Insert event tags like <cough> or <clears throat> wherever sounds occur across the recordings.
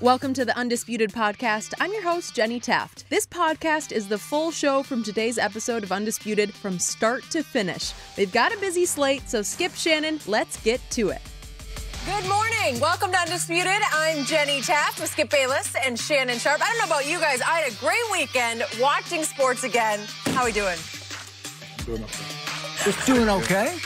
Welcome to the Undisputed Podcast. I'm your host, Jenny Taft. This podcast is the full show from today's episode of Undisputed from start to finish. They've got a busy slate, so skip Shannon, let's get to it. Good morning. Welcome to Undisputed. I'm Jenny Taft with Skip Bayless and Shannon Sharpe. I don't know about you guys. I had a great weekend watching sports again. How are we doing? Doing okay. Just doing okay.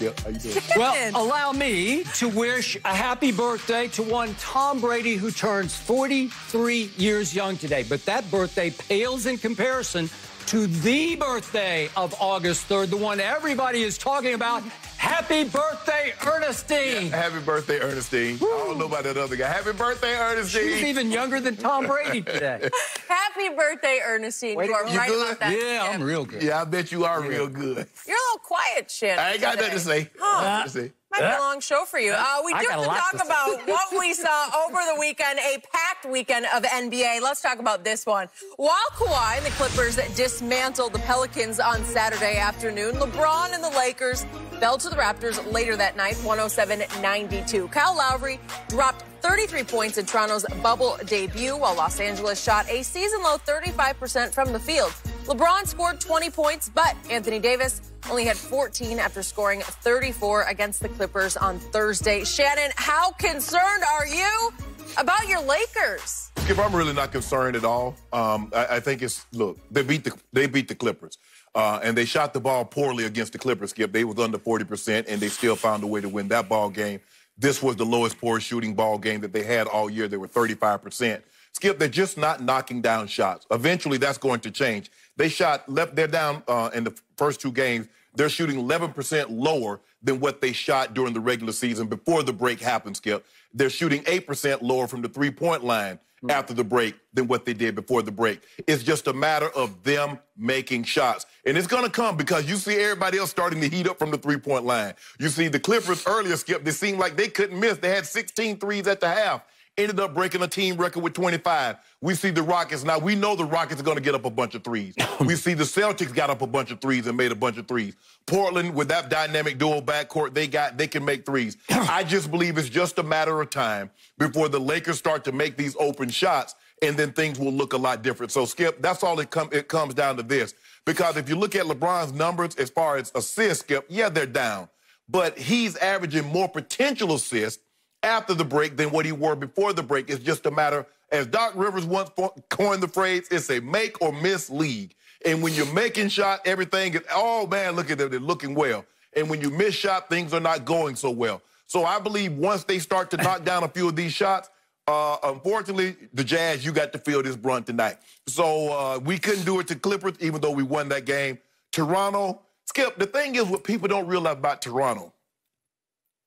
Yeah, how you doing? Well, allow me to wish a happy birthday to one Tom Brady who turns 43 years young today. But that birthday pales in comparison to the birthday of August 3rd, the one everybody is talking about. Happy birthday, Ernestine. Happy birthday, Ernestine. I don't know about that other guy. Happy birthday, Ernestine! She's even younger than Tom Brady today. <laughs> Happy birthday, Ernestine. Way you are. You right good? about that. Yeah, I'm real good. Yeah, I bet you are real good. You're a little quiet, Shannon. I ain't got today. nothing to say. Huh. Nothing to say. Might be a long show for you. Uh, we do have to talk to about <laughs> what we saw over the weekend, a packed weekend of NBA. Let's talk about this one. While Kawhi and the Clippers dismantled the Pelicans on Saturday afternoon, LeBron and the Lakers fell to the Raptors later that night, 107-92. Kyle Lowry dropped 33 points in Toronto's bubble debut, while Los Angeles shot a season-low 35% from the field. LeBron scored 20 points, but Anthony Davis only had 14 after scoring 34 against the Clippers on Thursday. Shannon, how concerned are you about your Lakers? Skip, I'm really not concerned at all. Um, I, I think it's look, they beat the they beat the Clippers. Uh, and they shot the ball poorly against the Clippers, Skip. They was under 40%, and they still found a way to win that ball game. This was the lowest poor shooting ball game that they had all year. They were 35%. Skip, they're just not knocking down shots. Eventually, that's going to change. They shot left. They're down uh, in the first two games. They're shooting 11% lower than what they shot during the regular season before the break happened. Skip, they're shooting 8% lower from the three-point line after the break than what they did before the break. It's just a matter of them making shots. And it's going to come because you see everybody else starting to heat up from the three-point line. You see the Clippers earlier, Skip, they seemed like they couldn't miss. They had 16 threes at the half. Ended up breaking a team record with 25. We see the Rockets now. We know the Rockets are going to get up a bunch of threes. <coughs> we see the Celtics got up a bunch of threes and made a bunch of threes. Portland with that dynamic dual backcourt, they got they can make threes. <coughs> I just believe it's just a matter of time before the Lakers start to make these open shots, and then things will look a lot different. So Skip, that's all it come it comes down to this. Because if you look at LeBron's numbers as far as assists, Skip, yeah, they're down, but he's averaging more potential assists after the break than what he were before the break. It's just a matter, as Doc Rivers once coined the phrase, it's a make or miss league. And when you're making shot, everything is, oh man, look at them, they're looking well. And when you miss shot, things are not going so well. So I believe once they start to knock down a few of these shots, uh, unfortunately, the Jazz, you got to feel this brunt tonight. So uh, we couldn't do it to Clippers, even though we won that game. Toronto, Skip, the thing is what people don't realize about Toronto,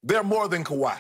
they're more than Kawhi.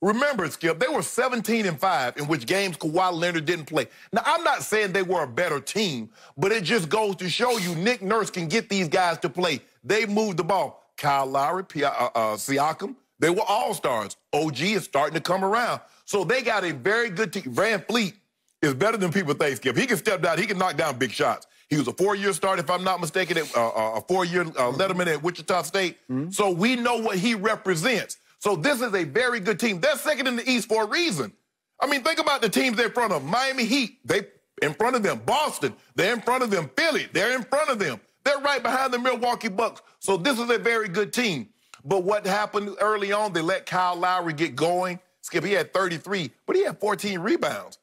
Remember, Skip, they were 17 and 5 in which games Kawhi Leonard didn't play. Now, I'm not saying they were a better team, but it just goes to show you Nick Nurse can get these guys to play. They moved the ball. Kyle Lowry, P- uh, uh, Siakam, they were all stars. OG is starting to come around. So they got a very good team. VanVleet is better than people think, Skip. He can step down, he can knock down big shots. He was a four-year starter, if I'm not mistaken, at, uh, uh, a four-year uh, Letterman at Wichita State. So we know what he represents. So this is a very good team. They're second in the East for a reason. I mean, think about the teams they're in front of. Miami Heat, they in front of them. Boston, they're in front of them. Philly, they're in front of them. They're right behind the Milwaukee Bucks. So this is a very good team. But what happened early on, they let Kyle Lowry get going. Skip, he had 33, but he had 14 rebounds.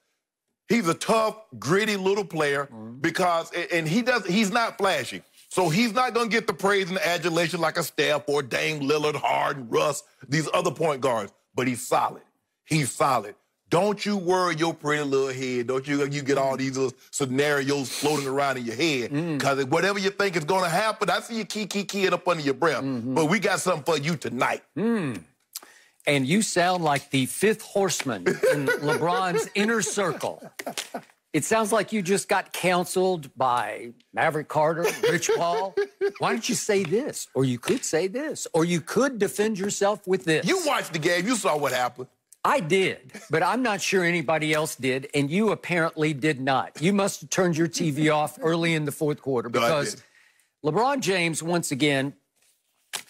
He's a tough, gritty little player mm-hmm. because, and he does, he's not flashy. So he's not going to get the praise and the adulation like a Steph or Dame Lillard, Harden, Russ, these other point guards. But he's solid. He's solid. Don't you worry your pretty little head. Don't you you get all these little scenarios floating around in your head. Mm. Because whatever you think is going to happen, I see you key, key, keying up under your breath. Mm-hmm. But we got something for you tonight. Mm. And you sound like the fifth horseman in <laughs> LeBron's inner circle. It sounds like you just got counseled by Maverick Carter, Rich Paul. Why don't you say this? Or you could say this. Or you could defend yourself with this. You watched the game. You saw what happened. I did, but I'm not sure anybody else did, and you apparently did not. You must have turned your TV off early in the fourth quarter because did. LeBron James, once again,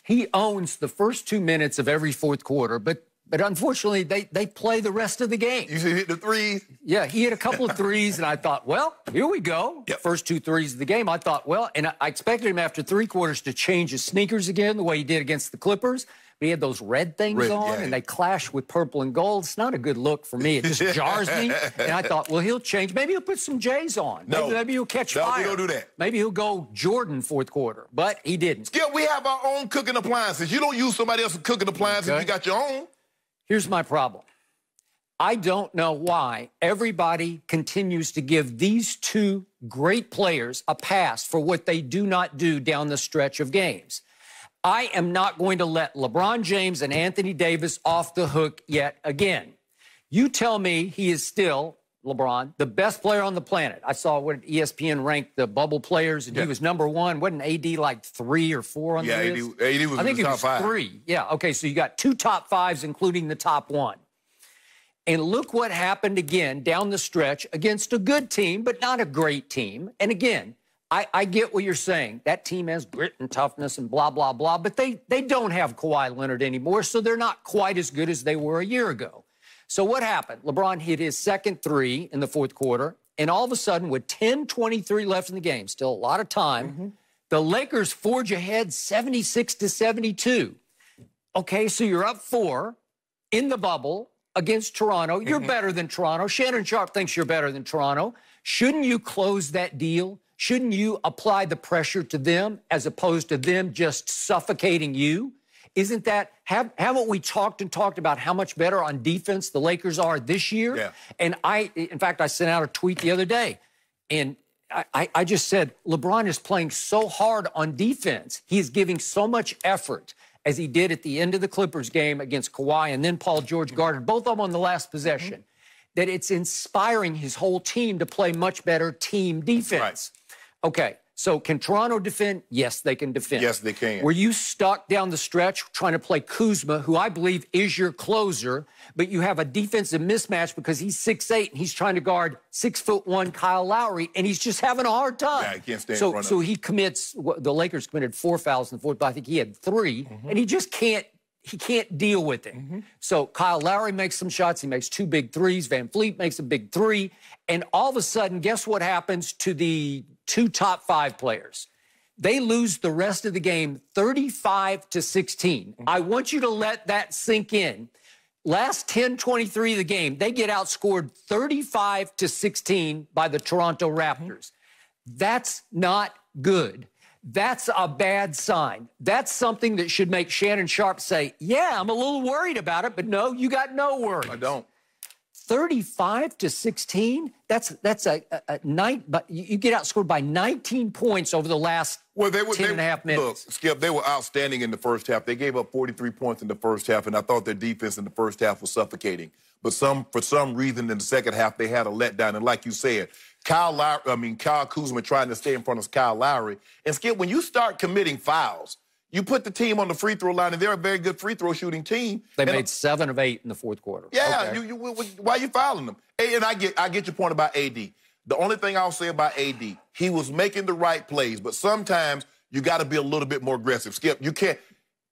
he owns the first two minutes of every fourth quarter, but But unfortunately, they, they play the rest of the game. You see, hit the threes. Yeah, he hit a couple of threes, and I thought, well, here we go. Yep. First two threes of the game. I thought, well, and I expected him after three quarters to change his sneakers again, the way he did against the Clippers. He had those red things Red, on, yeah. and they clash with purple and gold. It's not a good look for me. It just <laughs> jars me. And I thought, well, he'll change. Maybe he'll put some J's on. No. Maybe, maybe he'll catch No, we fire. don't do that. Maybe he'll go Jordan fourth quarter, but he didn't. Skip, we have our own cooking appliances. You don't use somebody else's cooking appliances. Okay. You got your own. Here's my problem. I don't know why everybody continues to give these two great players a pass for what they do not do down the stretch of games. I am not going to let LeBron James and Anthony Davis off the hook yet again. You tell me he is still, LeBron, the best player on the planet. I saw what ESPN ranked the bubble players, and Yeah. he was number one. Wasn't AD like three or four on Yeah, the AD list? AD was I think top was five. three. Yeah. Okay. So you got two top fives, including the top one. And look what happened again down the stretch against a good team, but not a great team. And again, I, I get what you're saying. That team has grit and toughness and blah, blah, blah, but they, they don't have Kawhi Leonard anymore, so they're not quite as good as they were a year ago. So what happened? LeBron hit his second three in the fourth quarter, and all of a sudden, with 10-23 left in the game, still a lot of time, mm-hmm. the Lakers forge ahead 76 to 72. Okay, so you're up four in the bubble against Toronto. You're mm-hmm. better than Toronto. Shannon Sharpe thinks you're better than Toronto. Shouldn't you close that deal? Shouldn't you apply the pressure to them as opposed to them just suffocating you? Isn't that have, haven't we talked and talked about how much better on defense the Lakers are this year? Yeah. And I, in fact, I sent out a tweet the other day, and I- I, I just said LeBron is playing so hard on defense. He is giving so much effort as he did at the end of the Clippers game against Kawhi and then Paul George guarded both of them on the last mm-hmm. possession. That it's inspiring his whole team to play much better team defense. Okay, so can Toronto defend? Yes, they can defend. Yes, they can. Were you stuck down the stretch trying to play Kuzma, who I believe is your closer, but you have a defensive mismatch because he's six eight and he's trying to guard six foot one Kyle Lowry, and he's just having a hard time. Yeah, he can't stay in so, front of so him. he commits. The Lakers committed four fouls in the fourth, but I think he had 3 Mm-hmm. and he just can't. He can't deal with it. Mm-hmm. So Kyle Lowry makes some shots. He makes two big threes. VanVleet makes a big three, and all of a sudden, guess what happens to the two top five players? They lose the rest of the game 35 to 16. Mm-hmm. I want you to let that sink in. Last 10 23 of the game, they get outscored 35 to 16 by the Toronto mm-hmm. Raptors. That's not good. That's a bad sign. That's something that should make Shannon Sharpe say, Yeah, I'm a little worried about it, but no, you got no worry. I don't. 35 to 16? That's that's a, a, a nine, but you you get outscored by 19 points over the last Well, they were 10 they, and a half minutes. Look, Skip, they were outstanding in the first half. They gave up 43 points in the first half, and I thought their defense in the first half was suffocating. But some, for some reason, in the second half, they had a letdown. And like you said, Kyle Lowry, I mean Kyle Kuzma trying to stay in front of Kyle Lowry. And Skip, when you start committing fouls, you put the team on the free throw line, and they're a very good free throw shooting team. They And- uh, made seven of eight in the fourth quarter. yeah, Okay. you, you, wh- why you fouling them? And and I get, I get your point about AD. The only thing I'll say about AD, he was making the right plays, but sometimes you got to be a little bit more aggressive. Skip, you can't.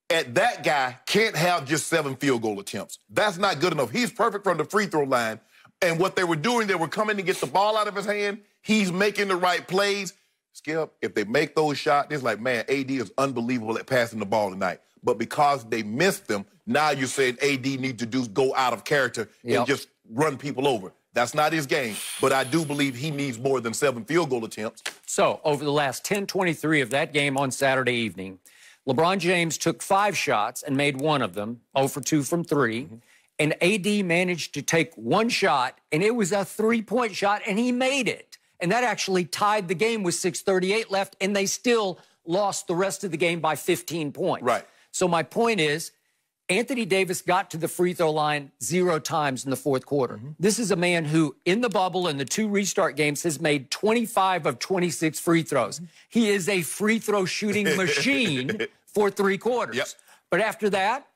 At that guy can't have just seven field goal attempts. That's not good enough. He's perfect from the free throw line. And what they were doing, they were coming to get the ball out of his hand. He's making the right plays. Skip, if they make those shots, it's like, man, AD is unbelievable at passing the ball tonight. But because they missed them, now you're saying AD needs to do go out of character Yep. and just run people over. That's not his game. But I do believe he needs more than seven field goal attempts. So, over the last 10 23 of that game on Saturday evening, LeBron James took five shots and made one of them, 0 for 2 from 3. Mm-hmm. And AD managed to take one shot, and it was a three point shot, and he made it. And that actually tied the game with 6.38 left, and they still lost the rest of the game by 15 points. Right. So, my point is, Anthony Davis got to the free throw line zero times in the fourth quarter. Mm-hmm. This is a man who, in the bubble and the two restart games, has made 25 of 26 free throws. He is a free throw shooting <laughs> machine for three quarters. Yep. But after that,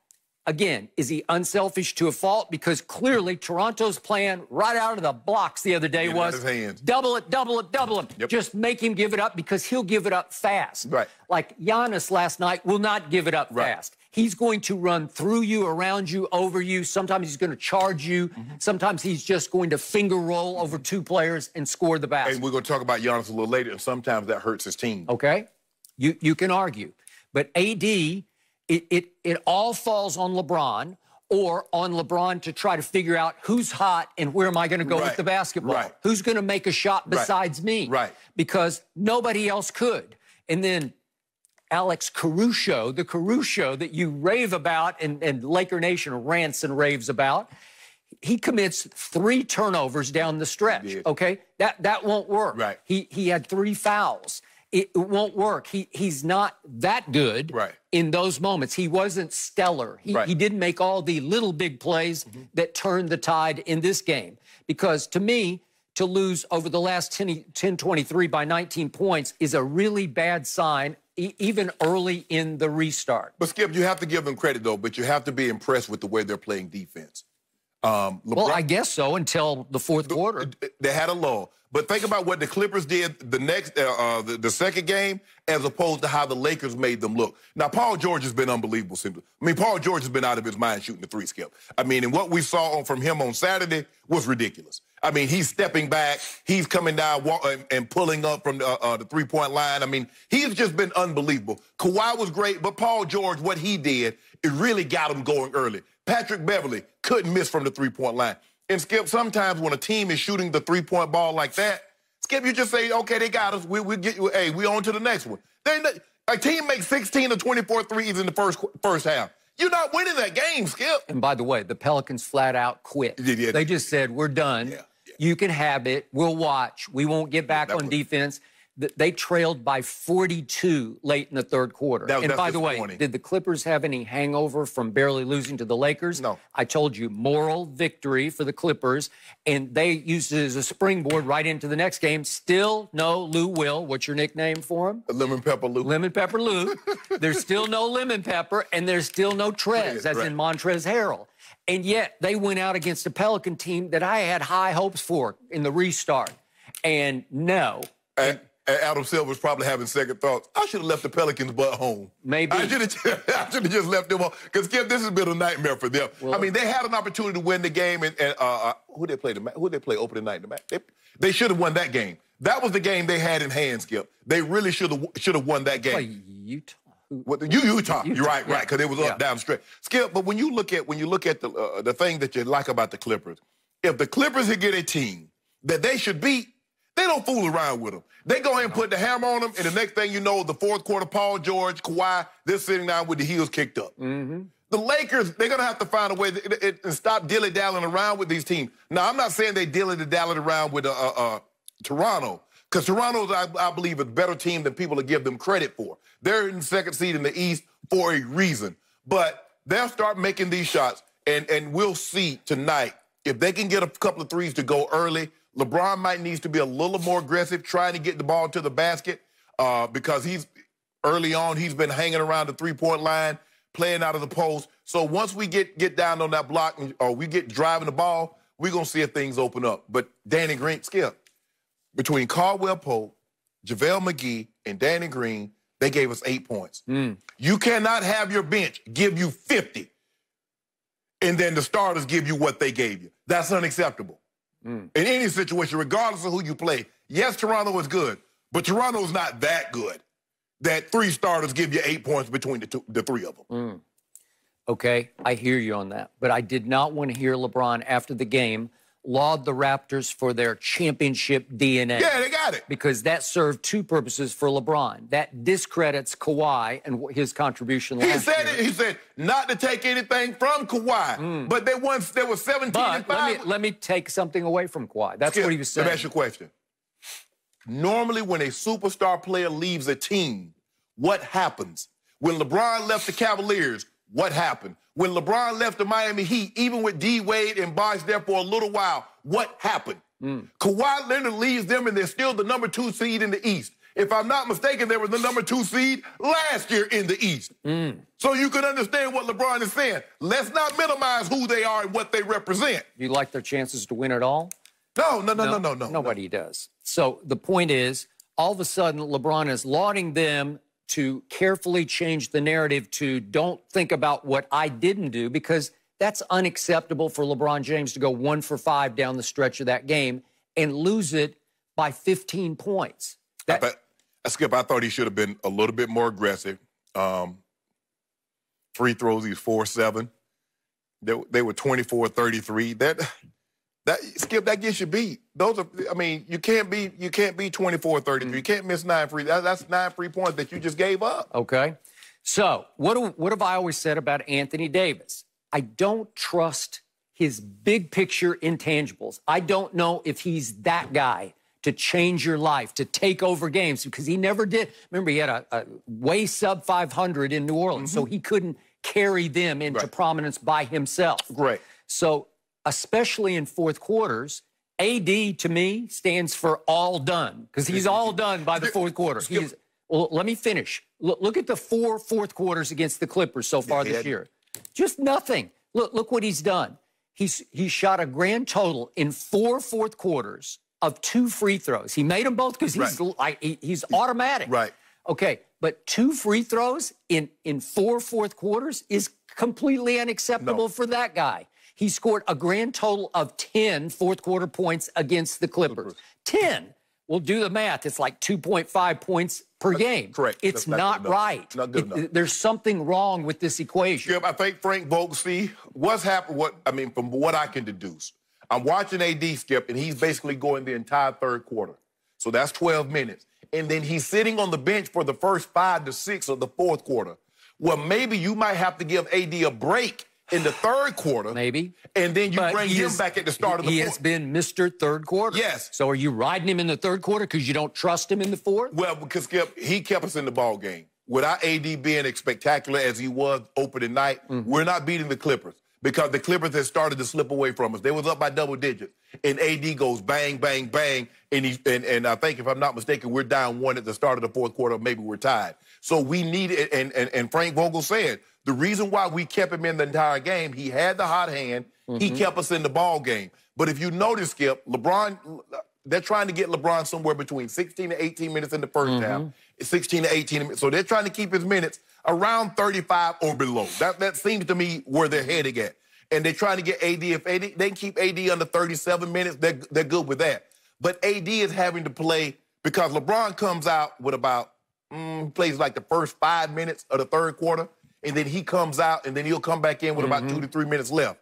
Again, is he unselfish to a fault? Because clearly Toronto's plan right out of the blocks the other day Get was of his hands. double it, double it, double it. Yep. Just make him give it up because he'll give it up fast. Right. Like Giannis last night will not give it up Right. fast. He's going to run through you, around you, over you. Sometimes he's going to charge you. Mm-hmm. Sometimes he's just going to finger roll over two players and score the basket. And we're going to talk about Giannis a little later, and sometimes that hurts his team. Okay, you you can argue, but AD, it it it all falls on LeBron or on LeBron to try to figure out who's hot and where am I going to go with the basketball? right. Who's going to make a shot besides me? right. Because nobody else could. And then Alex Caruso, the Caruso that you rave about and, and Laker Nation rants and raves about, he commits three turnovers down the stretch. Okay, that that won't work. Right. He he had three fouls. It, it won't work. He he's not that good. Right. In those moments, he wasn't stellar. He Right. he didn't make all the little big plays that turned the tide in this game. Because to me, to lose over the last 10, 10 23 by 19 points is a really bad sign, even early in the restart. But Skip, you have to give them credit though. But you have to be impressed with the way they're playing defense. Um, LeBron, Well, I guess so until the fourth quarter. they had a lull. But think about what the Clippers did the next, uh, uh, the, the second game, as opposed to how the Lakers made them look. Now, Paul George has been unbelievable. I mean, Paul George has been out of his mind shooting the three skip. I mean, and what we saw on- from him on Saturday was ridiculous. I mean, he's stepping back, he's coming down wa- and, and pulling up from the, uh, uh, the three point line. I mean, he's just been unbelievable. Kawhi was great, but Paul George, what he did, it really got him going early. Patrick Beverley couldn't miss from the three point line. And Skip, sometimes when a team is shooting the three point ball like that, Skip, you just say, okay, they got us. We we get you. Hey, we on to the next one. They, a team makes 16 or 24 threes in the first first half. You're not winning that game, Skip. And by the way, the Pelicans flat out quit. Yeah, yeah. They just said, we're done. Yeah, yeah. You can have it. We'll watch. We won't get back that on was- defense. Th- They trailed by 42 late in the third quarter. That- and by the way, did the Clippers have any hangover from barely losing to the Lakers? No. I told you, moral victory for the Clippers, and they used it as a springboard right into the next game. Still no Lou Will. What's your nickname for him? Lemon pepper Lou. Lemon Pepper Lou. <laughs> there's still no Lemon Pepper, and there's still no Trez, as right. in Montrezl Harrell. And yet they went out against a Pelican team that I had high hopes for in the restart. And no, and Adam Silver's probably having second thoughts. I should have left the Pelicans butt home. Maybe. I should have. <laughs> Just left them home because Skip, this has been a nightmare for them. I mean, they had an opportunity to win the game, and, and uh, uh, who they play the who they play opening night in the match. They, they should have won that game. That was the game they had in hand, Skip. They really should have should have won that game. play Utah. What the, you Utah. You're right, yeah. right, because it was up Yeah. down the stretch. Skip, but when you look at when you look at the uh, the thing that you like about the Clippers, if the Clippers could get a team that they should beat, they don't fool around with them. They go ahead and put the hammer on them, and the next thing you know, the fourth quarter, Paul George, Kawhi, they're sitting down with the heels kicked up. The Lakers, they're gonna have to find a way to, to- to- and stop dilly dallying around with these teams. Now, I'm not saying they dilly dallying around with uh, uh, uh, Toronto, because Toronto's, I, I believe, a better team than people will give them credit for. They're in second seed in the East for a reason. But they'll start making these shots, and, and we'll see tonight if they can get a couple of threes to go early. LeBron might needs to be a little more aggressive, trying to get the ball to the basket, uh, because he's early on he's been hanging around the three-point line, playing out of the post. So once we get get down on that block and- or we get driving the ball, we're gonna see if things open up. But Danny Green, Skip, between Caldwell Pope, JaVale McGee, and Danny Green, they gave us eight points. You cannot have your bench give you 50 and then the starters give you what they gave you. That's unacceptable. Mm. In any situation, regardless of who you play. Yes, Toronto is good, but Toronto's not that good. That three starters give you eight points between the two, the three of them. Mm. Okay, I hear you on that. But I did not want to hear LeBron after the game laud the Raptors for their championship DNA. Yeah, they got it. because that served two purposes for LeBron. That discredits Kawhi and his contribution He last said year. it. He said not to take anything from Kawhi, mm. but they once there was 17 and But let me let me take something away from Kawhi. That's Skip, what he was saying. Let me ask you a question. Normally, when a superstar player leaves a team, what happens? When LeBron left the Cavaliers, what happened? When LeBron left the Miami Heat, even with D Wade and Bosh there for a little while, what happened? Mm. Kawhi Leonard leaves them, and they're still the number two seed in the East. If I'm not mistaken, they were the number two seed last year in the East. Mm. So you can understand what LeBron is saying. Let's not minimize who they are and what they represent. You like their chances to win it all? No, no, no, no, no, no. Nobody no. does. So the point is, all of a sudden, LeBron is lauding them to carefully change the narrative to don't think about what I didn't do because that's unacceptable for LeBron James to go one for five down the stretch of that game and lose it by 15 points. That, I, I, Skip, I thought he should have been a little bit more aggressive. Um, free throws, he's 4 7. They, they were 24 33. That that Skip, that gets you beat. Those are, I mean, you can't be, you can't be 24 33. You can't miss nine free. That, that's nine free points that you just gave up. Okay. So what do, what have I always said about Anthony Davis? I don't trust his big picture intangibles. I don't know if he's that guy to change your life, to take over games, because he never did. Remember, he had a, a way sub 500 in New Orleans, mm-hmm. so he couldn't carry them into right. prominence by himself. Great. So, especially in fourth quarters, AD to me stands for all done because he's all done by the fourth quarter. He's, well, let me finish. Look, look, at the four fourth quarters against the Clippers so far this year. Just nothing. Look, look what he's done. He's he shot a grand total in four fourth quarters of two free throws. He made them both because he's right. I, he's automatic. Right. Okay, but two free throws in in four fourth quarters is completely unacceptable no. for that guy. He scored a grand total of 10 fourth quarter points against the Clippers. 10. We'll do the math. It's like 2.5 points per game. Correct. It's not, not right. Not good it, enough. There's something wrong with this equation. Yep, I think Frank Vogel see, what's happened, what, I mean, from what I can deduce, I'm watching AD skip, and he's basically going the entire third quarter. So that's 12 minutes. And then he's sitting on the bench for the first five to six of the fourth quarter. Well, maybe you might have to give AD a break in the third quarter. Maybe. And then you but bring him is, back at the start of the he fourth. has been Mr. Third Quarter. Yes. So are you riding him in the third quarter because you don't trust him in the fourth? Well, because Skip, he kept us in the ball game. Without AD being as spectacular as he was opening night, mm-hmm. we're not beating the Clippers because the Clippers had started to slip away from us. They was up by double digits. And AD goes bang, bang, bang. And, he, and, and I think, if I'm not mistaken, we're down one at the start of the fourth quarter. Maybe we're tied. So we need it. And, and, and Frank Vogel said, the reason why we kept him in the entire game, he had the hot hand. Mm-hmm. He kept us in the ball game. But if you notice, Skip, LeBron, they're trying to get LeBron somewhere between 16 to 18 minutes in the 1st mm-hmm. half, 16 to 18 minutes. So they're trying to keep his minutes around 35 or below. That that seems to me where they're heading at. And they're trying to get AD. If AD, they can keep AD under 37 minutes, they're, they're good with that. But AD is having to play because LeBron comes out with about, mm, plays like the first five minutes of the third quarter and then he comes out, and then he'll come back in with mm-hmm. about two mm-hmm. to three minutes left.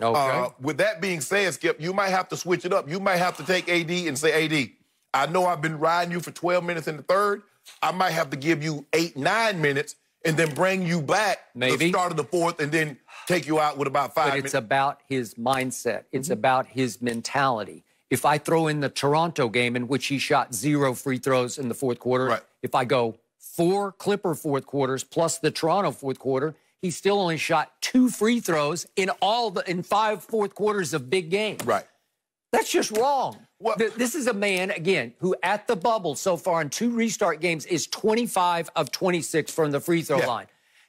Okay. Uh, with that being said, Skip, you might have to switch it up. You might have to take AD and say, AD, I know I've been riding you for 12 minutes in the third. I might have to give you eight, nine minutes and then bring you back Maybe. the start of the fourth and then take you out with about five but it's about his mindset. It's mm-hmm. about his mentality. If I throw in the Toronto game in which he shot zero free throws in the fourth quarter, right. if I go four Clipper fourth quarters plus the Toronto fourth quarter, he still only shot two free throws in all the in five fourth quarters of big games. Right. That's just wrong. Well, this is a man again who, at the bubble so far in two restart games, is 25 of 26 from the free throw yeah. line.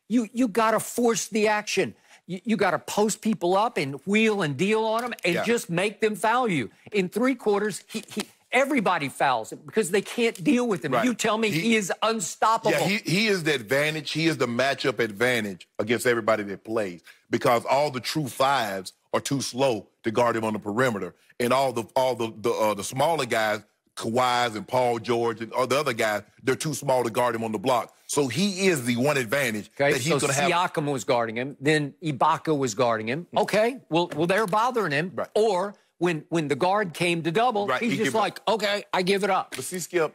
You you got to force the action. You, you got to post people up and wheel and deal on them and yeah. just make them foul you. In three quarters, he, he everybody fouls him because they can't deal with him. Right. You tell me he, he, is unstoppable. Yeah, he, he is the advantage. He is the matchup advantage against everybody that plays because all the true fives are too slow to guard him on the perimeter, and all the all the the, uh, the smaller guys, Kawhi's and Paul George and all the other guys, they're too small to guard him on the block. So he is the one advantage okay, that he's so going to have. Siakam was guarding him, then Ibaka was guarding him. Okay, well, well, they're bothering him, right. or when when the guard came to double, right, he's he just like, up. okay, I give it up. But see, Skip,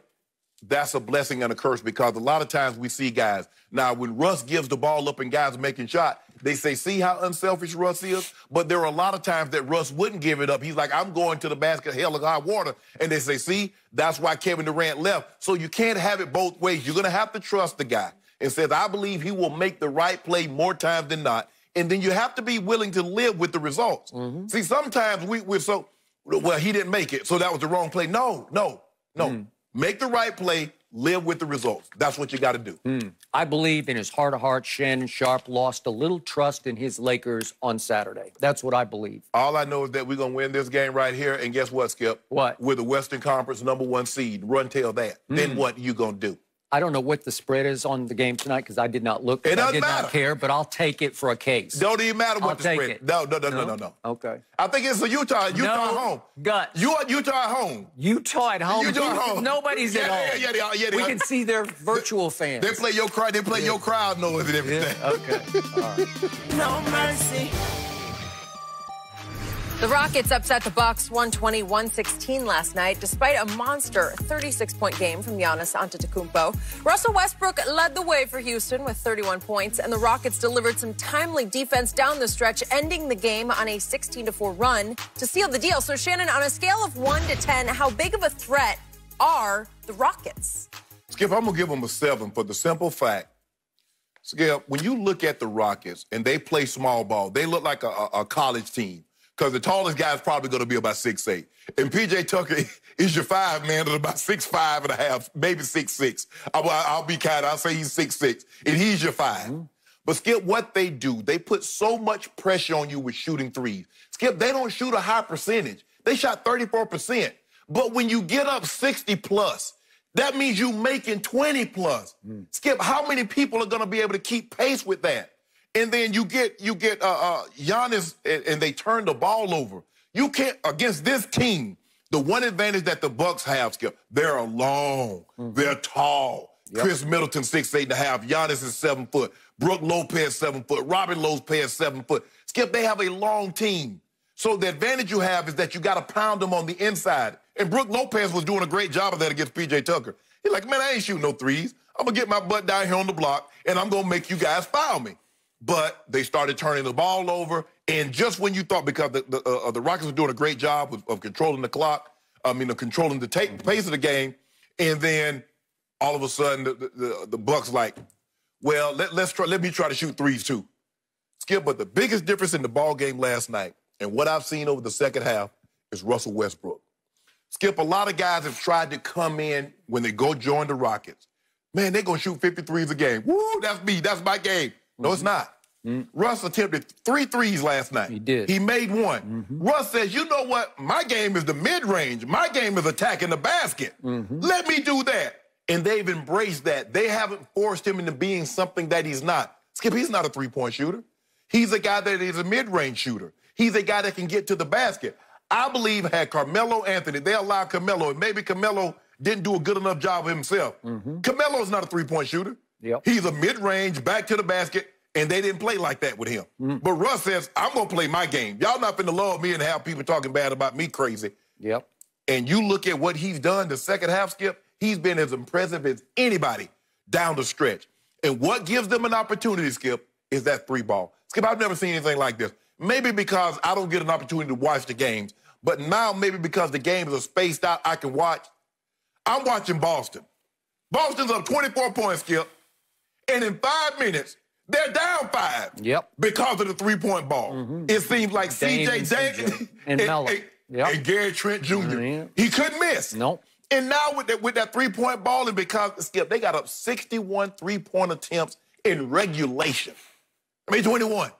that's a blessing and a curse because a lot of times we see guys. Now, when Russ gives the ball up and guys are making shot, they say, see how unselfish Russ is? But there are a lot of times that Russ wouldn't give it up. He's like, I'm going to the basket, hell of high water. And they say, see, that's why Kevin Durant left. So you can't have it both ways. You're going to have to trust the guy. And says, I believe he will make the right play more times than not and then you have to be willing to live with the results. Mm-hmm. See, sometimes we, we're so well. He didn't make it, so that was the wrong play. No, no, no. Mm. make the right play, live with the results. That's what you got to do. Mm. I believe in his heart of hearts, Shannon Sharpe lost a little trust in his Lakers on Saturday. That's what I believe. All I know is that we're going to win this game right here. And guess what, Skip? What? We're the Western Conference number one seed. Run tell that. Mm. Then what you going to do? I don't know what the spread is on the game tonight because I did not look. It doesn't I did matter. not care, but I'll take it for a case. Don't even matter what I'll the take spread. It. No, no, no, no, no, no. Okay. I think it's a Utah. Utah no, at home. Guts. You are Utah at home. Utah at home. Utah at home. Nobody's yeah, at home. Yeah, yeah, yeah, yeah, We can see their virtual fans. They play your crowd. They play yeah. your crowd noise and everything. Yeah. Okay. All right. <laughs> No mercy. The Rockets upset the Bucks 120-116 last night, despite a monster 36-point game from Giannis Antetokounmpo. Russell Westbrook led the way for Houston with 31 points, and the Rockets delivered some timely defense down the stretch, ending the game on a 16-4 run to seal the deal. So, Shannon, on a scale of 1 to 10, how big of a threat are the Rockets? Skip, I'm gonna give them a seven for the simple fact. Skip, when you look at the Rockets and they play small ball, they look like a, a college team because the tallest guy is probably going to be about six eight, And PJ Tucker <laughs> is your five man at about six five and a half, maybe six six. I'll, I'll be kind. I'll say he's six six, and he's your 5 mm-hmm. But Skip, what they do, they put so much pressure on you with shooting threes. Skip, they don't shoot a high percentage. They shot 34%. But when you get up 60 plus, that means you making 20 plus. Mm. Skip, how many people are going to be able to keep pace with that? And then you get you get uh, uh, Giannis, and, and they turn the ball over. You can't against this team. The one advantage that the Bucks have, Skip, they're long, mm-hmm. they're tall. Yep. Khris Middleton six eight and a half. Giannis is seven foot. Brook Lopez seven foot. Robin Lopez seven foot. Skip, they have a long team. So the advantage you have is that you got to pound them on the inside. And Brook Lopez was doing a great job of that against PJ Tucker. He's like, man, I ain't shooting no threes. I'm gonna get my butt down here on the block, and I'm gonna make you guys foul me. But they started turning the ball over, and just when you thought, because the the, uh, the Rockets were doing a great job of, of controlling the clock, I mean, of controlling the take, mm-hmm. pace of the game, and then all of a sudden the the, the Bucks like, well, let, let's try. Let me try to shoot threes too. Skip, but the biggest difference in the ball game last night and what I've seen over the second half is Russell Westbrook. Skip, a lot of guys have tried to come in when they go join the Rockets. Man, they're going to shoot 53s a game. Woo, that's me. That's my game. No, it's not. Mm-hmm. Russ attempted three threes last night. He did. He made one. Mm-hmm. Russ says, you know what? My game is the mid range. My game is attacking the basket. Mm-hmm. Let me do that. And they've embraced that. They haven't forced him into being something that he's not. Skip, he's not a three point shooter. He's a guy that is a mid range shooter. He's a guy that can get to the basket. I believe had Carmelo Anthony, they allowed Carmelo, and maybe Carmelo didn't do a good enough job himself. Mm-hmm. Carmelo's not a three-point shooter. Yep. He's a mid-range, back to the basket, and they didn't play like that with him. Mm-hmm. But Russ says, I'm gonna play my game. Y'all not finna love me and have people talking bad about me crazy. Yep. And you look at what he's done the second half, Skip, he's been as impressive as anybody down the stretch. And what gives them an opportunity, Skip, is that three ball. Skip, I've never seen anything like this. Maybe because I don't get an opportunity to watch the games, but now maybe because the games are spaced out, I can watch. I'm watching Boston. Boston's up 24 points, Skip, and in five minutes, they're down five. Yep. Because of the three-point ball. Mm-hmm. It seems like Dame C.J. Dane and, and, and, yep. and Gary Trent junior Mm-hmm. He couldn't miss. Nope. And now with that, with that three-point ball, and because Skip, they got up 61 three-point attempts in regulation. I mean, 21.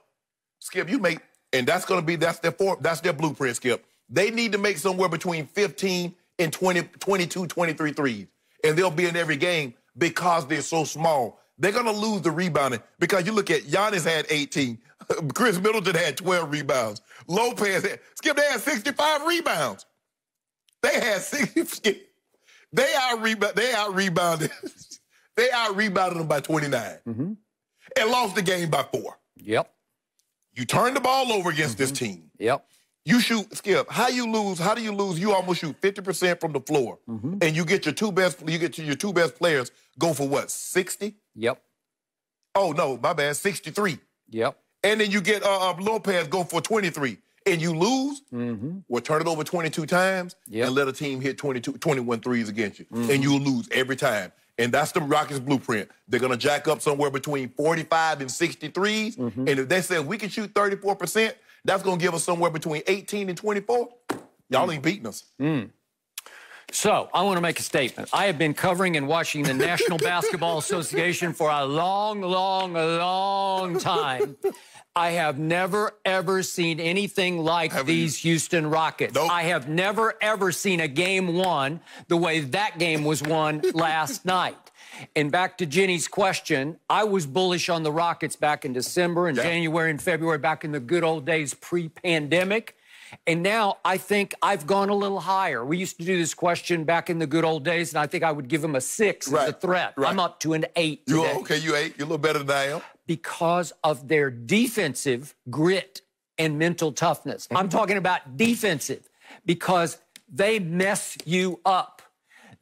Skip, you make and that's going to be that's their form, that's their blueprint, Skip. They need to make somewhere between 15 and 20, 22, 23 threes. And they'll be in every game because they're so small. They're going to lose the rebounding because you look at Giannis had 18. <laughs> Khris Middleton had 12 rebounds. Lopez had, Skip, they had 65 rebounds. They had 60. <laughs> They out rebound. They out rebounded. <laughs> they out rebounded them by 29 mm-hmm. and lost the game by four. Yep. You turn the ball over against mm-hmm. this team. Yep. You shoot, Skip. How you lose? How do you lose? You almost shoot fifty percent from the floor, mm-hmm. and you get your two best. You get your two best players go for what? Sixty. Yep. Oh no, my bad. Sixty-three. Yep. And then you get uh, uh, Lopez go for twenty-three, and you lose. Mm-hmm. Well, turn it over twenty-two times, yep. and let a team hit 22, 21 threes against you, mm-hmm. and you'll lose every time. And that's the Rockets' blueprint. They're going to jack up somewhere between 45 and 63s. Mm-hmm. And if they say we can shoot 34%, that's going to give us somewhere between 18 and 24. Y'all ain't beating us. Mm. So I want to make a statement. I have been covering and watching the National <laughs> Basketball Association for a long, long, long time. I have never, ever seen anything like Haven't these Houston Rockets. Nope. I have never, ever seen a game won the way that game was won last night. And back to Jenny's question, I was bullish on the Rockets back in December and Yeah. January and February, back in the good old days pre pandemic. And now I think I've gone a little higher. We used to do this question back in the good old days, and I think I would give them a six as a threat. right. I'm up to an eight You okay? You eight. You're a little better than I am. because of their defensive grit and mental toughness. I'm mm-hmm. talking about defensive because they mess you up.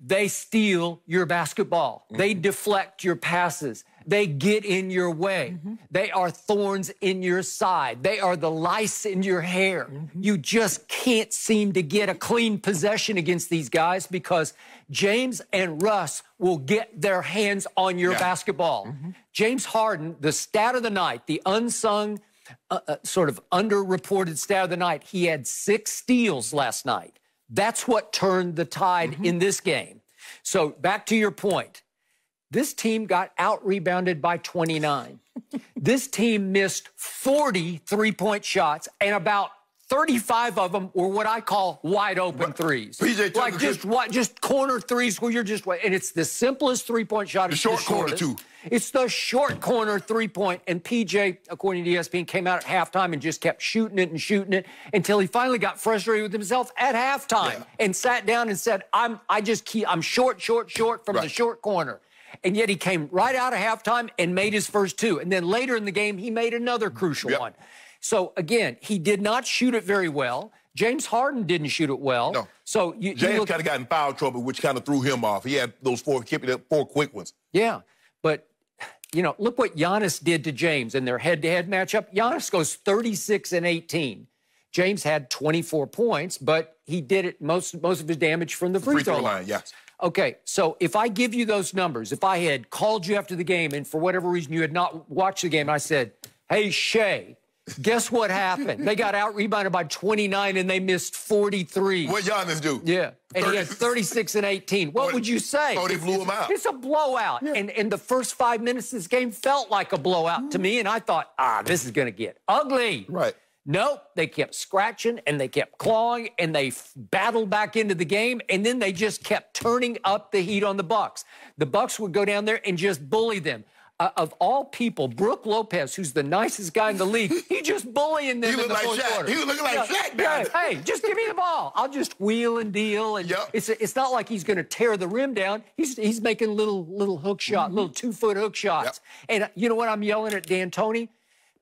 They steal your basketball. They deflect your passes. They get in your way. They are thorns in your side. They are the lice in your hair. You just can't seem to get a clean possession against these guys because James and Russ will get their hands on your Yeah. basketball. James Harden, the stat of the night, the unsung, uh, uh, sort of underreported stat of the night, he had six steals last night. That's what turned the tide mm-hmm. in this game. So back to your point. This team got out rebounded by 29. <laughs> this team missed 40 three point shots, and about 35 of them were what I call wide open threes. PJ Tucker like just what just corner threes where you're just and it's the simplest three point shot. It's short corner, shortest. too. It's the short corner three point. And PJ, according to ESPN, came out at halftime and just kept shooting it and shooting it until he finally got frustrated with himself at halftime Yeah. and sat down and said, I'm I just keep I'm short, short, short from the short corner. And yet he came right out of halftime and made his first two. And then later in the game, he made another crucial Yep. one. So again, he did not shoot it very well. James Harden didn't shoot it well. No. So you, you James look- kind of got in foul trouble, which kind of threw him off. He had those four, four quick ones. Yeah, but you know, look what Giannis did to James in their head-to-head matchup. Giannis goes 36 and 18. James had 24 points, but he did it most most of his damage from the free, Free throw line, yes. Okay, so if I give you those numbers, if I had called you after the game and for whatever reason you had not watched the game, I said, "Hey Shay, guess what happened? they got out rebounded by 29 and they missed 43." What Giannis do? Yeah. And he had 36 and 18. What Oh, would you say? oh, they blew him out. It's a blowout. And, and the first five minutes of this game felt like a blowout to me. And I thought, ah, this is going to get ugly. Right. Nope. They kept scratching and they kept clawing and they f- battled back into the game. And then they just kept turning up the heat on the Bucks. The Bucks would go down there and just bully them. Uh, of all people, Brook Lopez, who's the nicest guy in the league, he just bullying them He in the like fourth Shaq. quarter. He was looking like Yeah, Shaq yeah. Hey, just give me the ball. I'll just wheel and deal. And Yep. it's it's not like he's going to tear the rim down. He's he's making little little hook shot, little two foot hook shots. And uh, you know what? I'm yelling at D'Antoni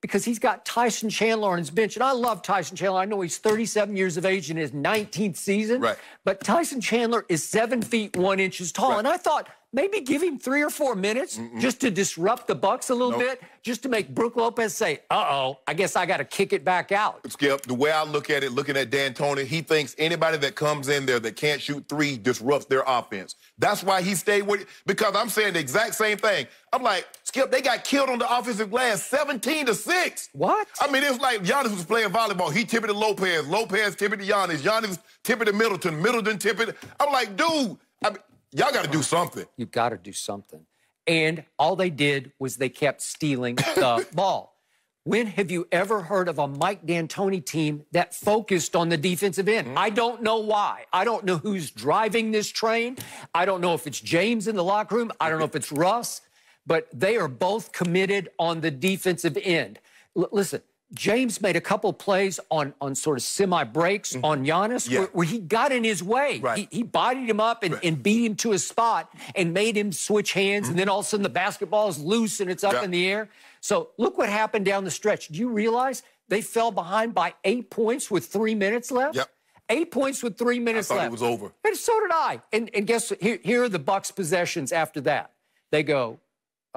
because he's got Tyson Chandler on his bench, and I love Tyson Chandler. I know he's 37 years of age in his 19th season. Right. But Tyson Chandler is seven feet one inches tall, Right. and I thought. Maybe give him three or four minutes just to disrupt the Bucks a little Nope. bit, just to make Brook Lopez say, "Uh oh, I guess I got to kick it back out." Skip, the way I look at it, looking at D'Antoni, he thinks anybody that comes in there that can't shoot three disrupts their offense. That's why he stayed with it. Because I'm saying the exact same thing. I'm like, Skip, they got killed on the offensive glass 17 to 6. What? I mean, it's like Giannis was playing volleyball. He tipped it to Lopez. Lopez tipped it to Giannis. Giannis tipped it to Middleton. Middleton tipped it. I'm like, dude, I mean, y'all got to do something. You got to do something. And all they did was they kept stealing <laughs> the ball. When have you ever heard of a Mike D'Antoni team that focused on the defensive end? Mm-hmm. I don't know why. I don't know who's driving this train. I don't know if it's James in the locker room. I don't know if it's Russ, but they are both committed on the defensive end. L- listen, James made a couple plays on on sort of semi breaks mm-hmm. on Giannis Yeah. where, where he got in his way. Right. He, he bodied him up and, and beat him to a spot and made him switch hands. And mm-hmm. then all of a sudden the basketball is loose and it's up Yeah. in the air. So look what happened down the stretch. Do you realize they fell behind by eight points with three minutes left? Yep. Eight points with three minutes I thought it was over. And so did I. And, and guess what? Here, here are the Bucks' possessions after that. They go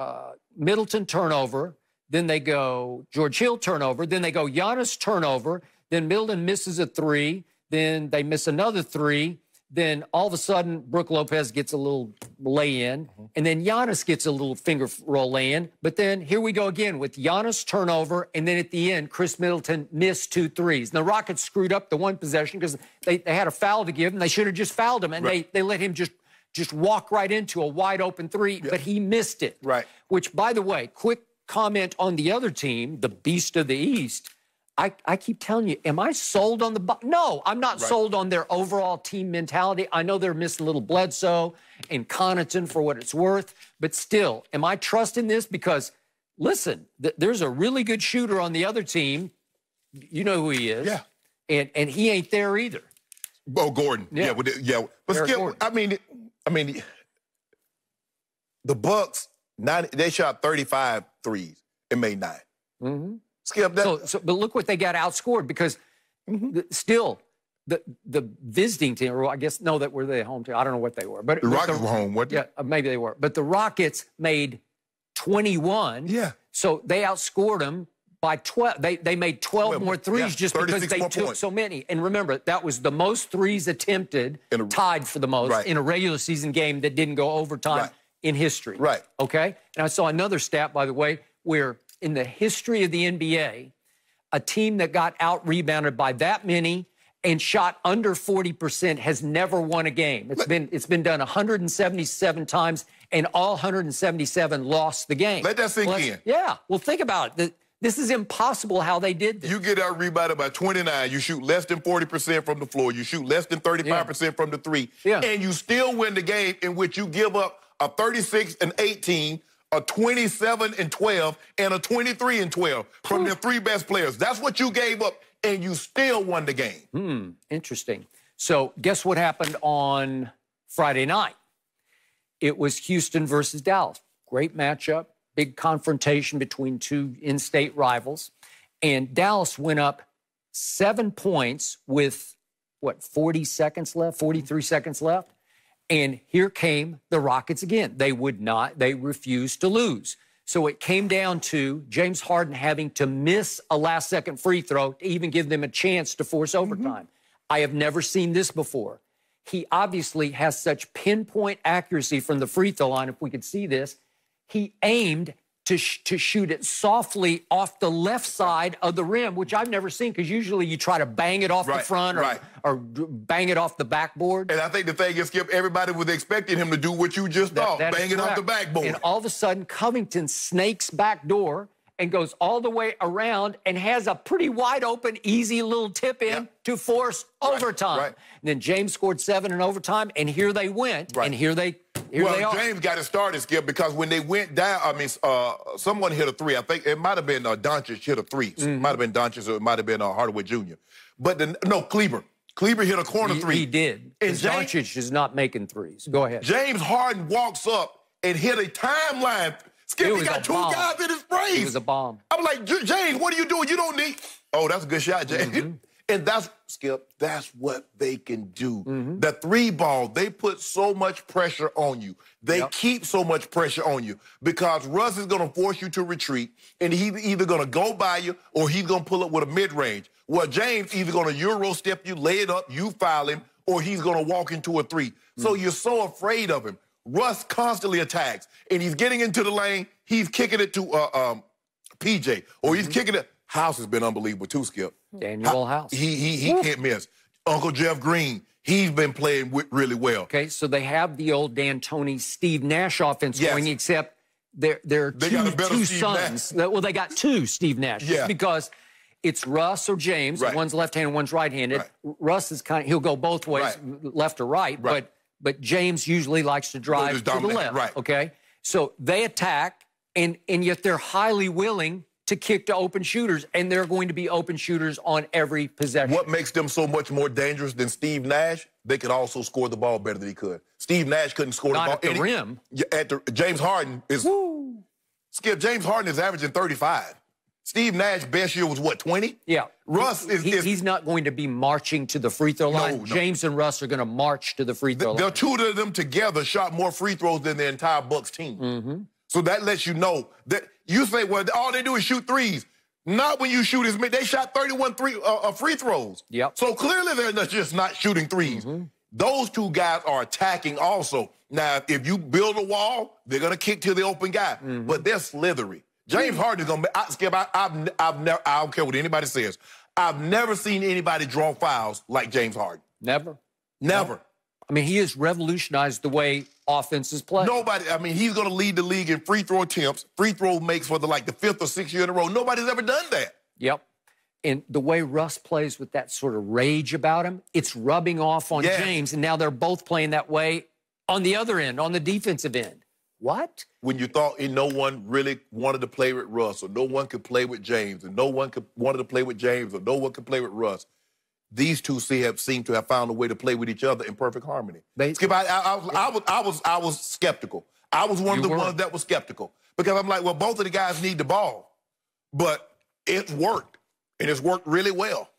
uh, Middleton turnover. Then they go George Hill turnover. Then they go Giannis turnover. Then Middleton misses a three. Then they miss another three. then all of a sudden Brook Lopez gets a little lay in, and then Giannis gets a little finger roll lay in. But then here we go again with Giannis turnover, and then at the end, Khris Middleton missed two threes. And the Rockets screwed up the one possession because they, they had a foul to give, and they should have just fouled him, and Right. they, they let him just just walk right into a wide open three, but he missed it. Right. Which, by the way, quick comment on the other team, the Beast of the East. I, I keep telling you, am I sold on the? No, I'm not Right. sold on their overall team mentality. I know they're missing little Bledsoe and Connaughton for what it's worth, but still, am I trusting this? Because listen, th- there's a really good shooter on the other team. You know who he is. Yeah. And and he ain't there either. Oh, Gordon. Yeah. Yeah, yeah. But Eric Skip, Gordon. I mean, I mean, the Bucks. Nine, they shot 35 threes and made 9 Mm-hmm. Skip, that, So, so, but look what they got outscored because Mm-hmm. the, still the the visiting team, or I guess no, that were the home team. I don't know what they were, but the Rockets were home. What? Yeah, maybe they were, but the Rockets made twenty one. Yeah. So they outscored them by twelve. They they made twelve 12 more threes yeah, just because they took points. so many. And remember, that was the most threes attempted, a- tied for the most Right. in a regular season game that didn't go overtime Right. in history. Right. Okay. And I saw another stat, by the way, where in the history of the NBA, a team that got out rebounded by that many and shot under 40% has never won a game. It's been it's been done 177 times and all 177 lost the game. Let that sink Well, in. Yeah. Well, think about it. Th- This is impossible how they did this. You get out rebounded by 29. You shoot less than 40% from the floor. You shoot less than 35% from the three. Yeah. And you still win the game in which you give up a 36 and 18, a 27 and 12, and a 23 and 12 from their three best players. That's what you gave up, and you still won the game. Hmm, Interesting. So, guess what happened on Friday night? It was Houston versus Dallas. Great matchup, big confrontation between two in state rivals. And Dallas went up seven points with what, 40 seconds left, 43 seconds left. And here came the Rockets again. They would not, they refused to lose. So it came down to James Harden having to miss a last second free throw to even give them a chance to force mm-hmm. overtime. I have never seen this before. He obviously has such pinpoint accuracy from the free throw line. If we could see this, he aimed to, sh- to shoot it softly off the left side of the rim, which I've never seen because usually you try to bang it off the front or, right. or bang it off the backboard. And I think the thing is, Skip, everybody was expecting him to do what you just That- thought, that is banging off the backboard. And all of a sudden, Covington snakes back door and goes all the way around and has a pretty wide open, easy little tip in Yeah. to force overtime. right. And then James scored seven in overtime, and here they went. Right. And here they here well. James got it started, Skip, because when they went down, I mean, uh, someone hit a three. I think it might have been uh, Doncic hit a 3 Mm-hmm. It might have been Doncic or it might have been uh, Hardaway Jr. But the, no, Kleber. Kleber hit a corner he, three. he did. And James- Doncic is not making threes. Go ahead. James Harden walks up and hit a timeline. Skip, he got two bomb. guys in his brace. It was a bomb. I'm like, James, what are you doing? You don't need. Oh, that's a good shot, James. Mm-hmm. And that's Skip. That's what they can do. Mm-hmm. The three ball, they put so much pressure on you. They Yep. keep so much pressure on you because Russ is going to force you to retreat, and he's either going to go by you or he's going to pull up with a mid range. Well, James either going to euro step you, lay it up, you foul him, or he's going to walk into a three. So Mm. you're so afraid of him. Russ constantly attacks, and he's getting into the lane. He's kicking it to uh, um, PJ, or Mm-hmm. he's kicking it. House has been unbelievable too, Skip. Danuel House. He he he can't miss. Uncle Jeff Green, he's been playing wi- really well. Okay, so they have the old D'Antoni, Steve Nash offense Yes. going, except they're they're They two, got a better two Steve sons. Well, they got two Steve Nash Yeah. because it's Russ or James. Right. One's left-handed, one's right-handed. Right. Russ is kind of he'll go both ways, Right. left or right, Right. but but James usually likes to drive to the left. right. Okay, so they attack, and and yet they're highly willing to kick to open shooters, and they're going to be open shooters on every possession. What makes them so much more dangerous than Steve Nash? They could also score the ball better than he could. Steve Nash couldn't score Not the ball. at the rim. At the James Harden is Skip. James Harden is averaging 35. Steve Nash best year was what 20? Yeah. Russ is, he- is he's not going to be marching to the free throw line. no. James and Russ are going to march to the free throw the line. two of them together shot more free throws than the entire Bucks team. Mm-hmm. So that lets you know that you say, well, all they do is shoot threes. Not when you shoot as many. They shot 31 three, uh, uh, free throws. Yep. So clearly they're not just not shooting 3s Those two guys are attacking also. Now, if you build a wall, they're going to kick to the open guy, mm-hmm. but they're slithery. James Harden is going to be, Skip, I, have I've never, I don't care what anybody says. I've never seen anybody draw fouls like James Harden. Never. Never. No. I mean, he has revolutionized the way offenses play. Nobody, I mean, he's going to lead the league in free throw attempts, free throw makes for the like the fifth or sixth year in a row. Nobody's ever done that. Yep. And the way Russ plays with that sort of rage about him, it's rubbing off on. James. And now they're both playing that way on the other end, on the defensive end. What? When you thought no one really wanted to play with Russ, or no one could play with James, and no one could wanted to play with James, or no one could play with Russ, these two seem to have found a way to play with each other in perfect harmony. They, Skip, I, I, I, was, I, was, I was, I was skeptical. I was one of the were. ones that was skeptical because I'm like, well, both of the guys need the ball, but it worked and it's worked really well.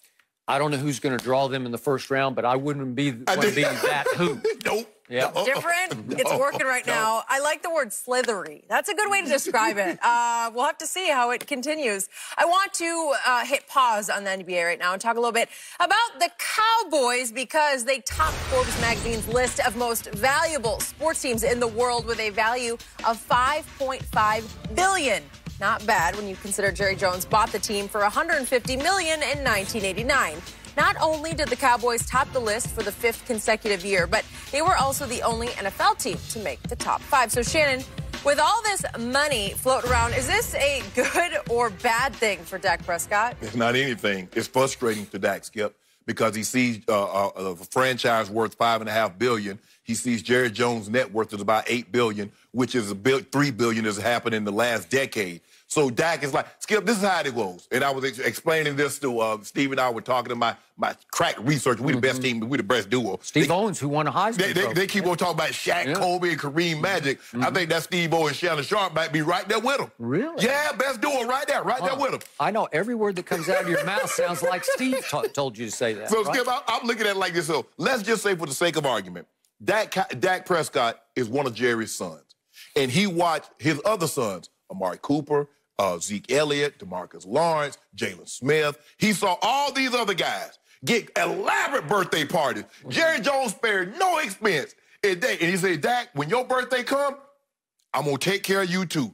I don't know who's going to draw them in the first round, but I wouldn't be be that who. <laughs> nope. Yeah. Different. <laughs> No, it's working right no. now. I like the word slithery. That's a good way to describe it. <laughs> Uh, we'll have to see how it continues. I want to uh, hit pause on the NBA right now and talk a little bit about the Cowboys because they topped Forbes magazine's list of most valuable sports teams in the world with a value of 5.5 billion. Not bad when you consider Jerry Jones bought the team for 150 million in 1989. Not only did the Cowboys top the list for the fifth consecutive year, but they were also the only NFL team to make the top five. So, Shannon, with all this money floating around, is this a good or bad thing for Dak Prescott? It's not anything. It's frustrating to Dak, Skip, because he sees uh, uh, a franchise worth five and a half billion. He sees Jerry Jones' net worth is about eight billion, which is a bill, three billion has happened in the last decade. So Dak is like, Skip, this is how it goes. And I was ex- explaining this to uh, Steve and I were talking to my my crack research. We the mm-hmm. best team, we the best duo. Steve they, Owens, who won a Heisman. They, they, they keep on talking about Shaq, yeah. Kobe, and Kareem Magic. Mm-hmm. I think that Steve Owens and Shannon Sharpe might be right there with them. Really? Yeah, best duo right there, right there with them. I know every word that comes out of your mouth sounds like Steve told you to say that. So right? Skip, I, I'm looking at it like this. So let's just say, for the sake of argument, Dak, Dak Prescott is one of Jerry's sons, and he watched his other sons, Amari Cooper uh, Zeke Elliott, Demarcus Lawrence, Jaylon Smith. He saw all these other guys get elaborate birthday parties. Jerry Jones spared no expense. And, they, and he said, Dak, when your birthday come, I'm going to take care of you too.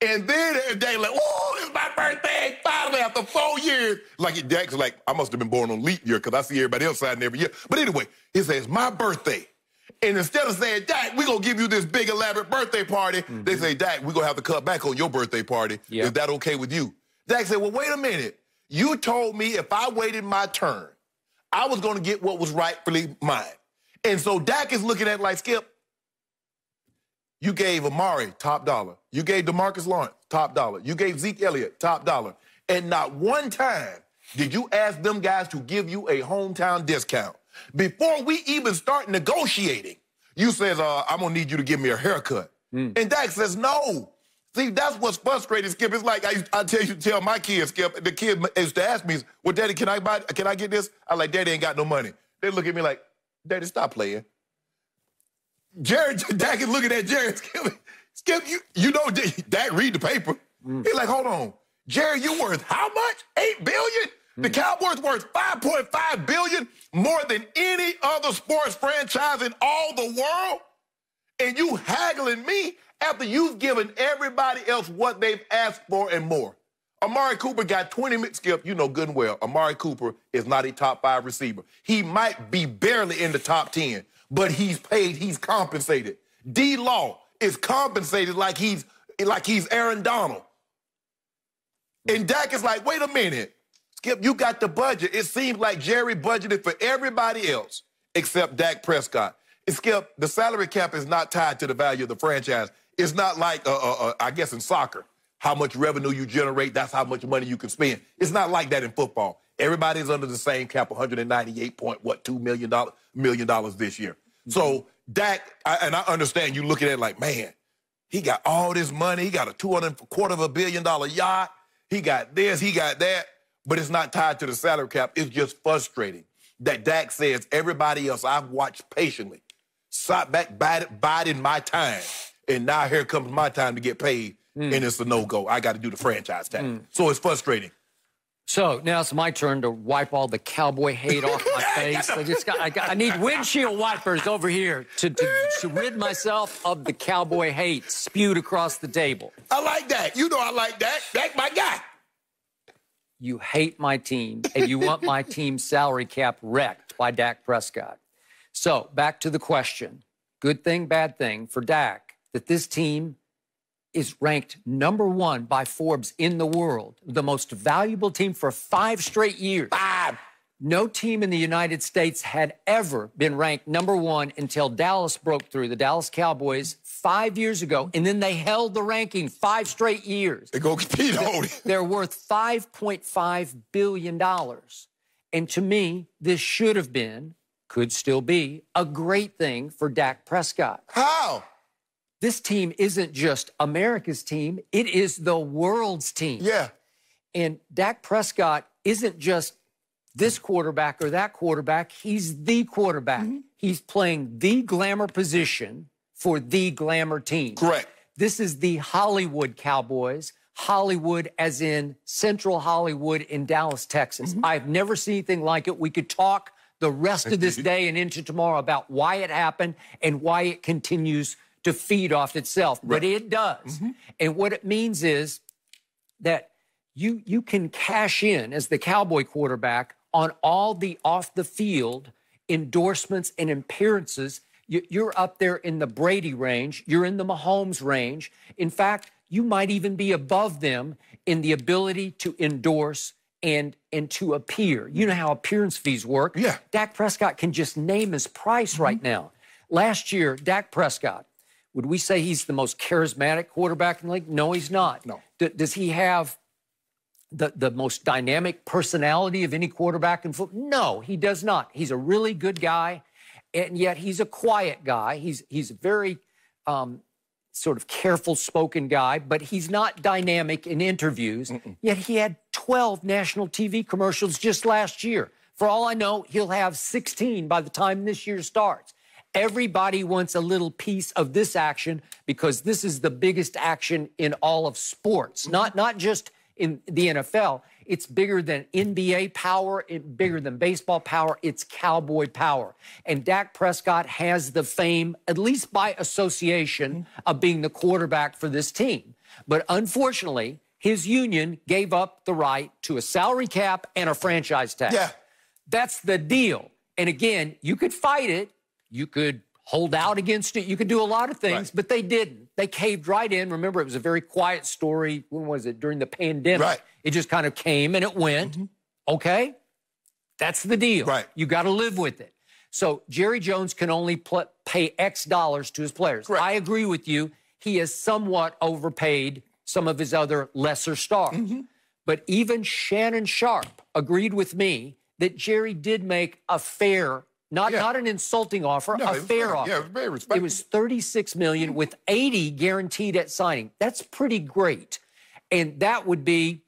And then they like, oh, it's my birthday. Finally, after four years. Like, Dak's like, I must have been born on leap year because I see everybody else signing every year. But anyway, he says, "It's my birthday. And instead of saying, Dak, we're going to give you this big elaborate birthday party, mm-hmm. they say, Dak, we're going to have to cut back on your birthday party. Yep. Is that okay with you? Dak said, well, wait a minute. You told me if I waited my turn, I was going to get what was rightfully mine. And so Dak is looking at like, Skip, you gave Amari top dollar. You gave Demarcus Lawrence top dollar. You gave Zeke Elliott top dollar. And not one time did you ask them guys to give you a hometown discount. Before we even start negotiating, you says, uh, I'm gonna need you to give me a haircut. Mm. And Dak says, no. See, that's what's frustrating, Skip. It's like I, I tell you, tell my kids, Skip. The kid used to ask me, "Well, Daddy, can I buy? Can I get this?" I like, Daddy ain't got no money. They look at me like, Daddy, stop playing. Jerry, <laughs> Dak is looking at Jerry. <laughs> Skip, Skip, you, you know, Dak read the paper. Mm. He's like, hold on, Jerry, you worth how much? Eight billion? The hmm. Cowboys worth 5.5 billion more than any other sports franchise in all the world. And you haggling me after you've given everybody else what they've asked for and more. Amari Cooper got 20 minutes. Skip, you know good and well. Amari Cooper is not a top five receiver. He might be barely in the top 10, but he's paid, he's compensated. D Law is compensated like he's like he's Aaron Donald. And Dak is like, wait a minute. Skip, you got the budget. It seems like Jerry budgeted for everybody else except Dak Prescott. And Skip, the salary cap is not tied to the value of the franchise. It's not like, uh, uh, uh, I guess, in soccer, how much revenue you generate, that's how much money you can spend. It's not like that in football. Everybody's under the same cap, 198 point what two million dollar million dollars this year. Mm-hmm. So Dak, I, and I understand you looking at it like, man, he got all this money. He got a 200 quarter of a billion dollar yacht. He got this. He got that but it's not tied to the salary cap. It's just frustrating that Dak says everybody else I've watched patiently sat back, biding my time, and now here comes my time to get paid, mm. and it's a no go. I got to do the franchise tag. Mm. So it's frustrating. So now it's my turn to wipe all the cowboy hate off my <laughs> face. I just got I, got, I need windshield wipers over here to, to, to rid myself of the cowboy hate spewed across the table. I like that. You know I like that. You hate my team and you want my team's salary cap wrecked by Dak Prescott. So back to the question. Good thing, bad thing for Dak that this team is ranked number one by Forbes in the world, the most valuable team for five straight years. Five. No team in the United States had ever been ranked number one until Dallas broke through, the Dallas Cowboys, five years ago. And then they held the ranking five straight years. They go compete on it. <laughs> They're worth $5.5 billion. And to me, this should have been, could still be, a great thing for Dak Prescott. How? This team isn't just America's team, it is the world's team. Yeah. And Dak Prescott isn't just this quarterback or that quarterback. He's the quarterback. Mm-hmm. He's playing the glamour position for the glamour team. Correct. This is the Hollywood Cowboys. Hollywood, as in Central Hollywood in Dallas, Texas. Mm-hmm. I've never seen anything like it. We could talk the rest of this day and into tomorrow about why it happened and why it continues to feed off itself, but it does. And what it means is that you you can cash in as the Cowboy quarterback on all the off the field endorsements and appearances. You, you're up there in the Brady range. You're in the Mahomes range. In fact, you might even be above them in the ability to endorse and and to appear. You know how appearance fees work. Yeah. Dak Prescott can just name his price right mm-hmm. now. Last year, Dak Prescott, would we say he's the most charismatic quarterback in the league? No, he's not. No. D- does he have the, the most dynamic personality of any quarterback in football? No, he does not. He's a really good guy, and yet he's a quiet guy. He's he's a very um, sort of careful spoken guy, but he's not dynamic in interviews. Yet he had 12 national TV commercials just last year. For all I know, he'll have 16 by the time this year starts. Everybody wants a little piece of this action because this is the biggest action in all of sports, not not just in the NFL. It's bigger than NBA power, it, bigger than baseball power. It's cowboy power. And Dak Prescott has the fame, at least by association, mm-hmm. of being the quarterback for this team. But unfortunately, his union gave up the right to a salary cap and a franchise tag. Yeah. That's the deal. And again, you could fight it, you could hold out against it, you could do a lot of things, Right. but they didn't. They caved right in. Remember, it was a very quiet story. When was it? During the pandemic. Right. It just kind of came and it went. Okay. That's the deal. Right. You got to live with it. So Jerry Jones can only pay X dollars to his players. Correct. I agree with you. He has somewhat overpaid some of his other lesser stars. Mm-hmm. But even Shannon Sharpe agreed with me that Jerry did make a fair, not Yeah. not an insulting offer, No, a was fair offer. Yeah, it was very It was 36 million with 80 guaranteed at signing. That's pretty great. And that would be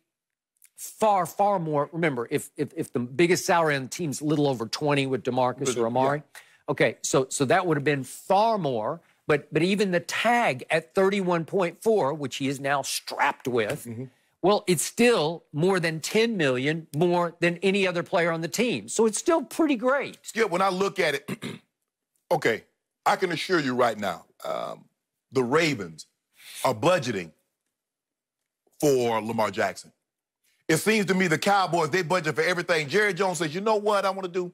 far, far more. Remember, if if, if the biggest salary on the team's a little over 20 with DeMarcus With or Amari. Okay, so so that would have been far more. But but even the tag at 31.4, which he is now strapped with, Mm-hmm. Well, it's still more than 10 million more than any other player on the team. So it's still pretty great. Yeah, when I look at it, <clears throat> okay, I can assure you right now, um, the Ravens are budgeting for Lamar Jackson. It seems to me the Cowboys, they budget for everything. Jerry Jones says, you know what I want to do?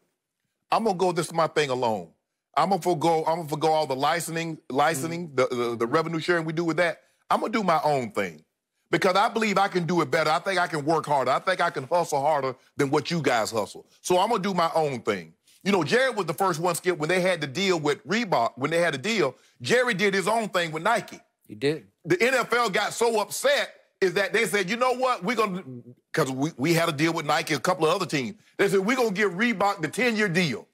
I'm gonna go this is my thing alone. I'm gonna forgo, I'm gonna forgo all the licensing, licensing, the, the, the revenue sharing we do with that. I'm gonna do my own thing. Because I believe I can do it better. I think I can work harder. I think I can hustle harder than what you guys hustle. So I'm gonna do my own thing. You know, Jerry was the first one, Skip, when they had to deal with Reebok, when they had a deal, Jerry did his own thing with Nike You did. the NFL got so upset is that they said, you know what, we're gonna because we, we had a deal with Nike, a couple of other teams. They said we're gonna give Reebok the 10-year deal.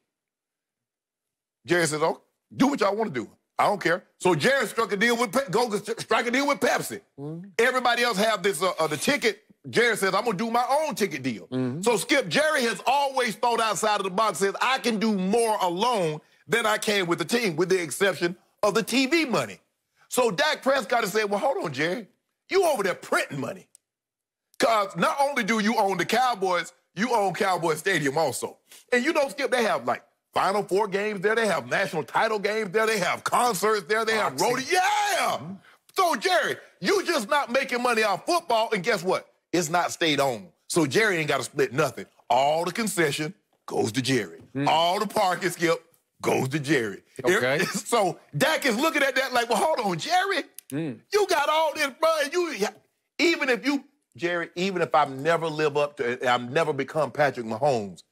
Jerry said, oh, do what y'all want to do. I don't care. So Jerry struck a deal with Pe- go strike a deal with Pepsi. Everybody else have this uh, uh, the ticket. Jerry says, I'm gonna do my own ticket deal. So Skip, Jerry has always thought outside of the box, says I can do more alone than I can with the team, with the exception of the TV money. So Dak Prescott has said, well, hold on, Jerry. You over there printing money. Because not only do you own the Cowboys, you own Cowboy Stadium also. And you don't skip, they have like Final Four games there, they have national title games there, they have concerts there, they have roadie. Yeah! So, Jerry, you just not making money off football, and guess what? It's not state owned. So Jerry ain't got to split nothing. All the concession goes to Jerry. Mm. All the parking skip goes to Jerry. Okay. <laughs> So Dak is looking at that like, well, hold on, Jerry. Mm. You got all this, bro. You even if you, Jerry, even if I've never live up to, I've never become Patrick Mahomes.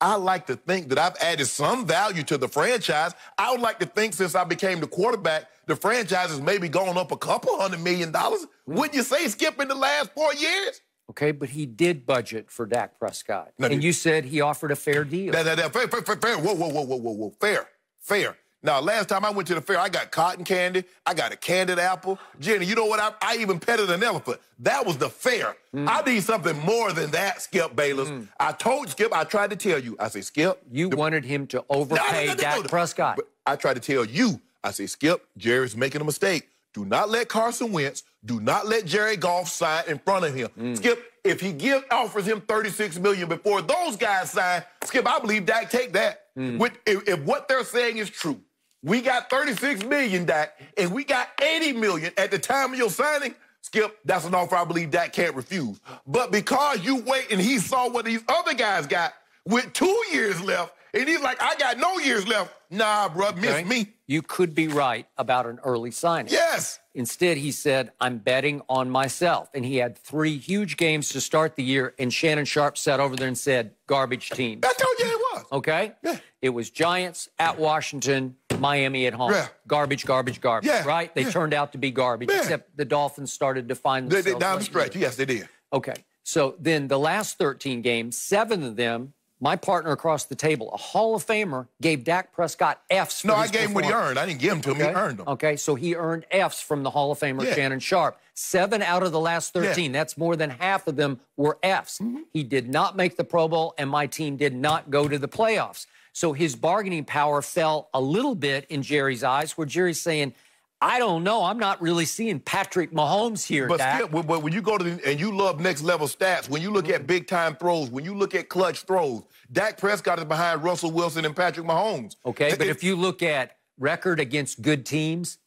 I like to think that I've added some value to the franchise. I would like to think since I became the quarterback, the franchise has maybe gone up a couple hundred million dollars. Wouldn't you say, Skip, in the last four years? Okay, but he did budget for Dak Prescott. No, and you said he offered a fair deal. That, that, that, fair, fair, fair, fair. Whoa, whoa, whoa, whoa, whoa, whoa. Fair, fair. Now, last time I went to the fair, I got cotton candy. I got a candied apple. Jenny, you know what? I, I even petted an elephant. That was the fair. Mm. I need something more than that, Skip Bayless. Mm. I told Skip, I tried to tell you. I say, Skip. You the, wanted him to overpay no, no, no, Dak Prescott. But I tried to tell you. I say, Skip, Jerry's making a mistake. Do not let Carson Wentz, do not let Jared Goff sign in front of him. Mm. Skip, if he give offers him 36 million before those guys sign, Skip, I believe Dak take that. Mm. With, if, if what they're saying is true, we got 36 million, Dak, and we got 80 million at the time of your signing. Skip, that's an offer I believe Dak can't refuse. But because you wait and he saw what these other guys got with two years left, and he's like, I got no years left. Nah, bro, miss okay. me. You could be right about an early signing. Yes. Instead, he said, I'm betting on myself. And he had three huge games to start the year, and Shannon Sharpe sat over there and said, garbage team. I told you was. Okay? Yeah. It was Giants at Washington, Miami at home. Yeah. Garbage, garbage, garbage. Yeah. Right? They yeah. turned out to be garbage, yeah. except the Dolphins started to find themselves. They, they down the stretch. Yes, they did. Okay. So then the last 13 games, seven of them my partner across the table, a Hall of Famer, gave Dak Prescott F's. no, I gave him what he earned. I didn't give him to him. Okay. He earned them. Okay, so he earned F's from the Hall of Famer yeah. Shannon Sharpe. Seven out of the last 13. Yeah. That's more than half of them were F's. Mm-hmm. He did not make the Pro Bowl, and my team did not go to the playoffs. So his bargaining power fell a little bit in Jerry's eyes, where Jerry's saying, I don't know. I'm not really seeing Patrick Mahomes here. But Dak. Skip, when you go to the, and you love next level stats, when you look at big time throws, when you look at clutch throws, Dak Prescott is behind Russell Wilson and Patrick Mahomes. Okay, but if you look at record against good teams,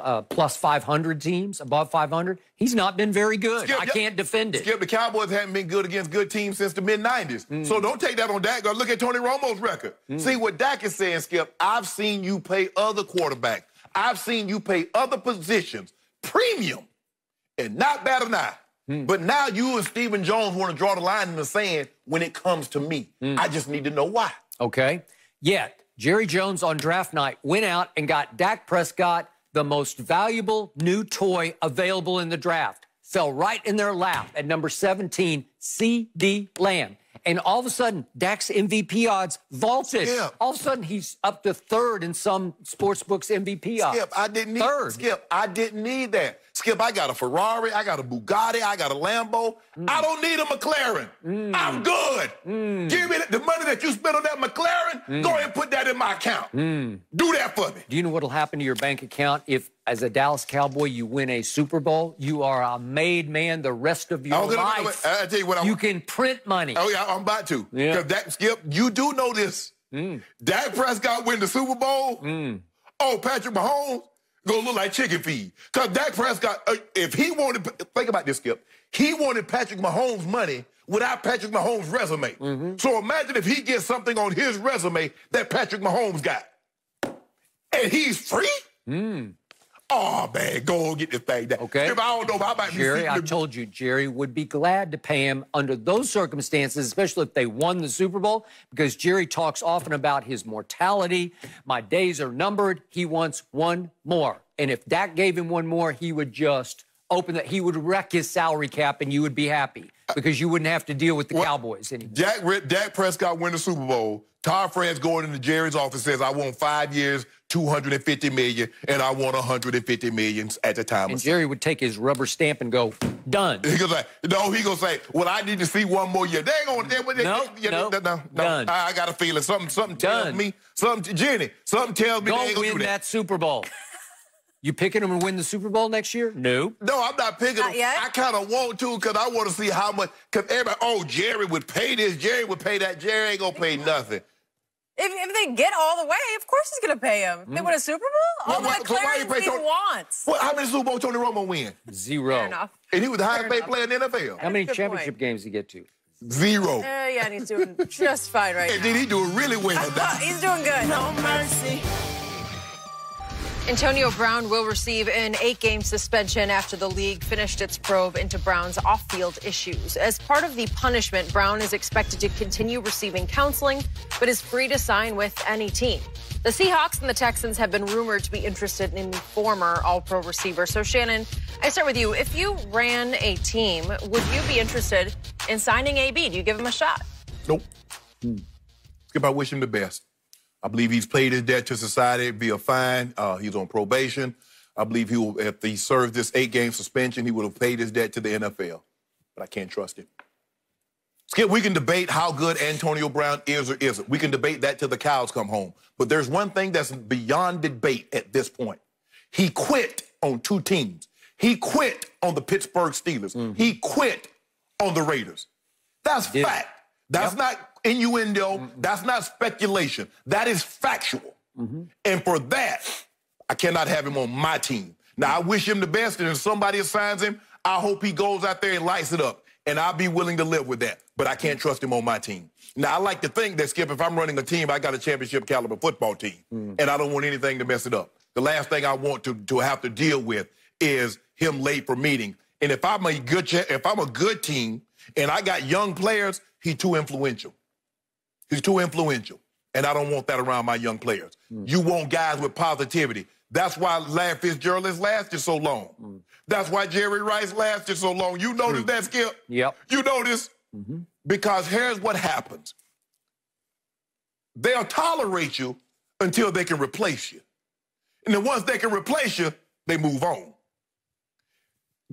uh, plus 500 teams, above 500, he's not been very good. Skip, I can't defend it. Skip, the Cowboys haven't been good against good teams since the mid 90s. Mm. So don't take that on Dak. Look at Tony Romo's record. Mm. See what Dak is saying, Skip. I've seen you pay other quarterbacks I've seen you pay other positions premium and not bad enough. Mm. But now you and Stephen Jones want to draw the line in the sand when it comes to me. Mm. I just need to know why. Okay. Yet, Jerry Jones on draft night went out and got Dak Prescott the most valuable new toy available in the draft. Fell right in their lap at number 17, CeeDee Lamb. And all of a sudden, Dak's MVP odds vaulted. Skip. All of a sudden, he's up to third in some sports books MVP odds. Skip, I didn't need third. Skip, I didn't need that. Skip, I got a Ferrari, I got a Bugatti, I got a Lambo. Mm. I don't need a McLaren. Mm. I'm good. Mm. Give me the money that you spent on that McLaren. Mm. Go ahead and put that in my account. Mm. Do that for me. Do you know what'll happen to your bank account if, as a Dallas Cowboy, you win a Super Bowl? You are a made man the rest of your life. I tell you what, I'm, you can print money. Oh yeah, I'm about to. Yeah. That, Skip, you do know this. Mm. Dak Prescott win the Super Bowl. Mm. Oh, Patrick Mahomes gonna look like chicken feed. Cause Dak Prescott, uh, if he wanted, think about this, Skip. He wanted Patrick Mahomes' money without Patrick Mahomes' resume. Mm-hmm. So imagine if he gets something on his resume that Patrick Mahomes got, and he's free. Mm. Oh man, go get this thing. down. Okay. If I don't know, I might Jerry, be. I told you, Jerry would be glad to pay him under those circumstances, especially if they won the Super Bowl, because Jerry talks often about his mortality. My days are numbered. He wants one more, and if Dak gave him one more, he would just open that. He would wreck his salary cap, and you would be happy because you wouldn't have to deal with the well, Cowboys anymore. Dak, Dak Prescott win the Super Bowl. Todd France going into Jerry's office says, "I want five years, 250 million, and I want 150 millions at the time." And Jerry would take his rubber stamp and go, "Done." He goes like, "No," he gonna say, "Well, I need to see one more year." They ain't gonna. They, no, they, no, no, no, Done. I, I, got a feeling something. Something Done. tells me. Something, Jenny. Something tells me Don't they ain't win do that. that Super Bowl. You picking them to win the Super Bowl next year? No. No, I'm not picking Not them. yet? I kind of want to because I want to see how much. Because everybody, oh, Jerry would pay this, Jerry would pay that. Jerry ain't gonna pay nothing. If, if they get all the way, of course he's going to pay him. They win a Super Bowl? All Well, the why- so why you McLarens pay he Tony- wants. What? How many Super Bowl Tony Romo win? Zero. Fair enough. And he was the highest paid player in the NFL. How many championship point. games did he get to? Zero. Uh, yeah, and he's doing just fine right And now. then he doing really well. <laughs> He's doing good. No mercy. Antonio Brown will receive an eight game suspension after the league finished its probe into Brown's off field issues. As part of the punishment, Brown is expected to continue receiving counseling, but is free to sign with any team. The Seahawks and the Texans have been rumored to be interested in the former All Pro receiver. So, Shannon, I start with you. If you ran a team, would you be interested in signing AB? Do you give him a shot? Nope. Skip, I wish him the best. I believe he's paid his debt to society via fine. Uh, he's on probation. I believe he will, if he served this eight-game suspension, he would have paid his debt to the NFL. But I can't trust him. Skip, we can debate how good Antonio Brown is or isn't. We can debate that till the cows come home. But there's one thing that's beyond debate at this point. He quit on two teams. He quit on the Pittsburgh Steelers. He quit on the Raiders. That's Did- fact. That's not innuendo. Mm-hmm. That's not speculation. That is factual. Mm-hmm. And for that, I cannot have him on my team. Now, I wish him the best, and if somebody assigns him, I hope he goes out there and lights it up. And I'll be willing to live with that. But I can't trust him on my team. Now, I like to think that, Skip, if I'm running a team, I got a championship caliber football team. Mm. And I don't want anything to mess it up. The last thing I want to, to have to deal with is him late for meetings. And if I'm a good if I'm a good team and I got young players, he's too influential. He's too influential. And I don't want that around my young players. You want guys with positivity. That's why Larry Fitzgerald has lasted so long. That's why Jerry Rice lasted so long. You notice that, Skip? Yep. You notice? Mm-hmm. Because here's what happens. They'll tolerate you until they can replace you. And then once they can replace you, they move on.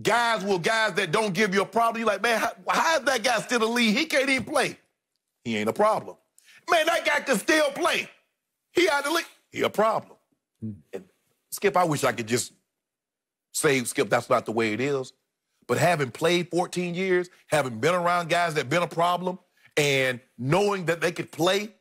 Guys will guys that don't give you a problem. You're like, man, how, how is that guy still the lead? He can't even play. He ain't a problem. Man, that guy can still play. He out the league. He a problem. And Skip, I wish I could just say, Skip, that's not the way it is. But having played 14 years, having been around guys that been a problem, and knowing that they could play,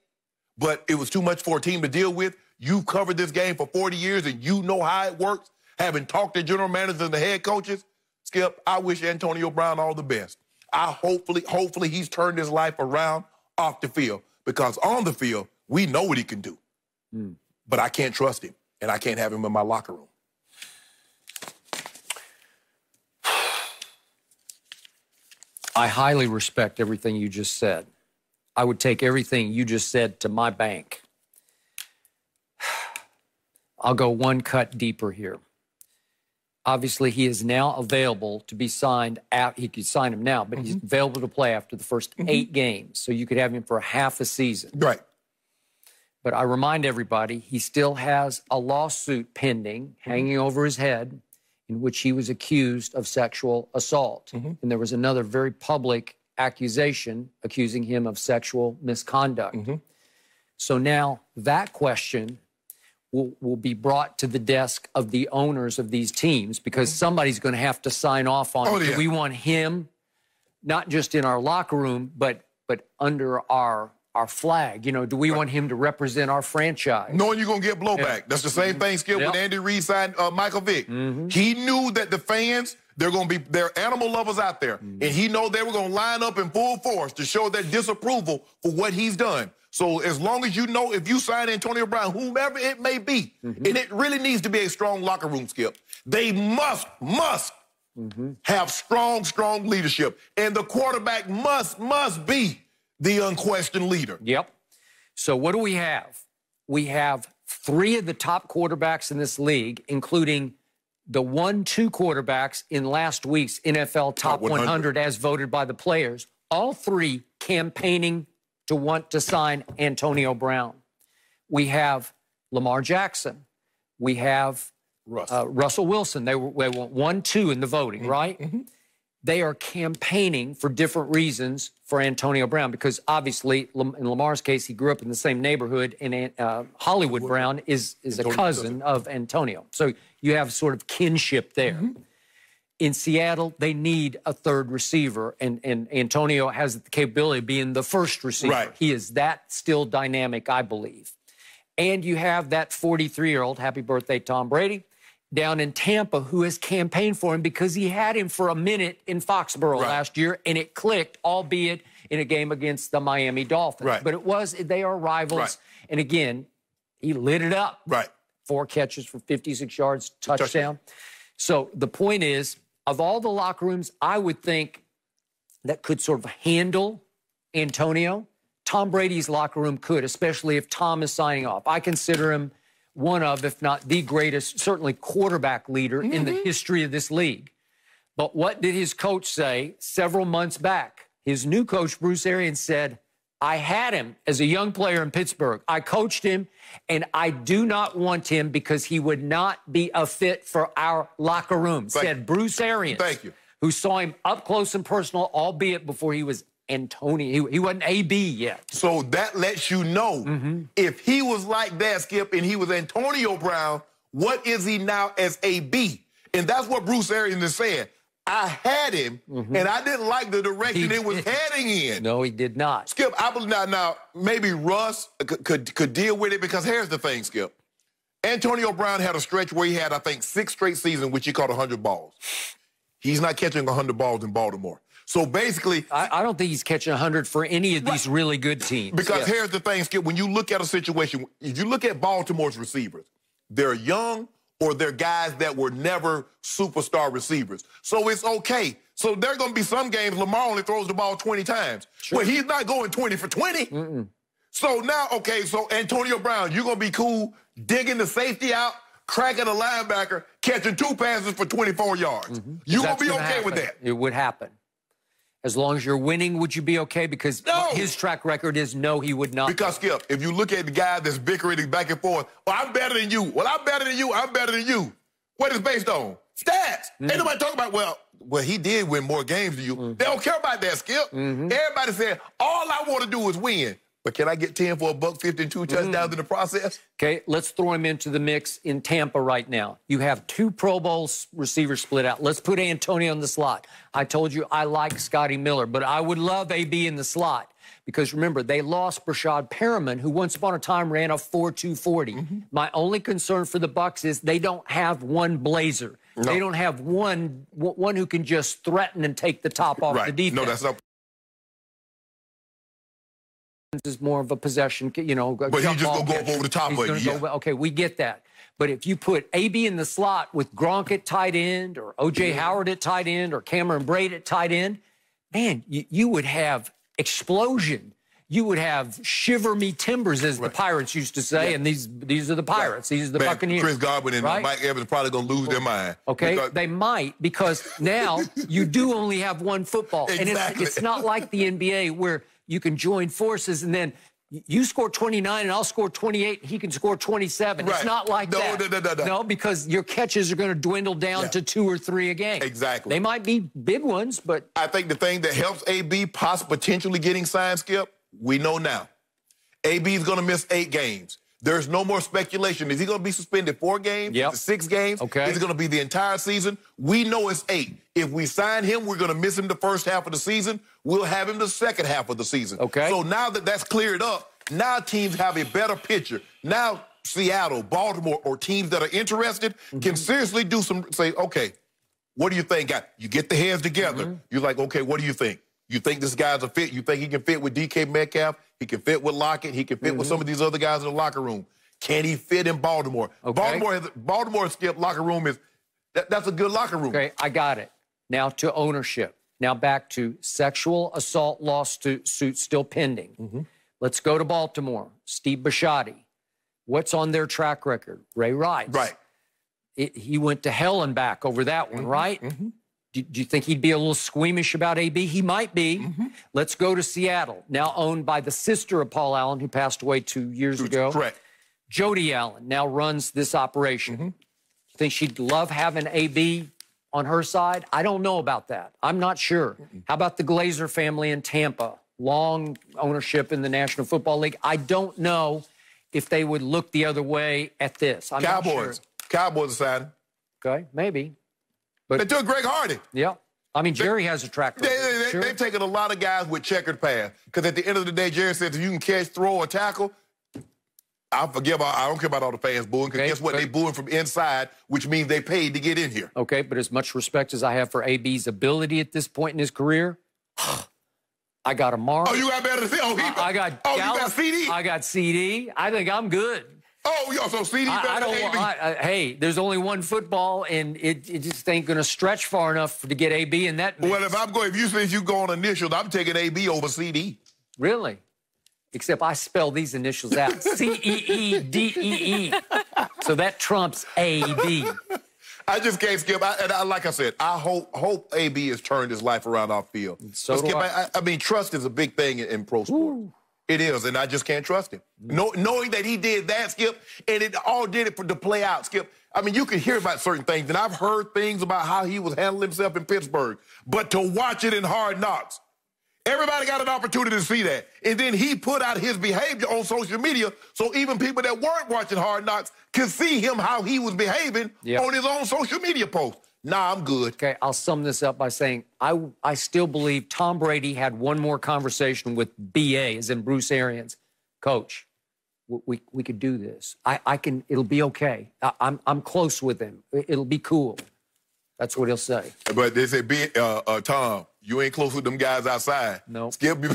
but it was too much for a team to deal with. You've covered this game for 40 years and you know how it works. Having talked to general managers and the head coaches, Skip, I wish Antonio Brown all the best. I hopefully, hopefully he's turned his life around off the field because on the field, we know what he can do. Hmm. But I can't trust him and I can't have him in my locker room. <sighs> I highly respect everything you just said. I would take everything you just said to my bank. <sighs> I'll go one cut deeper here. Obviously, he is now available to be signed. Out, he could sign him now, but he's mm-hmm. available to play after the 1st mm-hmm. eight games. So you could have him for half a season. Right. But I remind everybody, he still has a lawsuit pending, mm-hmm. hanging over his head, in which he was accused of sexual assault. And there was another very public accusation accusing him of sexual misconduct. So now that question will, will be brought to the desk of the owners of these teams because mm-hmm. somebody's going to have to sign off on Oh, it. Yeah. we want him not just in our locker room, but but under our our flag? You know, do we want him to represent our franchise? knowing you're gonna get blowback. That's the same mm-hmm. thing, Skip, Yep. when Andy Reid signed uh, Michael Vick. Mm-hmm. He knew that the fans, they're gonna be they're animal lovers out there. And he know they were gonna line up in full force to show their disapproval for what he's done. So as long as you know if you sign Antonio Brown, whomever it may be, mm-hmm. and it really needs to be a strong locker room, Skip, they must, must mm-hmm. have strong, strong leadership. And the quarterback must, must be the unquestioned leader. Yep. So what do we have? We have three of the top quarterbacks in this league, including the one, two quarterbacks in last week's NFL Top 100. 100 as voted by the players. All three campaigning to want to sign Antonio Brown. We have Lamar Jackson. We have Russ. uh, Russell Wilson. They were, they one, two in the voting, right? they are campaigning for different reasons for Antonio Brown because obviously, in Lamar's case, he grew up in the same neighborhood, and uh, Hollywood Brown is is a cousin of Antonio. So you have sort of kinship there. Mm-hmm. In Seattle, they need a third receiver, and, and Antonio has the capability of being the first receiver. Right. He is that still dynamic, I believe. And you have that 43 year old, happy birthday, Tom Brady, down in Tampa who has campaigned for him because he had him for a minute in Foxborough right. last year and it clicked, albeit in a game against the Miami Dolphins. Right. But it was, they are rivals. And again, he lit it up. Right. Four catches for 56 yards, touchdown. touchdown. So the point is, of all the locker rooms, I would think that could sort of handle Antonio, Tom Brady's locker room could, especially if Tom is signing off. I consider him one of, if not the greatest, certainly quarterback leader mm-hmm. in the mm-hmm. history of this league. But what did his coach say several months back? His new coach, Bruce Arians, said, I had him as a young player in Pittsburgh. I coached him, and I do not want him because he would not be a fit for our locker room, Thank said Bruce Arians. Thank you. Who saw him up close and personal, albeit before he was Antonio. He, he wasn't AB yet. So that lets you know mm-hmm. if he was like that, Skip, and he was Antonio Brown, what is he now as AB? And that's what Bruce Arians is saying. I had him, mm-hmm. and I didn't like the direction he, it was heading in. No, he did not. Skip, I believe now, now maybe Russ could, could, could deal with it because here's the thing, Skip. Antonio Brown had a stretch where he had, I think, six straight seasons, which he caught 100 balls. He's not catching 100 balls in Baltimore. So basically, I, I, don't think he's catching 100 for any of these really good teams. Because here's the thing, Skip. When you look at a situation, if you look at Baltimore's receivers, they're young or they're guys that were never superstar receivers. So it's okay. So there are going to be some games Lamar only throws the ball 20 times. Sure. Well, he's not going 20 for 20. Mm-mm. So now, okay, so Antonio Brown, you're going to be cool digging the safety out, cracking a linebacker, catching two passes for 24 yards. Mm-hmm. You're going to be okay happen. with that. It would happen. As long as you're winning, would you be okay? Because no. his track record is no, he would not. Because, Skip, if you look at the guy that's bickering back and forth, well, I'm better than you. Well, I'm better than you. I'm better than you. What is based on? Stats. Mm. Ain't nobody talking about, well, well, he did win more games than you. Mm. They don't care about that, Skip. Mm-hmm. Everybody said, all I want to do is win. But can I get 10 for a buck 52 touchdowns mm. in the process? Okay, let's throw him into the mix in Tampa right now. You have two Pro Bowl receivers split out. Let's put Antonio in the slot. I told you I like Scotty Miller, but I would love AB in the slot because remember, they lost Breshad Perriman, who once upon a time ran a 4 2 40. Mm-hmm. My only concern for the Bucks is they don't have one blazer. No. They don't have one one who can just threaten and take the top off right. the defense. No, that's not is more of a possession, you know. But he's just gonna go over the top of it. Yeah. Go, okay, we get that. But if you put AB in the slot with Gronk at tight end, or OJ. Howard at tight end, or Cameron Brate at tight end, man, you, you, would have explosion. You would have shiver me timbers, as right. the Pirates used to say. Yeah. And these these are the Pirates. Right. These are the man, Buccaneers. Chris Godwin and right? Mike Evans are probably going to lose their mind. Okay, because... they might because now you do only have one football, exactly. and it's, it's not like the NBA where you can join forces and then you score 29 and I'll score 28. and He can score 27. Right. It's not like no, that. No, no, no, no. No, because your catches are going to dwindle down yeah. to two or three a game. Exactly. They might be big ones, but. I think the thing that helps AB possibly potentially getting signed, Skip, we know now. AB is going to miss eight games. There's no more speculation. Is he going to be suspended four games? Yep. Six games? Okay. Is it going to be the entire season? We know it's eight. If we sign him, we're going to miss him the first half of the season. We'll have him the second half of the season. Okay. So now that that's cleared up, now teams have a better picture. Now Seattle, Baltimore, or teams that are interested mm-hmm. can seriously do some, say, okay, what do you think? You get the heads together. Mm-hmm. You're like, okay, what do you think? You think this guy's a fit? You think he can fit with DK Metcalf? He can fit with Lockett. He can fit mm-hmm. with some of these other guys in the locker room. Can he fit in Baltimore? Okay. Baltimore, has, Baltimore skip locker room is that, that's a good locker room. Okay, I got it. Now to ownership. Now back to sexual assault lawsuit suit still pending. Mm-hmm. Let's go to Baltimore. Steve Bisciotti. What's on their track record? Ray Rice. Right. It, he went to hell and back over that one, mm-hmm. right? Mm-hmm. Do, do, you think he'd be a little squeamish about AB? He might be. Mm-hmm. Let's go to Seattle, now owned by the sister of Paul Allen, who passed away two years ago. Correct. Jody Allen now runs this operation. Mm-hmm. You think she'd love having AB on her side? I don't know about that. I'm not sure. How about the Glazer family in Tampa? Long ownership in the National Football League. I don't know if they would look the other way at this. I'm not Cowboys. sure. Cowboys decided. Okay, maybe. They took Greg Hardy. Yeah. I mean, Jerry has a track record. they, Sure. They've taken a lot of guys with checkered path. Because at the end of the day, Jerry says if you can catch, throw, or tackle, I forgive. I don't care about all the fans booing. Because Okay, guess what? but- They booing from inside, which means they paid to get in here. Okay, but as much respect as I have for AB's ability at this point in his career, <sighs> I got Amari. Oh, you got better than. Oh, he, I got Oh, you got CD. I got CD. I think I'm good. Oh, yo, so CD better I, I than. AB. want- I, I, hey, there's only one football, and it, it just ain't going to stretch far enough to get AB in that. Mix. well, if I'm going, if you say you go on initials, I'm taking AB over CD. Really? Except I spell these initials out <laughs> C E E D E E. So that trumps A B. <laughs> I just can't skip. I, and I, like I said, I hope hope AB has turned his life around our field. So skip, I. I. I mean, trust is a big thing in, in pro sports. It is, and I just can't trust him. Know, knowing that he did that, Skip, and it all did it for to play out, Skip. I mean, you can hear about certain things, and I've heard things about how he was handling himself in Pittsburgh, but to watch it in Hard Knocks, everybody got an opportunity to see that, and then he put out his behavior on social media, so even people that weren't watching Hard Knocks could see him how he was behaving Yep. on his own social media post. Nah, I'm good. Okay, I'll sum this up by saying I I still believe Tom Brady had one more conversation with BA, as in Bruce Arians, coach. We we could do this. I I can. It'll be okay. I, I'm I'm close with him. It- It'll be cool. That's what he'll say. But they say, "Be uh, uh, Tom, you ain't close with them guys outside." No. Skip, you,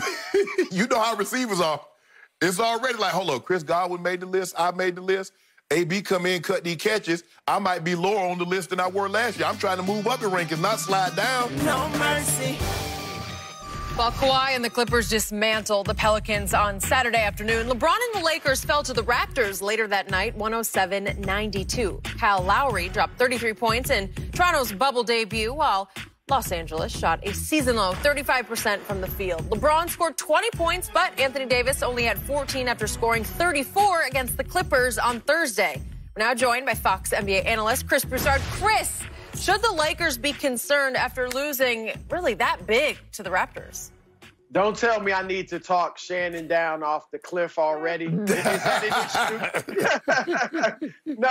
<laughs> you know how receivers are. It's already like, hold on, Chris Godwin made the list. I made the list. AB come in, cut these catches. I might be lower on the list than I were last year. I'm trying to move up the rankings, not slide down. No mercy. While Kawhi and the Clippers dismantled the Pelicans on Saturday afternoon, LeBron and the Lakers fell to the Raptors later that night, 107 92. Kyle Lowry dropped 33 points in Toronto's bubble debut, while Los Angeles shot a season low 35% from the field. LeBron scored 20 points, but Anthony Davis only had 14 after scoring 34 against the Clippers on Thursday. We're now joined by Fox NBA analyst Chris Broussard. Chris, should the Lakers be concerned after losing really that big to the Raptors? Don't tell me I need to talk Shannon down off the cliff already. <laughs> Is that an issue? <laughs> no,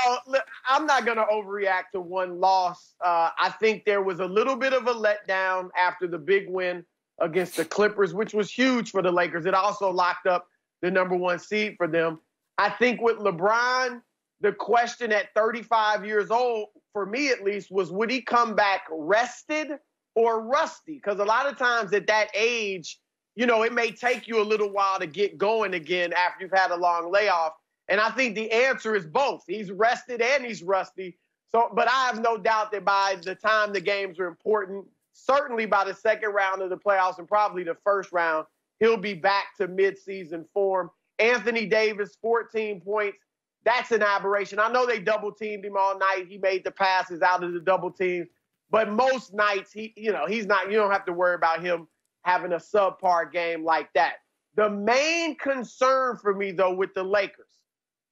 I'm not going to overreact to one loss. Uh, I think there was a little bit of a letdown after the big win against the Clippers, which was huge for the Lakers. It also locked up the number one seed for them. I think with LeBron, the question at 35 years old, for me at least, was would he come back rested or rusty? Because a lot of times at that age, you know, it may take you a little while to get going again after you've had a long layoff. And I think the answer is both. He's rested and he's rusty. So, but I have no doubt that by the time the games are important, certainly by the second round of the playoffs and probably the first round, he'll be back to midseason form. Anthony Davis, 14 points. That's an aberration. I know they double teamed him all night. He made the passes out of the double teams, but most nights he, you know, he's not. You don't have to worry about him having a subpar game like that. The main concern for me, though, with the Lakers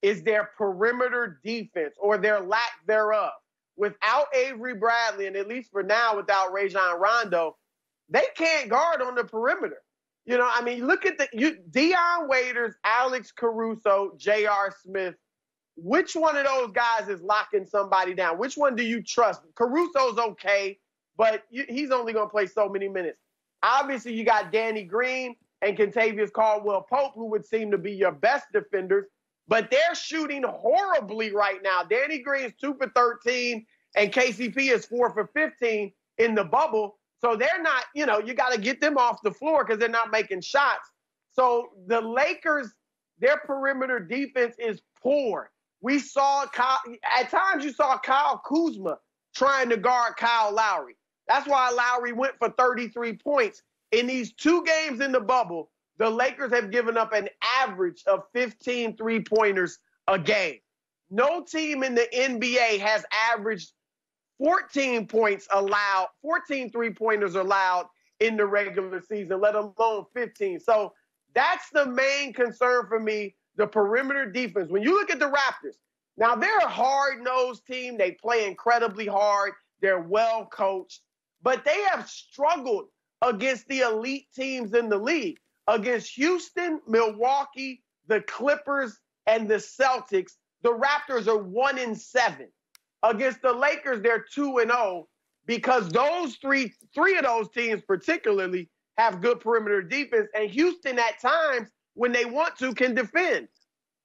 is their perimeter defense or their lack thereof. Without Avery Bradley, and at least for now, without Rajon Rondo, they can't guard on the perimeter. You know, I mean, look at the you Dion Waiters, Alex Caruso, J.R. Smith. Which one of those guys is locking somebody down? Which one do you trust? Caruso's okay, but you, he's only going to play so many minutes. Obviously, you got Danny Green and Kentavious Caldwell Pope, who would seem to be your best defenders, but they're shooting horribly right now. Danny Green's two for 13, and KCP is four for 15 in the bubble. So they're not, you know, you got to get them off the floor because they're not making shots. So the Lakers, their perimeter defense is poor. We saw Kyle, at times you saw Kyle Kuzma trying to guard Kyle Lowry. That's why Lowry went for 33 points. In these two games in the bubble, the Lakers have given up an average of 15 three pointers a game. No team in the NBA has averaged 14 points allowed, 14 three pointers allowed in the regular season, let alone 15. So that's the main concern for me the perimeter defense. When you look at the Raptors, now they're a hard nosed team. They play incredibly hard. They're well coached, but they have struggled against the elite teams in the league. Against Houston, Milwaukee, the Clippers, and the Celtics, the Raptors are one in seven. Against the Lakers, they're two and oh because those three, three of those teams particularly have good perimeter defense, and Houston at times, when they want to, can defend.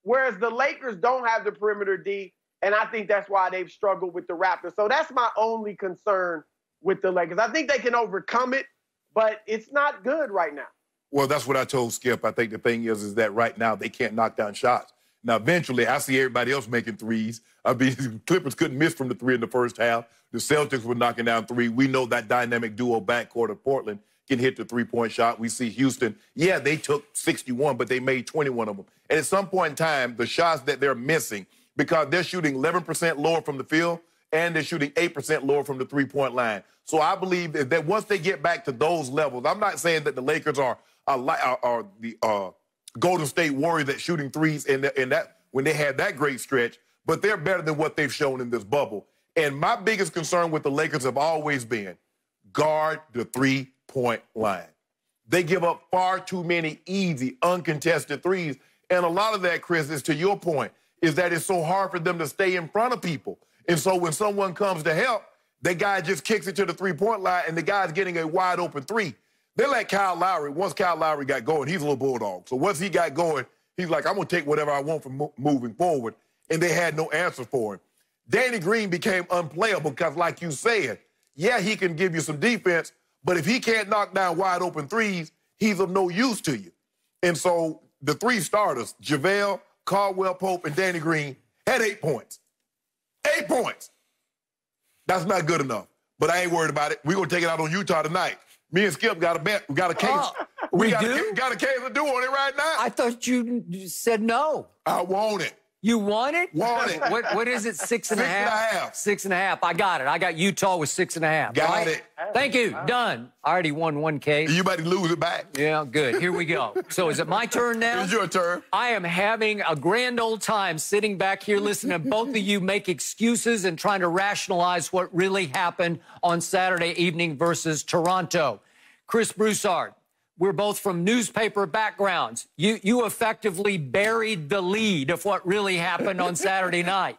Whereas the Lakers don't have the perimeter D, and I think that's why they've struggled with the Raptors. So that's my only concern with the Lakers. I think they can overcome it, but it's not good right now. Well, that's what I told Skip. I think the thing is, is that right now they can't knock down shots. Now, eventually, I see everybody else making threes. I mean, <laughs> Clippers couldn't miss from the three in the first half. The Celtics were knocking down three. We know that dynamic duo backcourt of Portland can hit the three-point shot. We see Houston. Yeah, they took 61, but they made 21 of them. And at some point in time, the shots that they're missing, because they're shooting 11% lower from the field and they're shooting 8% lower from the three-point line. So I believe that once they get back to those levels, I'm not saying that the Lakers are, are, are the uh, Golden State Warriors that shooting threes in, the, in that when they had that great stretch, but they're better than what they've shown in this bubble. And my biggest concern with the Lakers have always been guard the three point line. They give up far too many easy, uncontested threes. And a lot of that, Chris, is to your point, is that it's so hard for them to stay in front of people. And so when someone comes to help, the guy just kicks it to the three point line and the guy's getting a wide open three. They let Kyle Lowry, once Kyle Lowry got going, he's a little bulldog. So once he got going, he's like, I'm going to take whatever I want from mo- moving forward. And they had no answer for him. Danny Green became unplayable because, like you said, yeah, he can give you some defense, but if he can't knock down wide open threes, he's of no use to you. And so the three starters, JaVale, Caldwell Pope, and Danny Green, had eight points. Eight points. That's not good enough. But I ain't worried about it. We're gonna take it out on Utah tonight. Me and Skip got a bet. We got a case. Oh, we, we got do? A, got a case to do on it right now. I thought you said no. I want it. You want it? Want it. What, what is it? Six and six a half? and a half. Six and a half. I got it. I got Utah with six and a half. Got right? it. Thank you. Done. I already won one case. You about to lose it back. Yeah, good. Here we go. So is it my turn now? It's your turn. I am having a grand old time sitting back here listening to both of you make excuses and trying to rationalize what really happened on Saturday evening versus Toronto. Chris Broussard, we're both from newspaper backgrounds. You, you effectively buried the lead of what really happened on Saturday <laughs> night.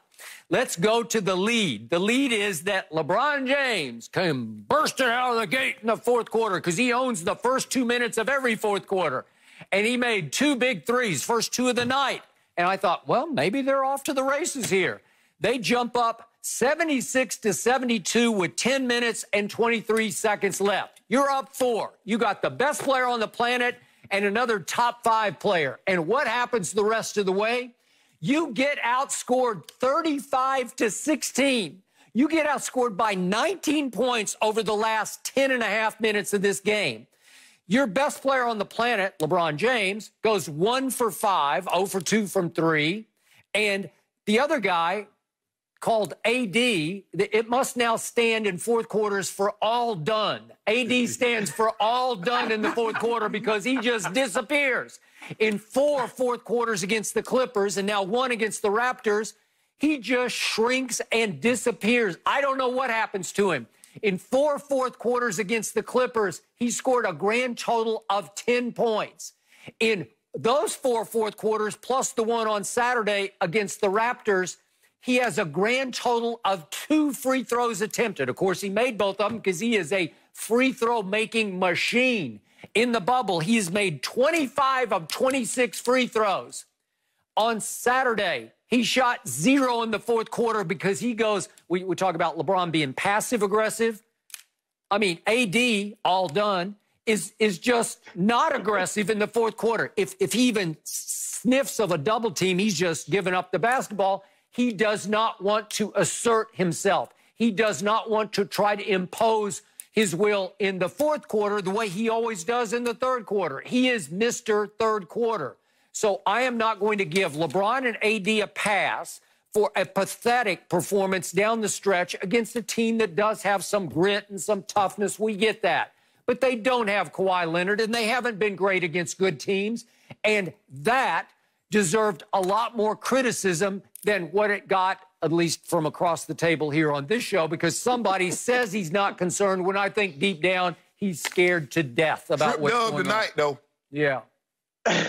Let's go to the lead. The lead is that LeBron James came bursting out of the gate in the fourth quarter because he owns the first two minutes of every fourth quarter. And he made two big threes, first two of the night. And I thought, well, maybe they're off to the races here. They jump up 76 to 72 with 10 minutes and 23 seconds left. You're up four. You got the best player on the planet and another top five player. And what happens the rest of the way? You get outscored 35 to 16. You get outscored by 19 points over the last 10 and a half minutes of this game. Your best player on the planet, LeBron James, goes one for five, 0 for two from three. And the other guy, called AD, it must now stand in fourth quarters for all done. AD <laughs> stands for all done in the fourth quarter because he just disappears. In four fourth quarters against the Clippers and now one against the Raptors, he just shrinks and disappears. I don't know what happens to him. In four fourth quarters against the Clippers, he scored a grand total of 10 points. In those four fourth quarters, plus the one on Saturday against the Raptors, he has a grand total of two free throws attempted. Of course, he made both of them because he is a free throw making machine. In the bubble, he's made 25 of 26 free throws. On Saturday, he shot zero in the fourth quarter because he goes, we, we talk about LeBron being passive aggressive. I mean, AD, all done, is, is just not aggressive in the fourth quarter. If, if he even sniffs of a double team, he's just giving up the basketball. He does not want to assert himself. He does not want to try to impose his will in the fourth quarter the way he always does in the third quarter. He is Mr. Third Quarter. So I am not going to give LeBron and AD a pass for a pathetic performance down the stretch against a team that does have some grit and some toughness. We get that. But they don't have Kawhi Leonard, and they haven't been great against good teams. And that deserved a lot more criticism than what it got at least from across the table here on this show, because somebody <laughs> says he's not concerned when I think deep down he's scared to death about Trip what's Dub going tonight, on. though. Yeah. <laughs>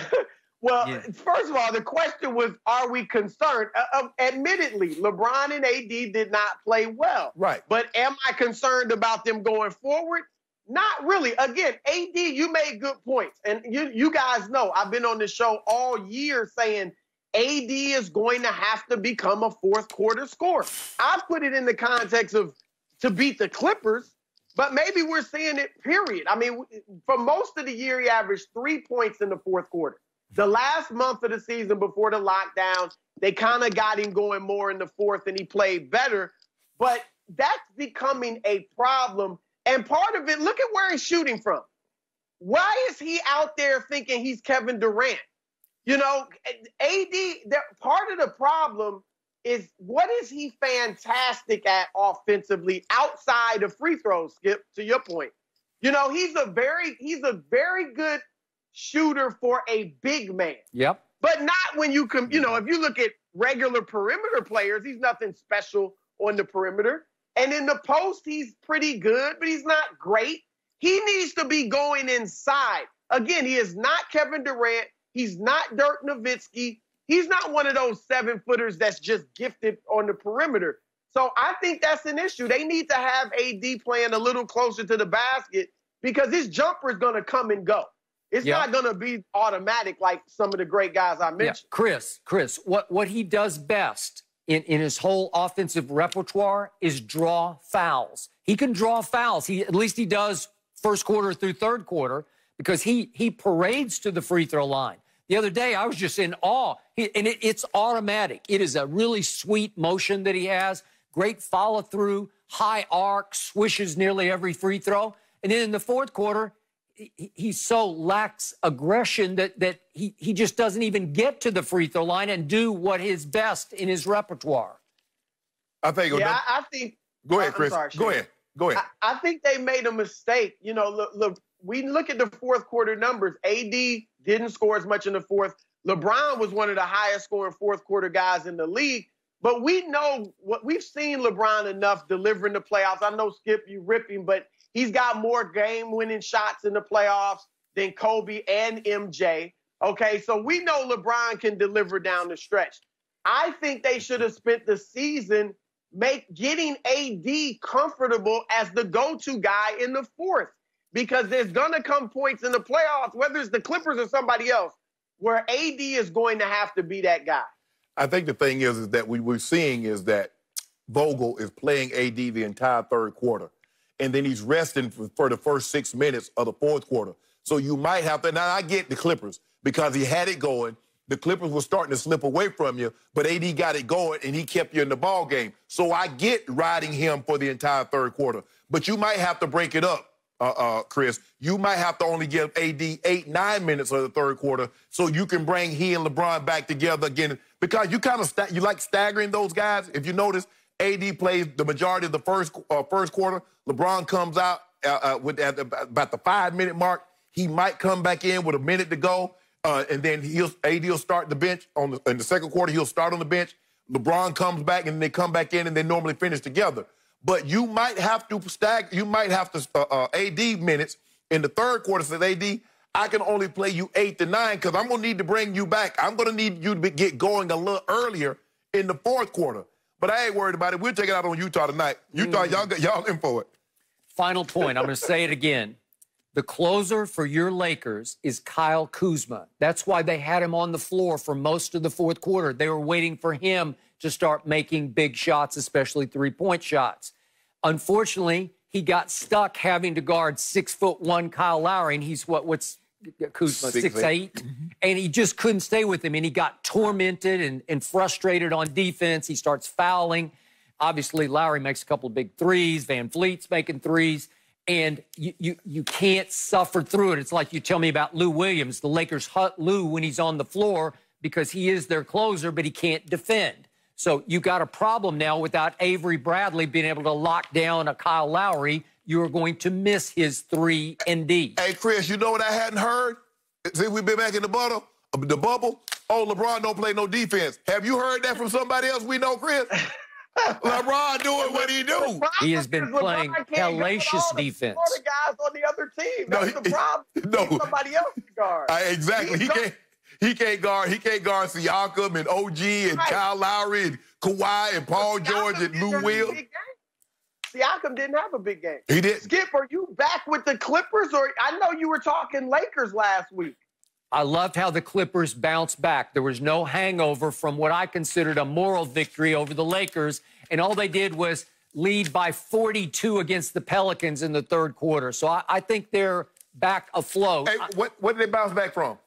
Well, Yeah. first of all, the question was, are we concerned? Uh, uh, admittedly, LeBron and AD did not play well. Right. But am I concerned about them going forward? Not really. Again, AD, you made good points. And you, you guys know I've been on this show all year saying AD is going to have to become a fourth quarter scorer. I put it in the context of to beat the Clippers, but maybe we're seeing it, period. I mean, for most of the year, he averaged three points in the fourth quarter. The last month of the season before the lockdown, they kind of got him going more in the fourth and he played better. But that's becoming a problem. And part of it, look at where he's shooting from. Why is he out there thinking he's Kevin Durant? You know, AD, part of the problem is what is he fantastic at offensively outside of free throws, Skip, to your point. You know, he's a very he's a very good shooter for a big man. Yep. But not when you can, you know, if you look at regular perimeter players, he's nothing special on the perimeter. And in the post, he's pretty good, but he's not great. He needs to be going inside. Again, he is not Kevin Durant. He's not Dirk Nowitzki. He's not one of those seven footers that's just gifted on the perimeter. So I think that's an issue. They need to have AD playing a little closer to the basket because his jumper is going to come and go. It's Yeah. not going to be automatic like some of the great guys I Yeah. mentioned. Chris, Chris, what, what he does best in, in his whole offensive repertoire is draw fouls. He can draw fouls. He at least he does first quarter through third quarter because he he parades to the free throw line. The other day, I was just in awe, he, and it, it's automatic. It is a really sweet motion that he has. Great follow through, high arc, swishes nearly every free throw, and then in the fourth quarter, he, he so lacks aggression that that he he just doesn't even get to the free throw line and do what is best in his repertoire. I think. Yeah, I, I think. go ahead, Chris. sorry, go ahead. Go ahead. I, I think they made a mistake. You know, look, look, we look at the fourth quarter numbers. AD didn't score as much in the fourth. LeBron was one of the highest scoring fourth quarter guys in the league. But we know what we've seen LeBron enough delivering the playoffs. I know Skip, you rip him, but he's got more game winning shots in the playoffs than Kobe and MJ. Okay, so we know LeBron can deliver down the stretch. I think they should have spent the season make getting AD comfortable as the go-to guy in the fourth because there's gonna come points in the playoffs, whether it's the Clippers or somebody else, where AD is going to have to be that guy. I think the thing is, is that what we're seeing is that Vogel is playing AD the entire third quarter, and then he's resting for, for the first six minutes of the fourth quarter. So you might have to. Now I get the Clippers because he had it going. The Clippers were starting to slip away from you, but AD got it going and he kept you in the ball game. So I get riding him for the entire third quarter, but you might have to break it up. Uh, uh, Chris, you might have to only give AD eight, nine minutes of the third quarter so you can bring he and LeBron back together again. Because you kind of you like staggering those guys. If you notice, AD plays the majority of the first uh, first quarter. LeBron comes out uh, uh, with at the, about the five minute mark. He might come back in with a minute to go, uh, and then he'll AD will start the bench on the, in the second quarter. He'll start on the bench. LeBron comes back, and they come back in, and they normally finish together. But you might have to stag. You might have to uh, uh, AD minutes in the third quarter. Says AD, I can only play you eight to nine because I'm gonna need to bring you back. I'm gonna need you to be, get going a little earlier in the fourth quarter. But I ain't worried about it. We'll take it out on Utah tonight. Utah, y'all got y'all in for it. Final point. I'm going to say it again. The closer for your Lakers is Kyle Kuzma. That's why they had him on the floor for most of the fourth quarter. They were waiting for him to start making big shots, especially three point shots. Unfortunately, he got stuck having to guard six foot one Kyle Lowry, and he's what? What's Kuzma Six six, eight. eight, mm-hmm. and he just couldn't stay with him, and he got tormented and, and frustrated on defense. He starts fouling. Obviously, Lowry makes a couple of big threes. VanVleet's making threes, and you you you can't suffer through it. It's like you tell me about Lou Williams. The Lakers hut Lou when he's on the floor because he is their closer, but he can't defend. So you got a problem now without Avery Bradley being able to lock down a Kyle Lowry. You are going to miss his three and D. Hey, Chris, you know what I hadn't heard since we've been back in the bubble? The bubble. Oh, LeBron don't play no defense. Have you heard that from somebody else we know, Chris? <laughs> LeBron doing what he do. He has been playing hellacious defense. The guys on the other team. That's No, the he- problem. <laughs> no. Need somebody else guard. Uh, exactly. He can't. He can't guard. He can't guard Siakam and OG and Right. Kyle Lowry and Kawhi and Paul George and didn't Lou have Will. big. Siakam didn't have a big game. He did. Skip, are you back with the Clippers, or I know you were talking Lakers last week? I loved how the Clippers bounced back. There was no hangover from what I considered a moral victory over the Lakers, and all they did was lead by 42 against the Pelicans in the third quarter. So I, I think they're back afloat. Hey, what what did they bounce back from?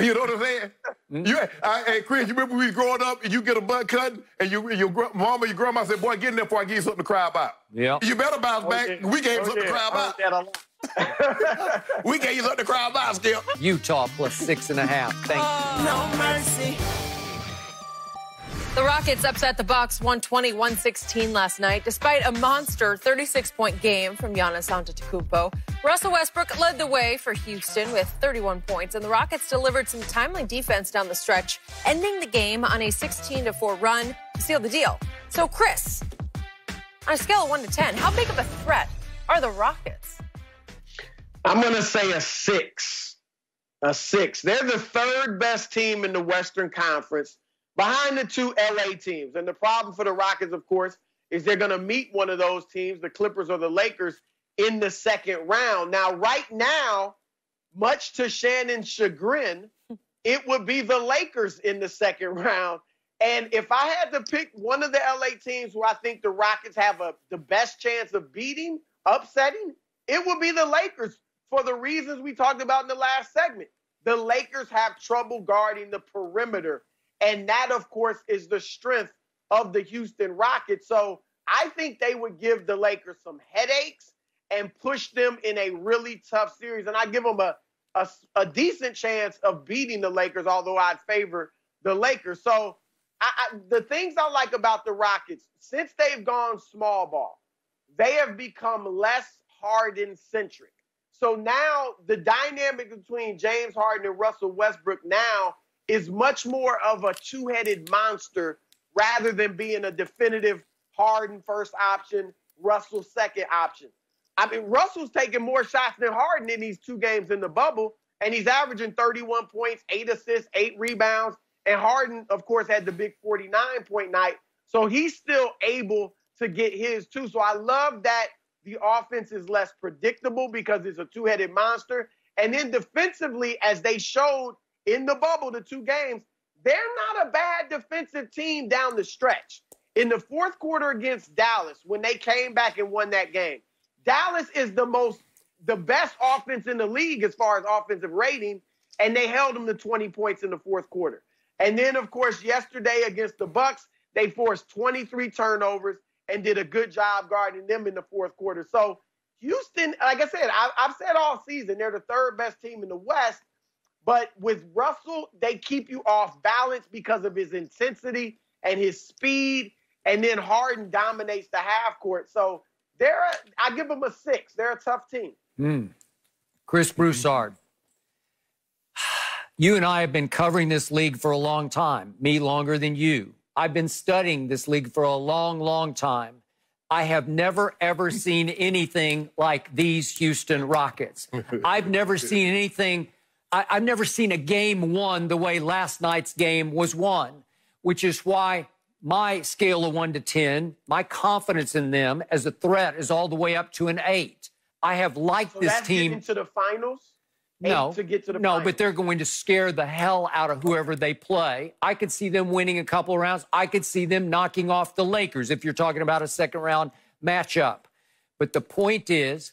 You know what I'm saying? Mm-hmm. You, I, hey, Chris, you remember we was growing up and you get a butt cut and you, your gr- mama, your grandma said, "Boy, get in there before I give you something to cry about." Yeah. You better bounce back. yeah. We gave you Oh, something yeah. to cry I about. Heard that a lot. We gave you something to cry about, Skip. Utah plus six and a half. Thank you. Oh. No mercy. The Rockets upset the Bucks 120-116 last night, despite a monster 36-point game from Giannis Antetokounmpo. Russell Westbrook led the way for Houston with 31 points, and the Rockets delivered some timely defense down the stretch, ending the game on a 16-4 run to seal the deal. So, Chris, on a scale of 1 to 10, how big of a threat are the Rockets? I'm going to say a six. A six. They're the third best team in the Western Conference behind the two LA teams. And the problem for the Rockets, of course, is they're going to meet one of those teams, the Clippers or the Lakers, in the second round. Now, right now, much to Shannon's chagrin, <laughs> it would be the Lakers in the second round. And if I had to pick one of the LA teams who I think the Rockets have a, the best chance of beating, upsetting, it would be the Lakers for the reasons we talked about in the last segment. The Lakers have trouble guarding the perimeter. And that, of course, is the strength of the Houston Rockets. So I think they would give the Lakers some headaches and push them in a really tough series. And I give them a, a, a decent chance of beating the Lakers, although I'd favor the Lakers. So I, I, the things I like about the Rockets, since they've gone small ball, they have become less Harden centric. So now the dynamic between James Harden and Russell Westbrook now is much more of a two headed monster rather than being a definitive Harden first option, Russell second option. I mean, Russell's taking more shots than Harden in these two games in the bubble, and he's averaging 31 points, eight assists, eight rebounds. And Harden, of course, had the big 49 point night. So he's still able to get his too. So I love that the offense is less predictable because it's a two headed monster. And then defensively, as they showed in the bubble, the two games, they're not a bad defensive team down the stretch. In the fourth quarter against Dallas, when they came back and won that game, Dallas is the most, the best offense in the league as far as offensive rating, and they held them to 20 points in the fourth quarter. And then, of course, yesterday against the Bucks, they forced 23 turnovers and did a good job guarding them in the fourth quarter. So Houston, like I said, I, I've said all season they're the third best team in the West. But with Russell, they keep you off balance because of his intensity and his speed. And then Harden dominates the half court. So they're, a, I give them a six. They're a tough team. Mm. Chris Broussard. <sighs> You and I have been covering this league for a long time, me longer than you. I've been studying this league for a long, long time. I have never, ever seen anything like these Houston Rockets. <laughs> I've never seen anything, I, have never seen a game won the way last night's game was won, which is why my scale of one to 10, my confidence in them as a threat is all the way up to an eight. I have liked So this that's team. to the finals. No, to get to the no, finals. but they're going to scare the hell out of whoever they play. I could see them winning a couple of rounds. I could see them knocking off the Lakers if you're talking about a second round matchup. But the point is,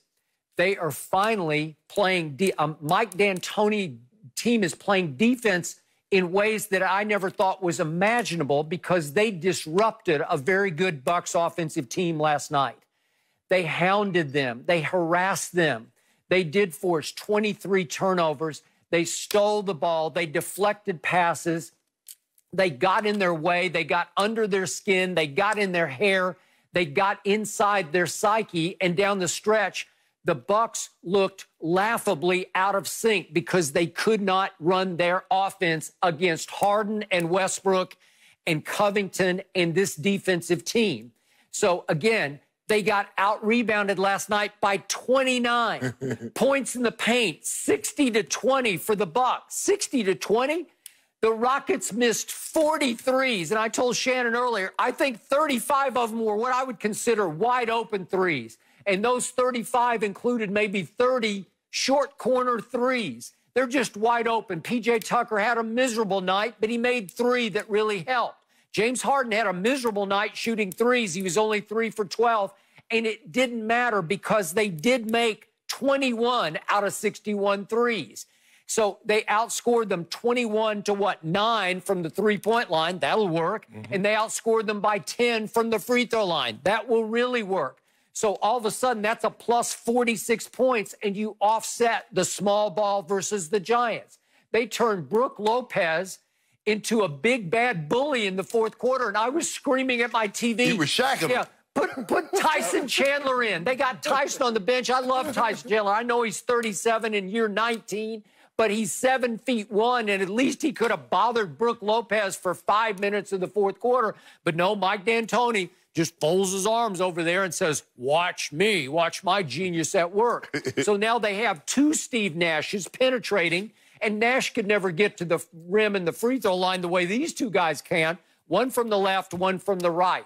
they are finally playing. De- um, Mike D'Antoni team is playing defense in ways that I never thought was imaginable because they disrupted a very good Bucks offensive team last night. They hounded them. They harassed them. They did force 23 turnovers. They stole the ball. They deflected passes. They got in their way. They got under their skin. They got in their hair. They got inside their psyche. And down the stretch, the Bucks looked laughably out of sync because they could not run their offense against Harden and Westbrook and Covington and this defensive team. So again, they got out rebounded last night by 29 <laughs> points in the paint, 60 to 20 for the Bucks. 60 to 20. The Rockets missed 43s, and I told Shannon earlier, I think 35 of them were what I would consider wide open threes. And those 35 included maybe 30 short corner threes. They're just wide open. PJ Tucker had a miserable night, but he made three that really helped. James Harden had a miserable night shooting threes. He was only three for 12, and it didn't matter because they did make 21 out of 61 threes. So they outscored them 21 to what, nine from the three point line. That'll work. Mm-hmm. And they outscored them by 10 from the free throw line. That will really work. So all of a sudden, that's a plus 46 points, and you offset the small ball versus the Giants. They turned Brook Lopez into a big bad bully in the fourth quarter, and I was screaming at my TV. He was shacking yeah, Put, put Tyson Chandler in. They got Tyson on the bench. I love Tyson Chandler. I know he's 37 and year 19, but he's seven feet one, and at least he could have bothered Brook Lopez for five minutes in the fourth quarter. But no, Mike D'Antoni just folds his arms over there and says, Watch me, watch my genius at work. <laughs> so now they have two Steve Nashes penetrating, and Nash could never get to the rim and the free throw line the way these two guys can one from the left, one from the right.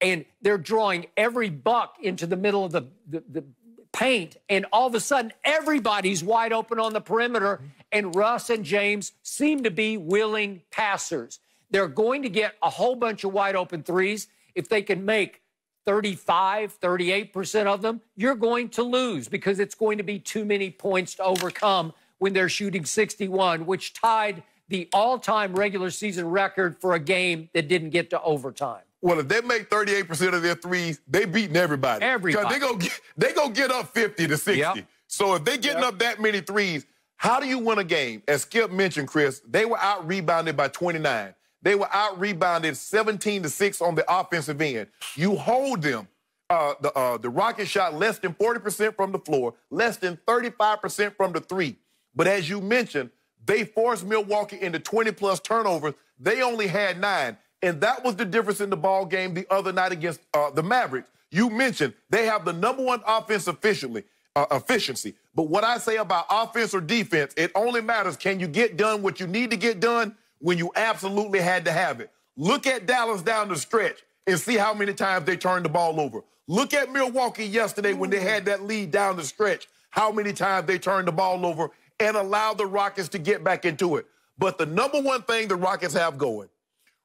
And they're drawing every buck into the middle of the, the, the paint, and all of a sudden, everybody's wide open on the perimeter, and Russ and James seem to be willing passers. They're going to get a whole bunch of wide open threes if they can make 35, 38% of them, you're going to lose because it's going to be too many points to overcome when they're shooting 61, which tied the all time regular season record for a game that didn't get to overtime. Well, if they make 38% of their threes, they beating everybody. Everybody. They go get, they go get up 50 to 60. Yep. So if they're getting yep. up that many threes, how do you win a game? As Skip mentioned, Chris, they were out rebounded by 29. They were out rebounded 17 to 6 on the offensive end. You hold them. Uh, the uh, the Rockets shot less than 40% from the floor, less than 35% from the three. But as you mentioned, they forced Milwaukee into 20 plus turnovers. They only had nine. And that was the difference in the ball game the other night against uh, the Mavericks. You mentioned they have the number one offense efficiently, uh, efficiency. But what I say about offense or defense, it only matters can you get done what you need to get done when you absolutely had to have it. Look at Dallas down the stretch and see how many times they turned the ball over. Look at Milwaukee yesterday when they had that lead down the stretch, how many times they turned the ball over and allow the Rockets to get back into it. But the number one thing the Rockets have going,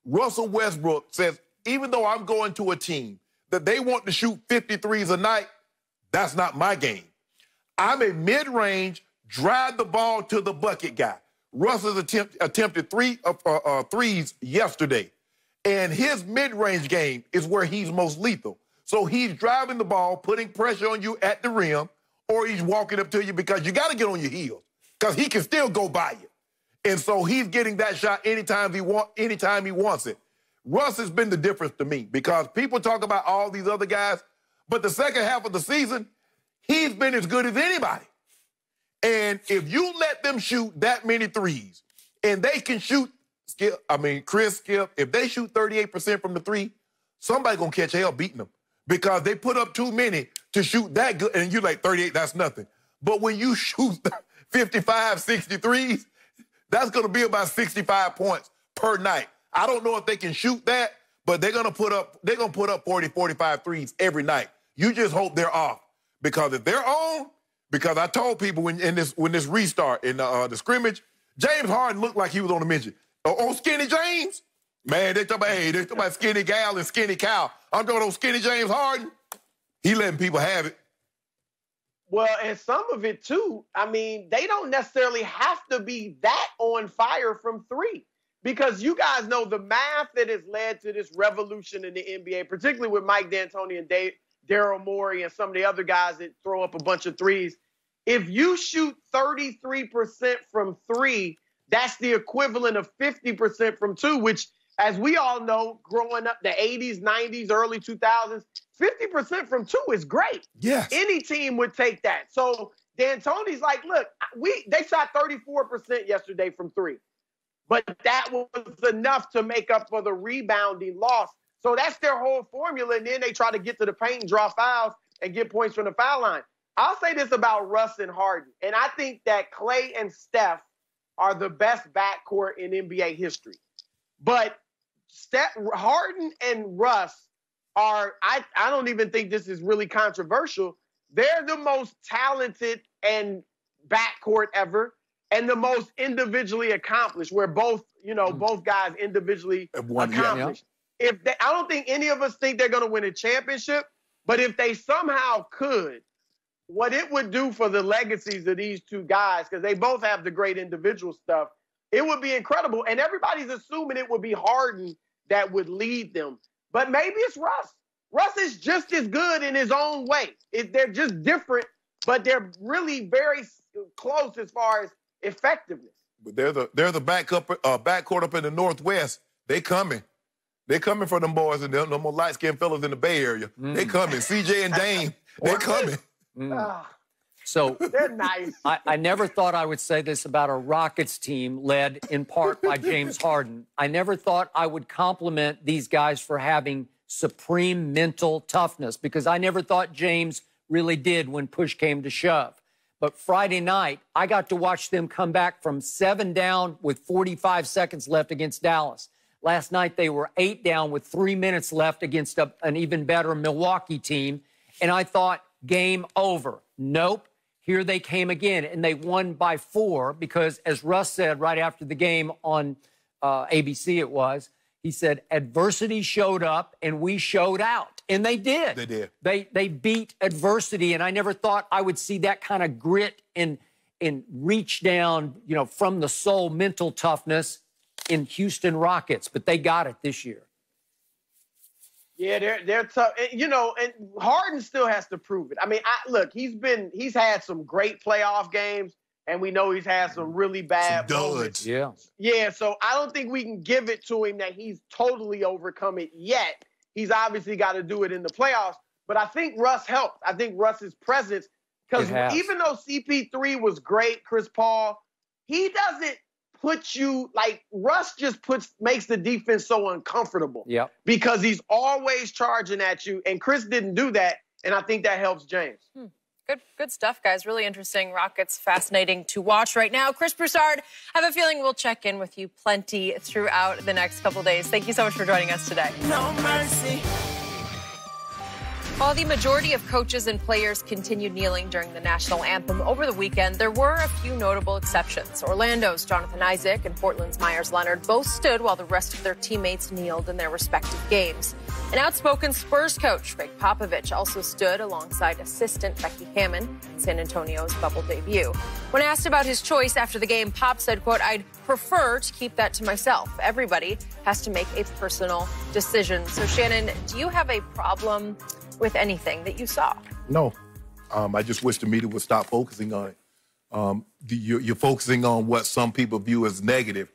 Russell Westbrook says, even though I'm going to a team that they want to shoot 53s a night, that's not my game. I'm a mid range, drive the ball to the bucket guy. Russell's attempt, attempted three uh, uh, uh, threes yesterday, and his mid-range game is where he's most lethal. So he's driving the ball, putting pressure on you at the rim, or he's walking up to you because you got to get on your heels because he can still go by you. And so he's getting that shot anytime he want, anytime he wants it. Russ has been the difference to me because people talk about all these other guys, but the second half of the season, he's been as good as anybody. And if you let them shoot that many threes, and they can shoot, Skip, I mean, Chris, Skip, if they shoot 38% from the three, somebody gonna catch hell beating them because they put up too many to shoot that good. And you're like, 38, that's nothing. But when you <laughs> shoot 55, 63s, that's gonna be about 65 points per night. I don't know if they can shoot that, but they're gonna put up, they're gonna put up 40, 45 threes every night. You just hope they're off. Because if they're on, because I told people when in this when this restart in the, uh, the scrimmage, James Harden looked like he was on a midget. Oh, oh Skinny James, man, they talk about hey, they talk about Skinny Gal and Skinny Cow. I'm talking about Skinny James Harden. He letting people have it. Well, and some of it too. I mean, they don't necessarily have to be that on fire from three because you guys know the math that has led to this revolution in the NBA, particularly with Mike D'Antoni and Dave, Daryl Morey and some of the other guys that throw up a bunch of threes. If you shoot 33% from three, that's the equivalent of 50% from two, which, as we all know, growing up the 80s, 90s, early 2000s, 50% from two is great. Yes. Any team would take that. So D'Antoni's like, look, we they shot 34% yesterday from three. but that was enough to make up for the rebounding loss. So that's their whole formula. And then they try to get to the paint and draw fouls and get points from the foul line. I'll say this about Russ and Harden. And I think that Clay and Steph are the best backcourt in NBA history. But Steph, Harden and Russ are, I, I don't even think this is really controversial. They're the most talented and backcourt ever and the most individually accomplished, where both, you know, mm. both guys individually One, accomplished. Yeah, yeah. If they, I don't think any of us think they're going to win a championship, but if they somehow could, what it would do for the legacies of these two guys, because they both have the great individual stuff, it would be incredible. And everybody's assuming it would be Harden that would lead them. But maybe it's Russ. Russ is just as good in his own way. It, they're just different, but they're really very close as far as effectiveness. But they're the they're the back up uh, backcourt up in the Northwest. They coming. They coming for them boys and them, them more light skinned fellas in the Bay Area. Mm. They coming. CJ and <laughs> Dame, they coming. Mm. So <laughs> they're nice. I, I, never thought I would say this about a Rockets team led in part by James <laughs> Harden. I never thought I would compliment these guys for having supreme mental toughness because I never thought James really did when push came to shove. But Friday night, I got to watch them come back from seven down with 45 seconds left against Dallas. Last night, they were eight down with three minutes left against a, an even better Milwaukee team. And I thought, game over. Nope. Here they came again, and they won by four because, as Russ said right after the game on uh, ABC, it was, he said, adversity showed up and we showed out. And they did. They did. They they beat adversity. And I never thought I would see that kind of grit and and reach down, you know, from the soul mental toughness in Houston Rockets. But they got it this year. Yeah, they're they're tough. You know, and Harden still has to prove it. I mean, I look, he's been he's had some great playoff games and we know he's had some really bad some moments. Yeah. Yeah, so I don't think we can give it to him that he's totally overcome it yet. He's obviously got to do it in the playoffs, but I think Russ helped. I think Russ's presence because even though CP3 was great, Chris Paul, he doesn't put you like Russ just puts makes the defense so uncomfortable. Yeah. Because he's always charging at you, and Chris didn't do that, and I think that helps James. Hmm. Good, good stuff, guys. Really interesting. Rockets fascinating to watch right now. Chris Broussard, I have a feeling we'll check in with you plenty throughout the next couple days. Thank you so much for joining us today. No mercy. While the majority of coaches and players continued kneeling during the national anthem over the weekend, there were a few notable exceptions. Orlando's Jonathan Isaac and Portland's Meyers Leonard both stood while the rest of their teammates kneeled in their respective games. An outspoken Spurs coach, Gregg Popovich, also stood alongside assistant Becky Hammon in San Antonio's bubble debut. When asked about his choice after the game, Pop said, quote, I'd prefer to keep that to myself. Everybody has to make a personal decision. So, Shannon, do you have a problem with anything that you saw? No. Um, I just wish the media would stop focusing on it. Um, the, you're, you're focusing on what some people view as negative.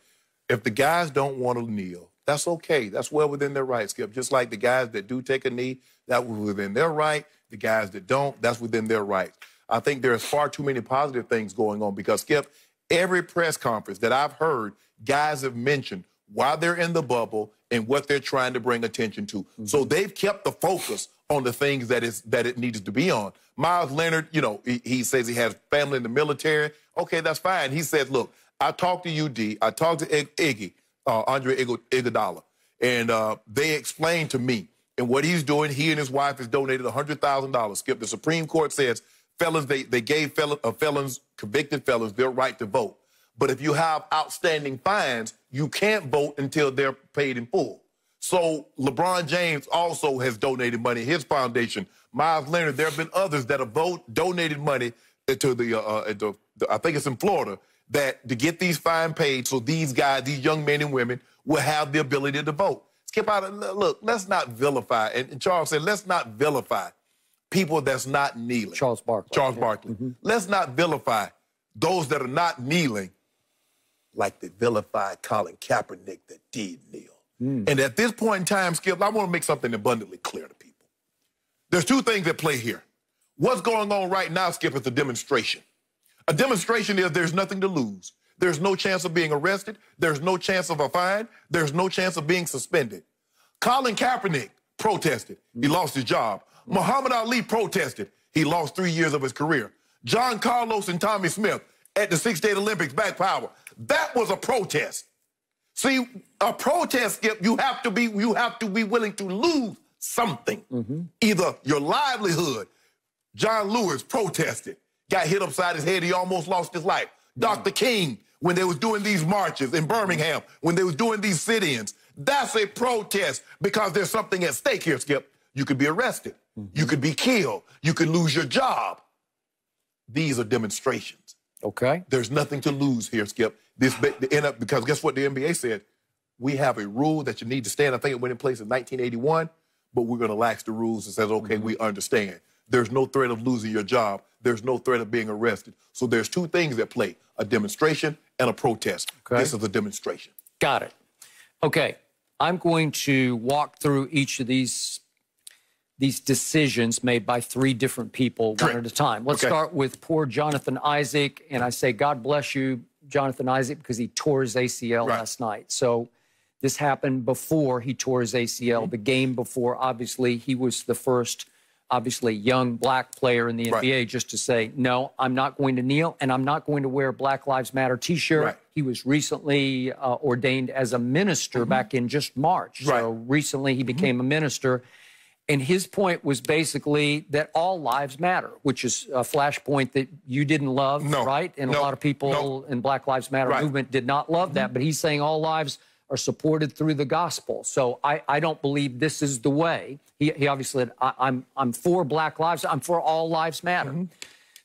If the guys don't want to kneel, that's okay. That's well within their right, Skip. Just like the guys that do take a knee, that was within their right. The guys that don't, that's within their right. I think there's far too many positive things going on because, Skip, every press conference that I've heard, guys have mentioned why they're in the bubble and what they're trying to bring attention to. Mm-hmm. So they've kept the focus on the things that is that it needs to be on. Miles Leonard, you know, he, he, says he has family in the military. Okay, that's fine. He says, look, I talked to UD, I talked to Iggy, uh, Andre Iguodala, and uh, they explained to me and what he's doing. He and his wife has donated $100,000. Skip, the Supreme Court says felons, they, they gave uh, felons, convicted felons, their right to vote. But if you have outstanding fines, you can't vote until they're paid in full. So LeBron James also has donated money, his foundation. Miles Leonard, there have been others that have vote, donated money to the, uh, uh the, the, I think it's in Florida, that to get these fine paid so these guys, these young men and women, will have the ability to vote. Skip out, Of, look, let's not vilify, and, Charles said, let's not vilify people that's not kneeling. Charles Barkley. Charles Barkley. Mm-hmm. Let's not vilify those that are not kneeling like they vilified Colin Kaepernick that did kneel. Mm. And at this point in time, Skip, I want to make something abundantly clear to people. There's two things at play here. What's going on right now, Skip, is a demonstration. A demonstration is there's nothing to lose. There's no chance of being arrested. There's no chance of a fine. There's no chance of being suspended. Colin Kaepernick protested. He lost his job. Muhammad Ali protested. He lost three years of his career. John Carlos and Tommie Smith at the Six Day Olympics, back power. That was a protest. See, a protest, Skip, you have to be you have to be willing to lose something. Mm-hmm. Either your livelihood. John Lewis protested, got hit upside his head, he almost lost his life. Mm-hmm. Dr. King, when they was doing these marches in Birmingham, when they was doing these sit-ins, that's a protest because there's something at stake here, Skip. You could be arrested. Mm-hmm. You could be killed. You could lose your job. These are demonstrations. Okay. There's nothing to lose here, Skip. This end up because guess what the NBA said? We have a rule that you need to stand. I think it went in place in 1981, but we're going to lax the rules and says, okay, mm-hmm. we understand. There's no threat of losing your job. There's no threat of being arrested. So there's two things at play: a demonstration and a protest. Okay. This is a demonstration. Got it. Okay. I'm going to walk through each of these these decisions made by three different people Correct. one at a time. Let's okay. start with poor Jonathan Isaac. And I say, God bless you, Jonathan Isaac, because he tore his ACL right. last night. So this happened before he tore his ACL. Mm-hmm. The game before, obviously, he was the first, obviously, young black player in the right. NBA just to say, no, I'm not going to kneel and I'm not going to wear a Black Lives Matter t shirt. Right. He was recently uh, ordained as a minister mm-hmm. back in just March. So recently he mm-hmm. became mm-hmm. a minister. And his point was basically that all lives matter, which is a flashpoint that you didn't love, no, right? And no, a lot of people no. in Black Lives Matter right. movement did not love mm-hmm. that. But he's saying all lives are supported through the gospel. So I, I don't believe this is the way. He, he obviously said, I, am I'm, I'm for Black lives. I'm for all lives matter. Mm-hmm.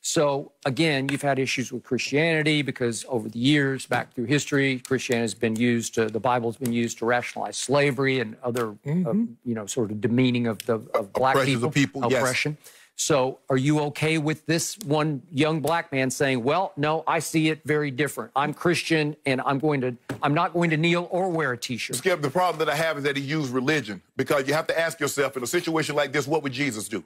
So again, you've had issues with Christianity because over the years, back through history, Christianity has been used to, the Bible's been used to rationalize slavery and other, mm-hmm. uh, you know, sort of demeaning of the of black people, people, oppression. Yes. So are you okay with this one young black man saying, well, no, I see it very different. I'm Christian and I'm going to, I'm not going to kneel or wear a t-shirt. Skip, the problem that I have is that he used religion because you have to ask yourself in a situation like this, what would Jesus do?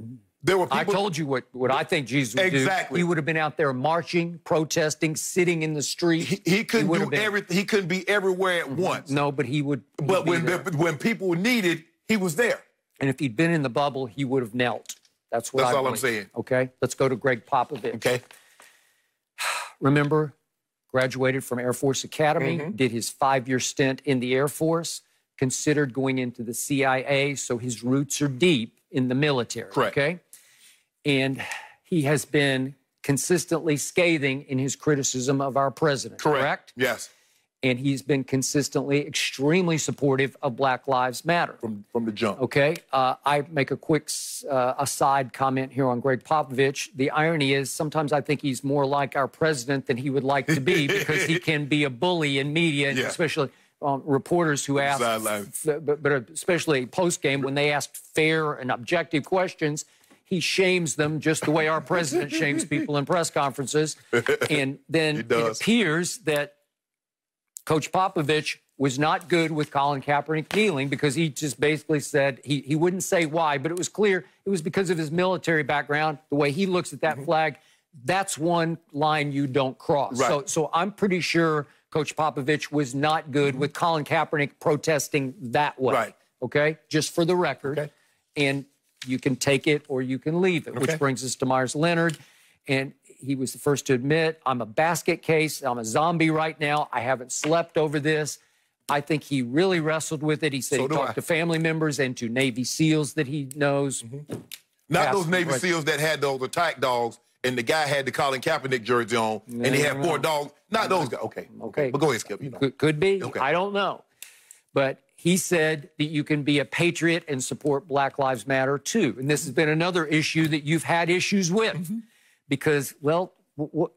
Mm-hmm. There were people, I told you what, what I think Jesus would exactly. do. He would have been out there marching, protesting, sitting in the street. He, he couldn't he do everything. He couldn't be everywhere at mm-hmm. once. No, but he would. But when the, when people needed, he was there. And if he'd been in the bubble, he would have knelt. That's what. That's I all believe. I'm saying. Okay, let's go to Gregg Popovich. Okay. <sighs> Remember, graduated from Air Force Academy, mm-hmm. did his five-year stint in the Air Force, considered going into the CIA, so his roots are deep in the military. Correct. Okay and he has been consistently scathing in his criticism of our president. Correct. correct? Yes. And he's been consistently extremely supportive of Black Lives Matter. From, from the jump. Okay. Uh, I make a quick uh, aside comment here on Gregg Popovich. The irony is sometimes I think he's more like our president than he would like to be <laughs> because he can be a bully in media, and yeah. especially um, reporters who ask, but, but especially post game when they ask fair and objective questions he shames them just the way our president shames <laughs> people in press conferences. And <laughs> then it appears that Coach Popovich was not good with Colin Kaepernick kneeling because he just basically said he, he wouldn't say why, but it was clear it was because of his military background, the way he looks at that mm-hmm. flag. That's one line you don't cross. Right. So, so I'm pretty sure Coach Popovich was not good mm-hmm. with Colin Kaepernick protesting that way. Right. Okay. Just for the record. Okay. And you can take it or you can leave it, okay. which brings us to Meyers Leonard. And he was the first to admit, I'm a basket case. I'm a zombie right now. I haven't slept over this. I think he really wrestled with it. He said so he talked I. to family members and to Navy SEALs that he knows. Mm-hmm. Not those Navy right. SEALs that had those attack dogs and the guy had the Colin Kaepernick jersey on no, and he had four dogs. Not those guys. Okay. Okay. But go ahead, Skip. You know. could, could be. Okay. I don't know. But he said that you can be a patriot and support Black Lives Matter too. And this has been another issue that you've had issues with mm-hmm. because, well, what,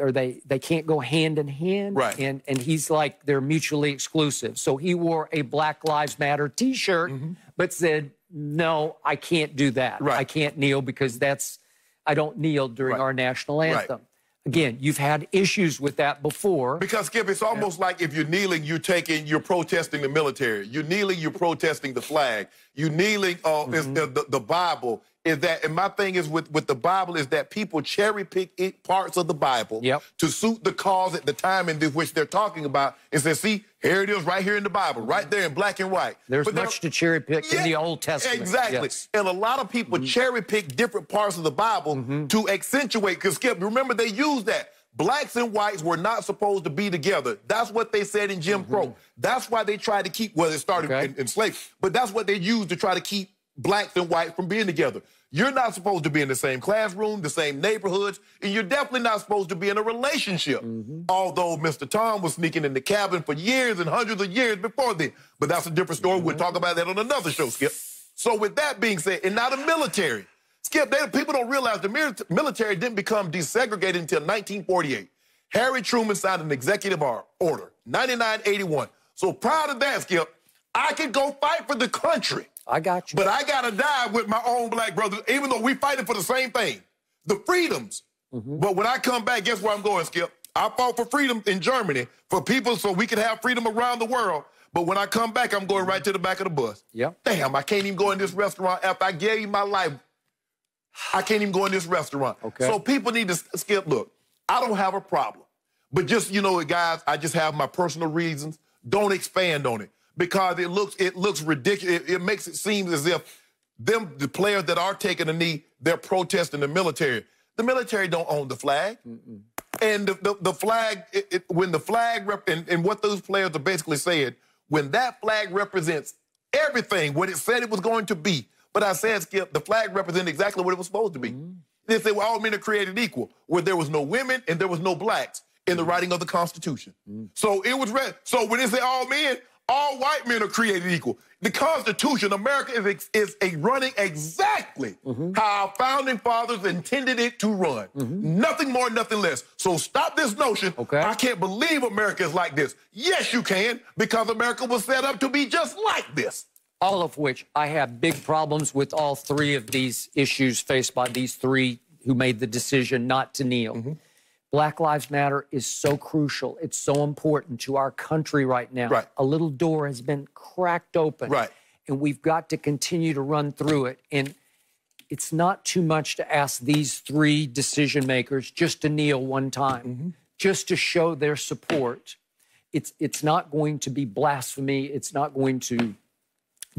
are they they can't go hand in hand right and and he's like they're mutually exclusive so he wore a black lives matter t-shirt mm-hmm. but said no i can't do that right. i can't kneel because that's i don't kneel during right. our national anthem Again, you've had issues with that before. Because, Skip, it's almost yeah. like if you're kneeling, you're taking, you're protesting the military. You're kneeling, you're protesting the flag. You're kneeling, uh, mm-hmm. the, the, the, Bible is that, and my thing is with, with the Bible is that people cherry pick it, parts of the Bible Yep. to suit the cause at the time in which they're talking about and say, see, here it is right here in the Bible, right there in black and white. There's But much to cherry pick in the Old Testament. Exactly. Yes. And a lot of people mm-hmm. cherry pick different parts of the Bible mm-hmm. to accentuate. Because Skip, remember they used that. Blacks and whites were not supposed to be together. That's what they said in Jim mm-hmm. Crow. That's why they tried to keep, well, it started Okay. in, in slavery, but that's what they used to try to keep blacks and whites from being together. You're not supposed to be in the same classroom, the same neighborhoods, and you're definitely not supposed to be in a relationship. Mm-hmm. Although Mr. Tom was sneaking in the cabin for years and hundreds of years before then. But that's a different story. We'll mm-hmm. talk about that on another show, Skip. So with that being said, and now the military. Skip, they, people don't realize the military didn't become desegregated until 1948. Harry Truman signed an executive order, 9981. So prior to that, Skip, I could go fight for the country. I got you. But I gotta die with my own black brothers, even though we fighting for the same thing, the freedoms. Mm-hmm. But when I come back, guess where I'm going, Skip? I fought for freedom in Germany for people so we could have freedom around the world. But when I come back, I'm going right to the back of the bus. Yep. Damn, I can't even go in this restaurant after I gave my life. I can't even go in this restaurant. Okay. So people need to skip. Look, I don't have a problem, but just you know, guys, I just have my personal reasons. Don't expand on it because it looks it looks ridiculous. It, it makes it seem as if them the players that are taking a knee, they're protesting the military. The military don't own the flag. And the, the, the flag, it, it, when the flag, rep, and, and what those players are basically saying, when that flag represents everything, what it said it was going to be. But I said, Skip, the flag represented exactly what it was supposed to be. Mm-hmm. They say, well, all men are created equal, where there was no women and there was no blacks in the mm-hmm. writing of the Constitution. Mm-hmm. So it was, re- so when they say all men, all white men are created equal. The Constitution, America is, ex- is a running exactly how our founding fathers intended it to run. Nothing more, nothing less. So stop this notion. Okay. I can't believe America is like this. Yes, you can, because America was set up to be just like this. all of which I have big problems with all three of these issues faced by these three who made the decision not to kneel. Mm-hmm. Black Lives Matter is so crucial. It's so important to our country right now. Right. A little door has been cracked open. Right. And we've got to continue to run through it. And it's not too much to ask these three decision makers just to kneel one time, Mm-hmm. just to show their support. It's it's not going to be blasphemy. It's not going to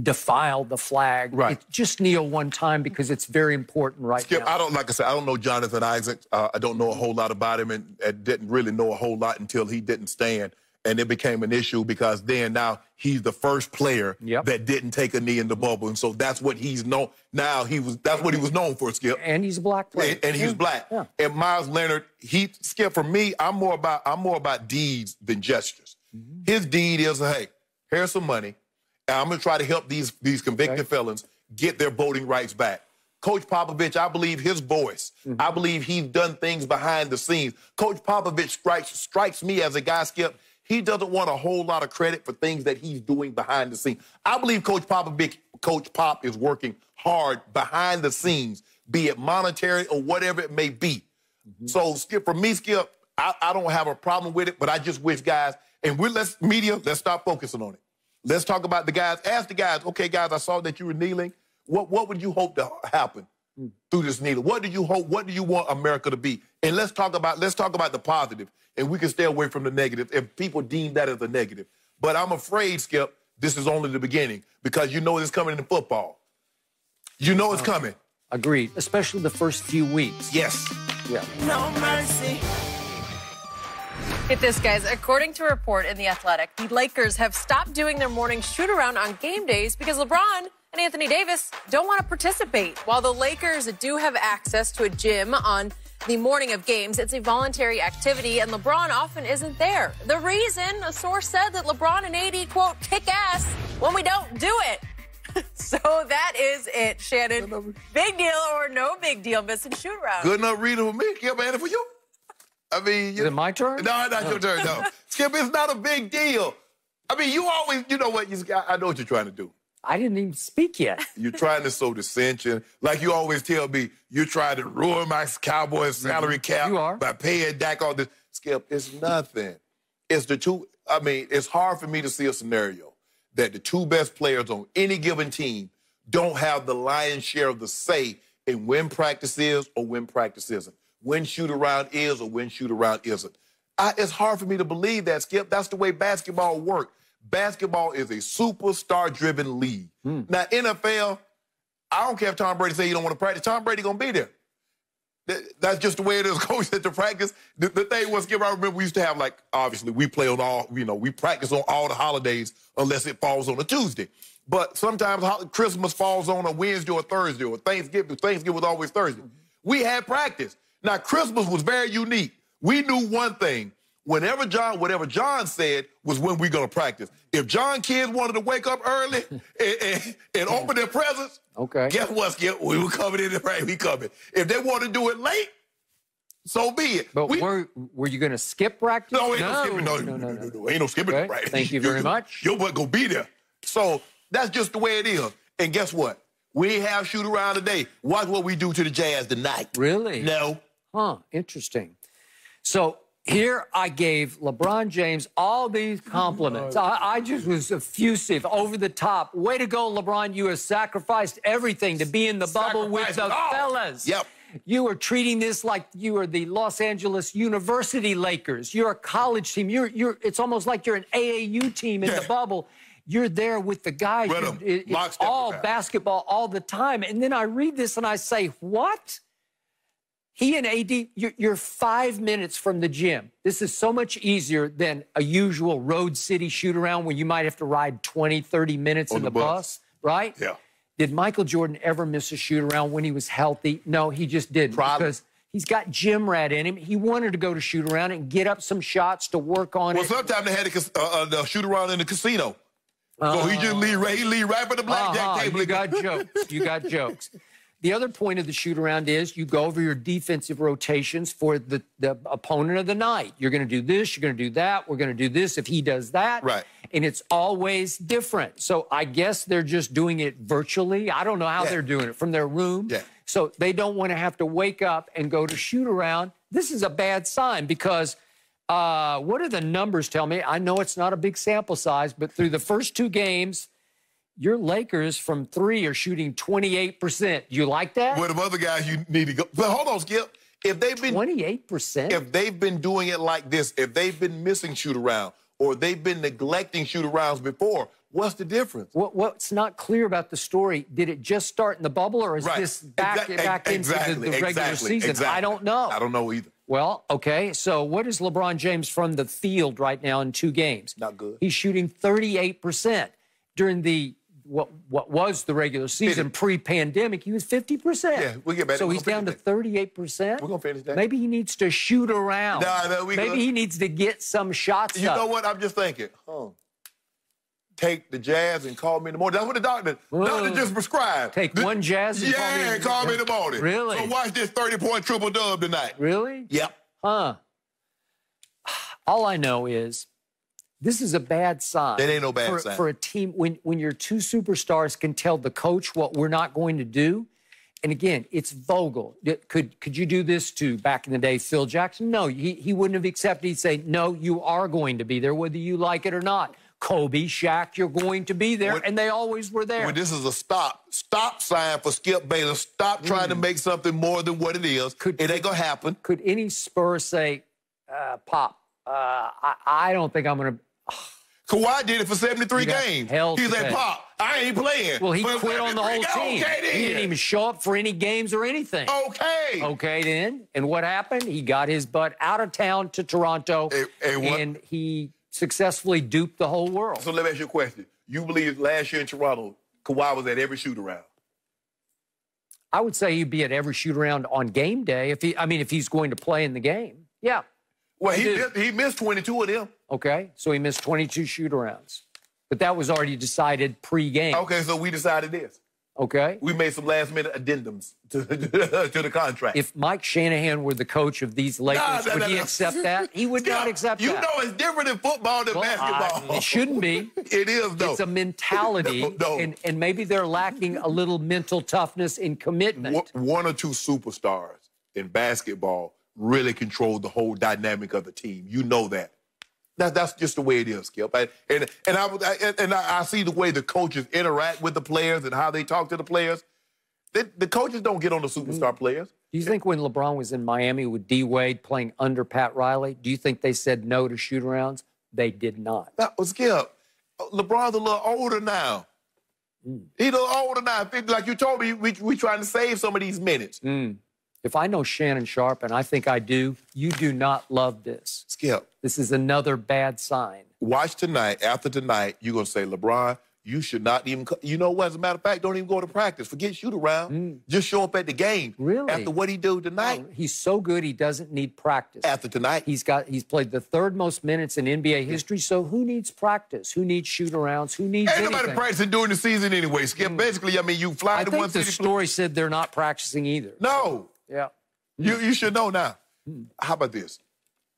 defile the flag. Right. It- just kneel one time because it's very important right Skip, now. I don't like I said, I don't know Jonathan Isaac. Uh, I don't know a whole lot about him, and, and didn't really know a whole lot until he didn't stand, and it became an issue because then now he's the first player Yep. that didn't take a knee in the bubble, and so that's what he's known. Now he was that's what he was known for, Skip. and he's a black player. and, and he was Yeah. black. Yeah. And Meyers Leonard, he Skip for me, I'm more about I'm more about deeds than gestures. Mm-hmm. His deed is, hey, here's some money. And I'm gonna try to help these these convicted felons get their voting rights back. Coach Popovich, I believe his voice. Mm-hmm. I believe he's done things behind the scenes. Coach Popovich strikes strikes me as a guy, Skip. He doesn't want a whole lot of credit for things that he's doing behind the scenes. I believe Coach Popovich, Coach Pop is working hard behind the scenes, be it monetary or whatever it may be. So, Skip, for me, Skip, I, I don't have a problem with it, but I just wish guys, and we're let's media, let's stop focusing on it. Let's talk about the guys. Ask the guys, okay, guys, I saw that you were kneeling. What what would you hope to happen mm. through this kneeling? What do you hope? What do you want America to be? And let's talk about let's talk about the positive, and we can stay away from the negative if people deem that as a negative. But I'm afraid, Skip, this is only the beginning because you know it's coming in football. You know it's coming. Agreed, especially the first few weeks. Yes. Yeah. Get this, guys. According to a report in The Athletic, the Lakers have stopped doing their morning shoot around on game days because LeBron and Anthony Davis don't want to participate. While the Lakers do have access to a gym on the morning of games, it's a voluntary activity, and LeBron often isn't there. The reason, a source said that LeBron and AD, quote, kick ass when we don't do it. <laughs> so that is it, Shannon. Big deal or no big deal, missing shoot around. Good enough reading for me. Yeah, man, for you. I mean, Is it my turn? No, not your turn. No, <laughs> Skip, it's not a big deal. I mean, you always, you know what? You, I know what you're trying to do. I didn't even speak yet. <laughs> You're trying to sow dissension, like you always tell me. You're trying to ruin my Cowboys salary cap Mm-hmm. You are. by paying Dak all this. Skip, it's nothing. It's the two. I mean, it's hard for me to see a scenario that the two best players on any given team don't have the lion's share of the say in when practice is or when practice isn't. When shoot around is or when shoot around isn't. I, it's hard for me to believe that, Skip. That's the way basketball works. Basketball is a superstar-driven league. Hmm. Now, NFL, I don't care if Tom Brady say he don't want to practice. Tom Brady gonna be there. That- That's just the way it is. <laughs> Coach said to practice. The, the thing was, Skip, I remember we used to have like obviously we play on all, you know, we practice on all the holidays unless it falls on a Tuesday. But sometimes Christmas falls on a Wednesday or Thursday, or Thanksgiving. Thanksgiving was always Thursday. We had practice. Now Christmas was very unique. We knew one thing. Whenever John, whatever John said was when we gonna practice. If John kids wanted to wake up early <laughs> and, and, and open their presents, Okay. Guess what, Skip? We were coming in the right. We coming. If they want to do it late, so be it. But we, were, were you going to skip practice? no, ain't no, skipping. No, no, no, no, no, ain't no skipping. Okay, Right? thank you very much. Your butt gonna be there. So that's just the way it is. And guess what? We have shoot around today. Watch what we do to the Jazz tonight. Really? No. Huh, interesting. So here I gave LeBron James all these compliments. I, I just was effusive, over the top. Way to go, LeBron. You have sacrificed everything to be in the bubble with the all. fellas. Yep. You are treating this like you are the Los Angeles University Lakers. You're a college team. You're you're it's almost like you're an AAU team in Yeah. the bubble. You're there with the guys. You're- it- it's all basketball all the time. And then I read this and I say, what? He and AD, you're, you're five minutes from the gym. This is so much easier than a usual road city shoot around where you might have to ride 20, 30 minutes On in the the, bus. bus. right? Yeah. Did Michael Jordan ever miss a shoot around when he was healthy? No, he just didn't. Probably. Because he's got gym rat in him. He wanted to go to shoot around and get up some shots to work on Well, it. Well, sometimes they had a, uh, uh, the shoot around in the casino. so he just leave, right- he leave right for the blackjack Uh-huh, table. You got jokes. You got jokes. <laughs> The other point of the shoot around is you go over your defensive rotations for the, the opponent of the night. You're going to do this, you're going to do that, we're going to do this if he does that. Right. And it's always different. So I guess they're just doing it virtually. I don't know how Yeah. they're doing it from their room. Yeah. So they don't want to have to wake up and go to shoot around. This is a bad sign because uh, what do the numbers tell me? I know it's not a big sample size, but through the first two games, your Lakers from three are shooting 28%. You like that? With them other guys, you need to go. But hold on, Skip. If they've been 28%? if they've been doing it like this, if they've been missing shoot around or they've been neglecting shoot arounds before, what's the difference? what, what's not clear about the story, did it just start in the bubble or is Right. this back, Exac- back into exactly, the, the regular exactly, season? exactly. I don't know. I don't know either. Well, okay. So what is LeBron James from the field right now in two games? Not good. He's shooting 38%. During the what what was the regular season pre-pandemic, he was 50%. Yeah, we'll get back to- So he's down to 38%. We're gonna finish that. Maybe he needs to shoot around. Nah, we Maybe good. he needs to get some shots You up. know what? I'm just thinking, huh? Take the jazz and call me in the morning. That's what the doctor, doctor just prescribed. Take The- one jazz and yeah, call me in- and call me in the morning. Really? So watch this 30 point triple dub tonight. Really? Yep. Huh. All I know is this is a bad sign. It ain't no bad for, sign. For a team, when, when your two superstars can tell the coach what we're not going to do, and again, it's Vogel. Could could you do this to back in the day, Phil Jackson? No, he, he wouldn't have accepted. He'd say, no, you are going to be there, whether you like it or not. Kobe, Shaq, you're going to be there, When- and they always were there. This is a stop, stop sign for Skip Bayless. Stop trying to make something more than what it is. Mm. Could- it ain't gonna happen. could any Spur say, uh, Pop, uh, I, I don't think I'm going to Kawhi did it for 73 games. hell He's like. Pop, I ain't playing. Well, he quit on the whole games." team. Okay, then. he didn't even show up for any games or anything. Okay. Okay, then. And what happened? He got his butt out of town to Toronto, Hey, hey, and he successfully duped the whole world. So let me ask you a question. You believe last year in Toronto, Kawhi was at every shoot around? I would say he'd be at every shoot around on game day if he. I mean, if he's going to play in the game. Yeah. Well, he missed, he missed 22 of them. Okay. So he missed 22 shoot arounds, but that was already decided pre-game. Okay, so we decided this. Okay. We made some last minute addendums to, <laughs> to the contract. If Mike Shanahan were the coach of these Lakers, Nah, nah, would nah, he accept that? He would not accept you that. know it's different in football than Well, basketball. I- it shouldn't be. <laughs> It is, though. It's a mentality, <laughs> No, no. And, and maybe they're lacking a little mental toughness and commitment. One- one or two superstars in basketball really control the whole dynamic of the team. You know that. That, that's just the way it is, Skip. I- and and I, I and I, I see the way the coaches interact with the players and how they talk to the players. The, the coaches don't get on the superstar mm. players. Do you think when LeBron was in Miami with D Wade playing under Pat Riley, do you think they said no to shoot arounds? They did not. Now, Skip, LeBron's a little older now. Mm. He's a little older now. Like you told me, we we trying to save some of these minutes. Mm. If I know Shannon Sharpe, and I think I do, you do not love this. Skip, This is another bad sign. watch tonight. After tonight, you're gonna say, LeBron, you should not even. You know what? As a matter of fact, don't even go to practice. Forget shoot around. Mm. Just show up at the game. Really? After what he do tonight. Oh, he's so good he doesn't need practice. After tonight. He's got he's played the third most minutes in NBA history. So who needs practice? Who needs shoot arounds? Who needs Ain't nobody anything? practicing during the season anyway. Skip. Mm. Basically, I mean, you fly I to think one the city. story said they're not practicing either. No, Yeah. you you should know now. How about this?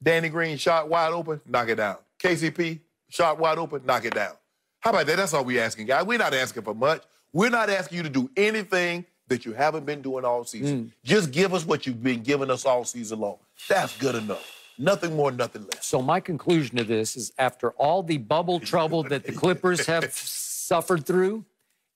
Danny Green shot wide open, knock it down. KCP shot wide open, knock it down. How about that? That's all we're asking, guys. We're not asking for much. We're not asking you to do anything that you haven't been doing all season. Mm. Just give us what you've been giving us all season long. That's good enough. Nothing more, nothing less. So my conclusion to this is after all the bubble trouble that the Clippers have <laughs> suffered through,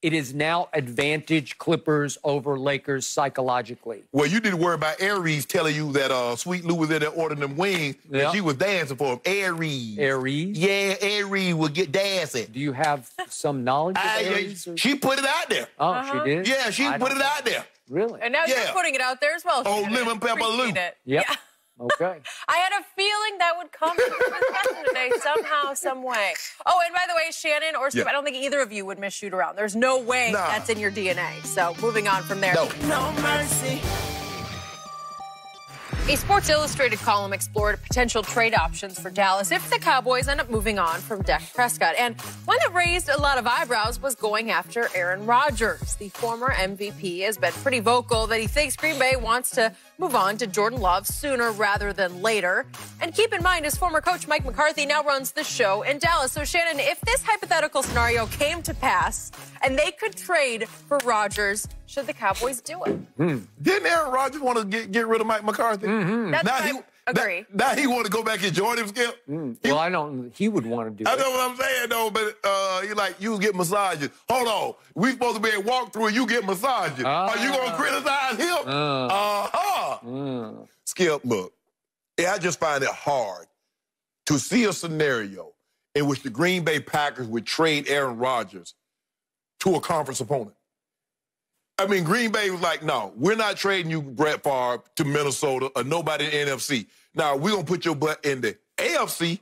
it is now advantage Clippers over Lakers psychologically. Well, you didn't worry about Aries telling you that uh, Sweet Lou was in there ordering them wings Yeah. and she was dancing for him. Aries. Aries? Yeah, Aries would get dancing. Do you have some knowledge of I- Aries? or- she put it out there. Oh, she did? Yeah, she I put don't it out there. Really? And now Yeah. you're putting it out there as well. Oh, Shannon. lemon pepper Appreciate Lou. it. Yep. Yeah. Okay. <laughs> I had a feeling that would come from this discussion today somehow, some way. Oh, and by the way, Shannon or Skip, Yeah. I don't think either of you would miss shoot around. There's no way Nah. that's in your DNA. So moving on from there. No. No mercy. A Sports Illustrated column explored potential trade options for Dallas if the Cowboys end up moving on from Dak Prescott. And one that raised a lot of eyebrows was going after Aaron Rodgers. The former MVP has been pretty vocal that he thinks Green Bay wants to move on to Jordan Love sooner rather than later. And keep in mind, his former coach Mike McCarthy now runs the show in Dallas. So, Shannon, if this hypothetical scenario came to pass and they could trade for Rodgers, should the Cowboys do it? Hmm. Didn't Aaron Rodgers want to get, get rid of Mike McCarthy? Mm-hmm. That's Now what he, I agree. Now, now he want to go back and join him, Skip. Mm. Well, I don't. He would want to do I it. know what I'm saying, though, but uh, you like, you get massages. Hold on. We supposed to be a walkthrough and you get massages. Are you going to ah. criticize him? Uh. Uh-huh. Mm. Skip, look, yeah, I just find it hard to see a scenario in which the Green Bay Packers would trade Aaron Rodgers to a conference opponent. I mean, Green Bay was like, no, we're not trading you, Brett Favre, to Minnesota or nobody in the NFC. Now, we're going to put your butt in the AFC,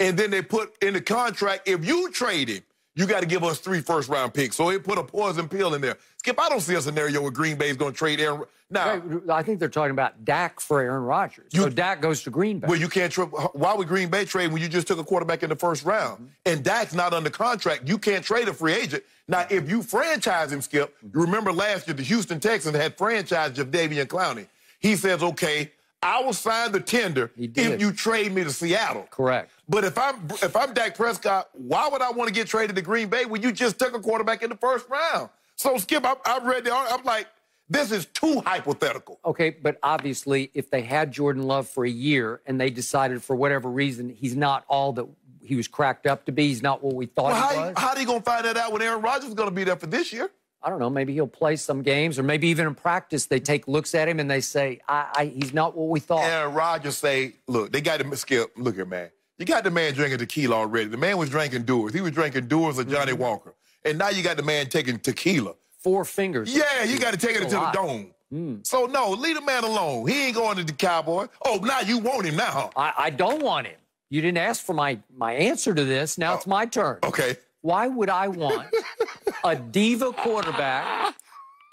and then they put in the contract, if you trade him, you got to give us three first round picks. So they put a poison pill in there. Skip, I don't see a scenario where Green Bay is going to trade Aaron. Now, I think they're talking about Dak for Aaron Rodgers. so You- Dak goes to Green Bay. well, you can't trade. Why would Green Bay trade when you just took a quarterback in the first round? And Dak's not under contract. You can't trade a free agent. Now, if you franchise him, Skip, you remember last year the Houston Texans had franchised Jadeveon Clowney. He says, okay, I will sign the tender if you trade me to Seattle. Correct. But if I'm if I'm Dak Prescott, why would I want to get traded to Green Bay when you just took a quarterback in the first round? So Skip, I, I read the I'm like, this is too hypothetical. Okay, but obviously, if they had Jordan Love for a year and they decided for whatever reason he's not all that he was cracked up to be, he's not what we thought Well, he how, was. how are you gonna find that out when Aaron Rodgers is gonna be there for this year? I don't know. Maybe he'll play some games, or maybe even in practice, they take looks at him and they say, I, I, "He's not what we thought." Aaron Rodgers say, look, they got him skip. Look here, man. You got the man drinking tequila already. The man was drinking Dewar's. He was drinking Dewar's or Johnnie Mm-hmm. Walker. And now you got the man taking tequila. Four fingers. Yeah, you got to take it to the dome. Mm. So no, leave the man alone. He ain't going to the Cowboy. Oh, now you want him now, huh? I, I don't want him. You didn't ask for my my answer to this. Now it's oh, my turn. Okay. Why would I want a diva quarterback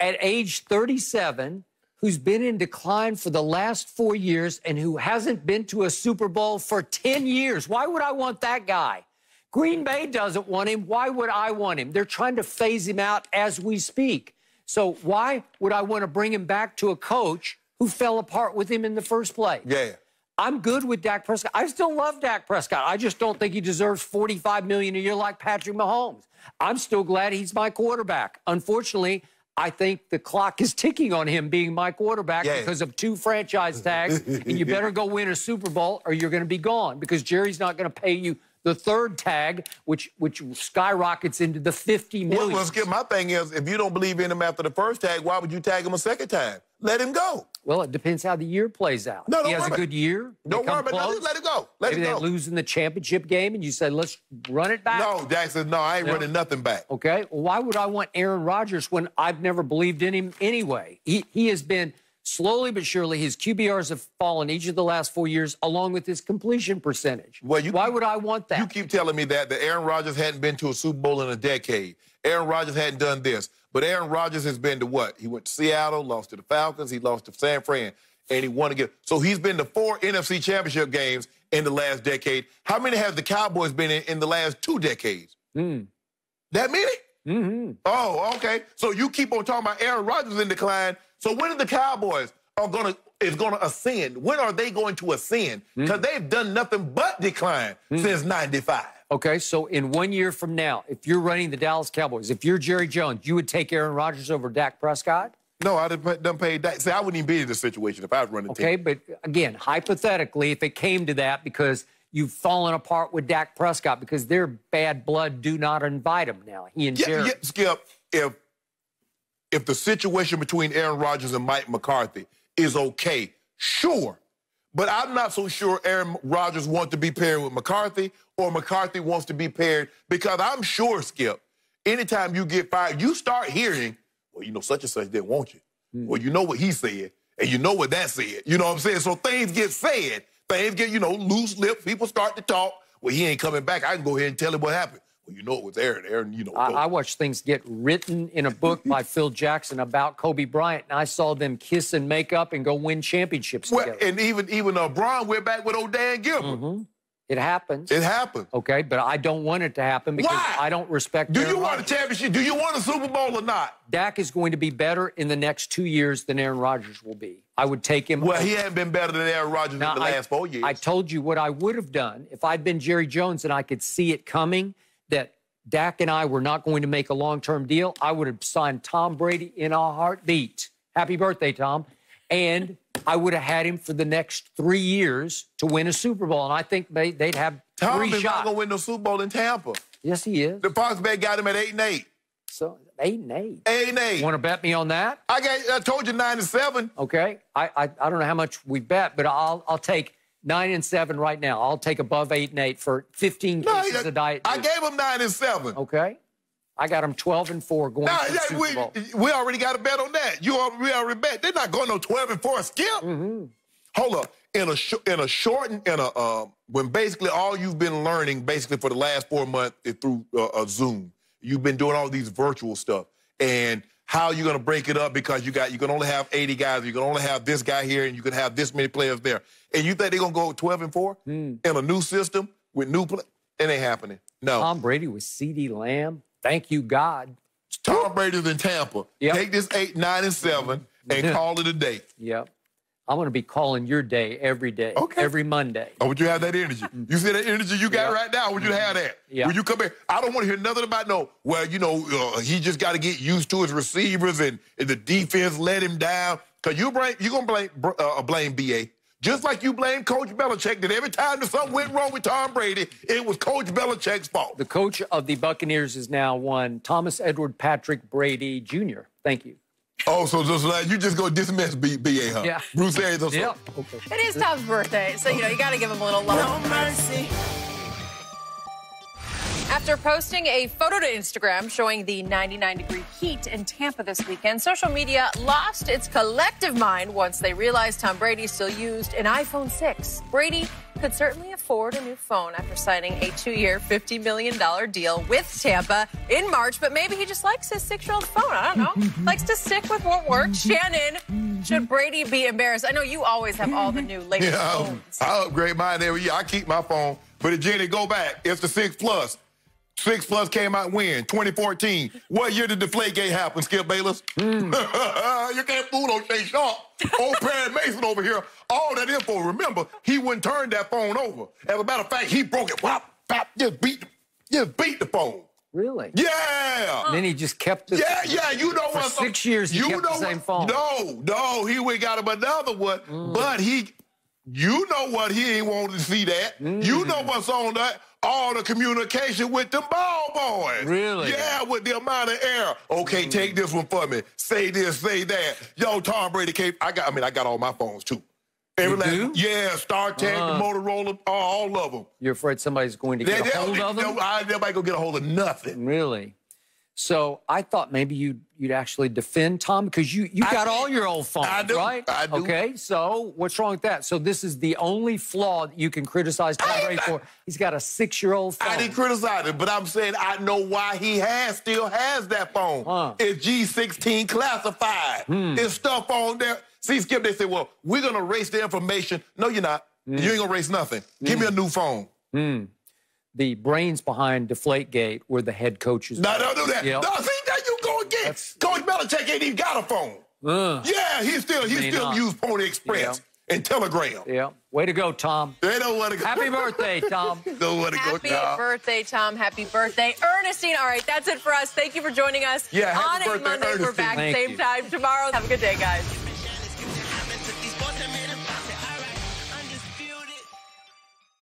at age 37 who's been in decline for the last four years and who hasn't been to a Super Bowl for 10 years? Why would I want that guy? Green Bay doesn't want him. Why would I want him? They're trying to phase him out as we speak. So why would I want to bring him back to a coach who fell apart with him in the first place? Yeah. I'm good with Dak Prescott. I still love Dak Prescott. I just don't think he deserves 45 million a year like Patrick Mahomes. I'm still glad he's my quarterback. Unfortunately, I think the clock is ticking on him being my quarterback Yeah. because of two franchise tags. and you <laughs> better go win a Super Bowl or you're going to be gone because Jerry's not going to pay you the third tag, which which skyrockets into the 50 million. Well, million. well, Skip, my thing is, if you don't believe in him after the first tag, why would you tag him a second time? Let him go. Well, it depends how the year plays out. No, he don't has worry a good year. Don't worry that. Just let it go. Let Maybe it they lose in the championship game, and you say, "Let's run it back." No, Jack says, no, I ain't No. running nothing back. Okay. Well, why would I want Aaron Rodgers when I've never believed in him anyway? He he has been slowly but surely his QBRs have fallen each of the last four years, along with his completion percentage. Well, you why keep- would I want that? You keep telling me that that Aaron Rodgers hadn't been to a Super Bowl in a decade. Aaron Rodgers hadn't done this. But Aaron Rodgers has been to what? He went to Seattle, lost to the Falcons, he lost to San Fran, and he won again. So he's been to four NFC championship games in the last decade. How many have the Cowboys been in in the last two decades? Hmm. That many? mm-hmm. Oh, okay. So you keep on talking about Aaron Rodgers in decline. So when are the Cowboys are gonna is gonna ascend? When are they going to ascend? Because mm-hmm. they've done nothing but decline mm-hmm. since '95. Okay, so in one year from now, if you're running the Dallas Cowboys, if you're Jerry Jones, you would take Aaron Rodgers over Dak Prescott? No, I done, done paid that. See, I wouldn't even be in this situation if I was running Okay, team. but again, hypothetically, if it came to that because you've fallen apart with Dak Prescott because their bad blood do not invite him now, he and Yeah, Jerry. yeah, Skip. If if the situation between Aaron Rodgers and Mike McCarthy is okay, sure. But I'm not so sure Aaron Rodgers wants to be paired with McCarthy or McCarthy wants to be paired because I'm sure, Skip, anytime you get fired, you start hearing, well, you know, such and such didn't want you. Hmm. Well, you know what he said, and you know what that said. You know what I'm saying? So things get said. Things get, you know, loose lips. People start to talk. Well, he ain't coming back. I can go ahead and tell him what happened. Well, you know it was Aaron. Aaron, you know. I, I watched things get written in a book by <laughs> Phil Jackson about Kobe Bryant, and I saw them kiss and make up and go win championships Well, together. and even even uh, Bron went back with old Dan Gilbert. it happens. It happens. okay, but I don't want it to happen because Why? I don't respect Do Aaron you want a Rodgers. championship? Do you want a Super Bowl or not? Dak is going to be better in the next two years than Aaron Rodgers will be. I would take him. Well, he hasn't been better than Aaron Rodgers Now, in the I, last four years. I told you what I would have done if I'd been Jerry Jones and I could see it coming that Dak and I were not going to make a long term deal. I would have signed Tom Brady in a heartbeat. Happy birthday, Tom. And I would have had him for the next three years to win a Super Bowl. And I think they, they'd have Tom three is not gonna win the Super Bowl in Tampa. Yes, he is. The Fox bet got him at eight and eight. So eight and eight. Eight and eight. Want to bet me on that? I got. I told you nine and seven. Okay. I, I I don't know how much we bet, but I'll I'll take nine and seven right now. I'll take above eight and eight for 15 No, cases I, of diet. I Juice. gave him nine and seven. Okay. I got them 12 and 4 going Nah, to the yeah, Super we, Bowl. we already got a bet on that. You already, we already bet. They're not going no twelve and four skip. Mm-hmm. Hold up. In a sh- in a shortened in a uh, when basically all you've been learning basically for the last four months is through uh, a Zoom. You've been doing all these virtual stuff and how you're going to break it up because you got you can only have 80 guys. You can only have this guy here and you can have this many players there. And you think they're going to go 12 and four Hmm. in a new system with new play? It ain't happening. No. Tom Brady with CeeDee Lamb. Thank you, God. Tom Brady's in Tampa. Yep. Take this eight, nine, and seven and <laughs> call it a day. Yep. I'm going to be calling your day every day, Okay. every Monday. I want you have that energy. You see that energy you got Yeah. right now? Want you have that. Yeah. When you come here, I don't want to hear nothing about no, well, you know, uh, he just got to get used to his receivers and, and the defense let him down. Because you blame, you're going to blame, uh, blame BA. Just like you blame Coach Belichick that every time that something went wrong with Tom Brady, it was Coach Belichick's fault. The coach of the Buccaneers is now one Thomas Edward Patrick Brady Jr. Thank you. Oh, so just like you just go dismiss B- BA, huh? Yeah. Bruce Arians or something. Yep. Okay. It is Tom's birthday, so you know you got to give him a little love. After posting a photo to Instagram showing the 99 degree heat in Tampa this weekend, social media lost its collective mind once they realized Tom Brady still used an iPhone 6. Brady could certainly afford a new phone after signing a two year, $50 million deal with Tampa in March, but maybe he just likes his six year old phone. I don't know. <laughs> likes to stick with what works. Shannon, should Brady be embarrassed? I know you always have all the new latest Yeah, I, phones. I upgrade mine every year. I keep my phone, but it Jenny go back. It's the six plus. Six plus came out when 2014. What year did the Deflategate happen, Skip Bayless? Hmm. <laughs> you can't fool on Shay Sharpe. Old Perry Mason over here. All that info. Remember, he wouldn't turn that phone over. As a matter of fact, he broke it. Whop, whop, just beat, the- just beat the phone. Really? Yeah. Then he just kept the. Yeah, yeah, you know For what? six years, he you kept the same phone. No, no, he went got him another one, Mm. but he, you know what? He ain't wanted to see that. Mm. You know what's on that? All the communication with the ball boys. Really? Yeah, with the amount of error. Okay, take this one for me. Say this, say that. Yo, Tom Brady came. I got. I mean, I got all my phones too. Every You last- do? Yeah, StarTAC, Uh. Motorola, all, all of them. You're afraid somebody's going to get they, a hold they, of them? no, I, nobody gonna get a hold of nothing. Really? So I thought maybe you'd you'd actually defend Tom because you you I- got all your old phones, I do, right? I do. Okay, so what's wrong with that? So this is the only flaw that you can criticize Tom Brady for. He's got a six-year-old phone. I didn't criticize it, but I'm saying I know why he has still has that phone. Huh. It's G16 classified. Hmm. There's stuff on there. See, Skip, they say, well, we're gonna erase the information. No, you're not. Hmm. You ain't gonna erase nothing. Give me hmm. a new phone. The brains behind Deflategate were the head coaches. No, don't do that. Yep. No, see, there you go again. That's- Coach Belichick ain't even got a phone. Yeah, he still he May still not. use Pony Express and Telegram. Yeah. Way to go, Tom. They don't want to go. Happy birthday, Tom. <laughs> Don't want to go. Happy Nah. birthday, Tom. Happy birthday, Ernestine. All right, that's it for us. Thank you for joining us Yeah, happy on a birthday, Monday. We're back Thank same you. time tomorrow. Have a good day, guys.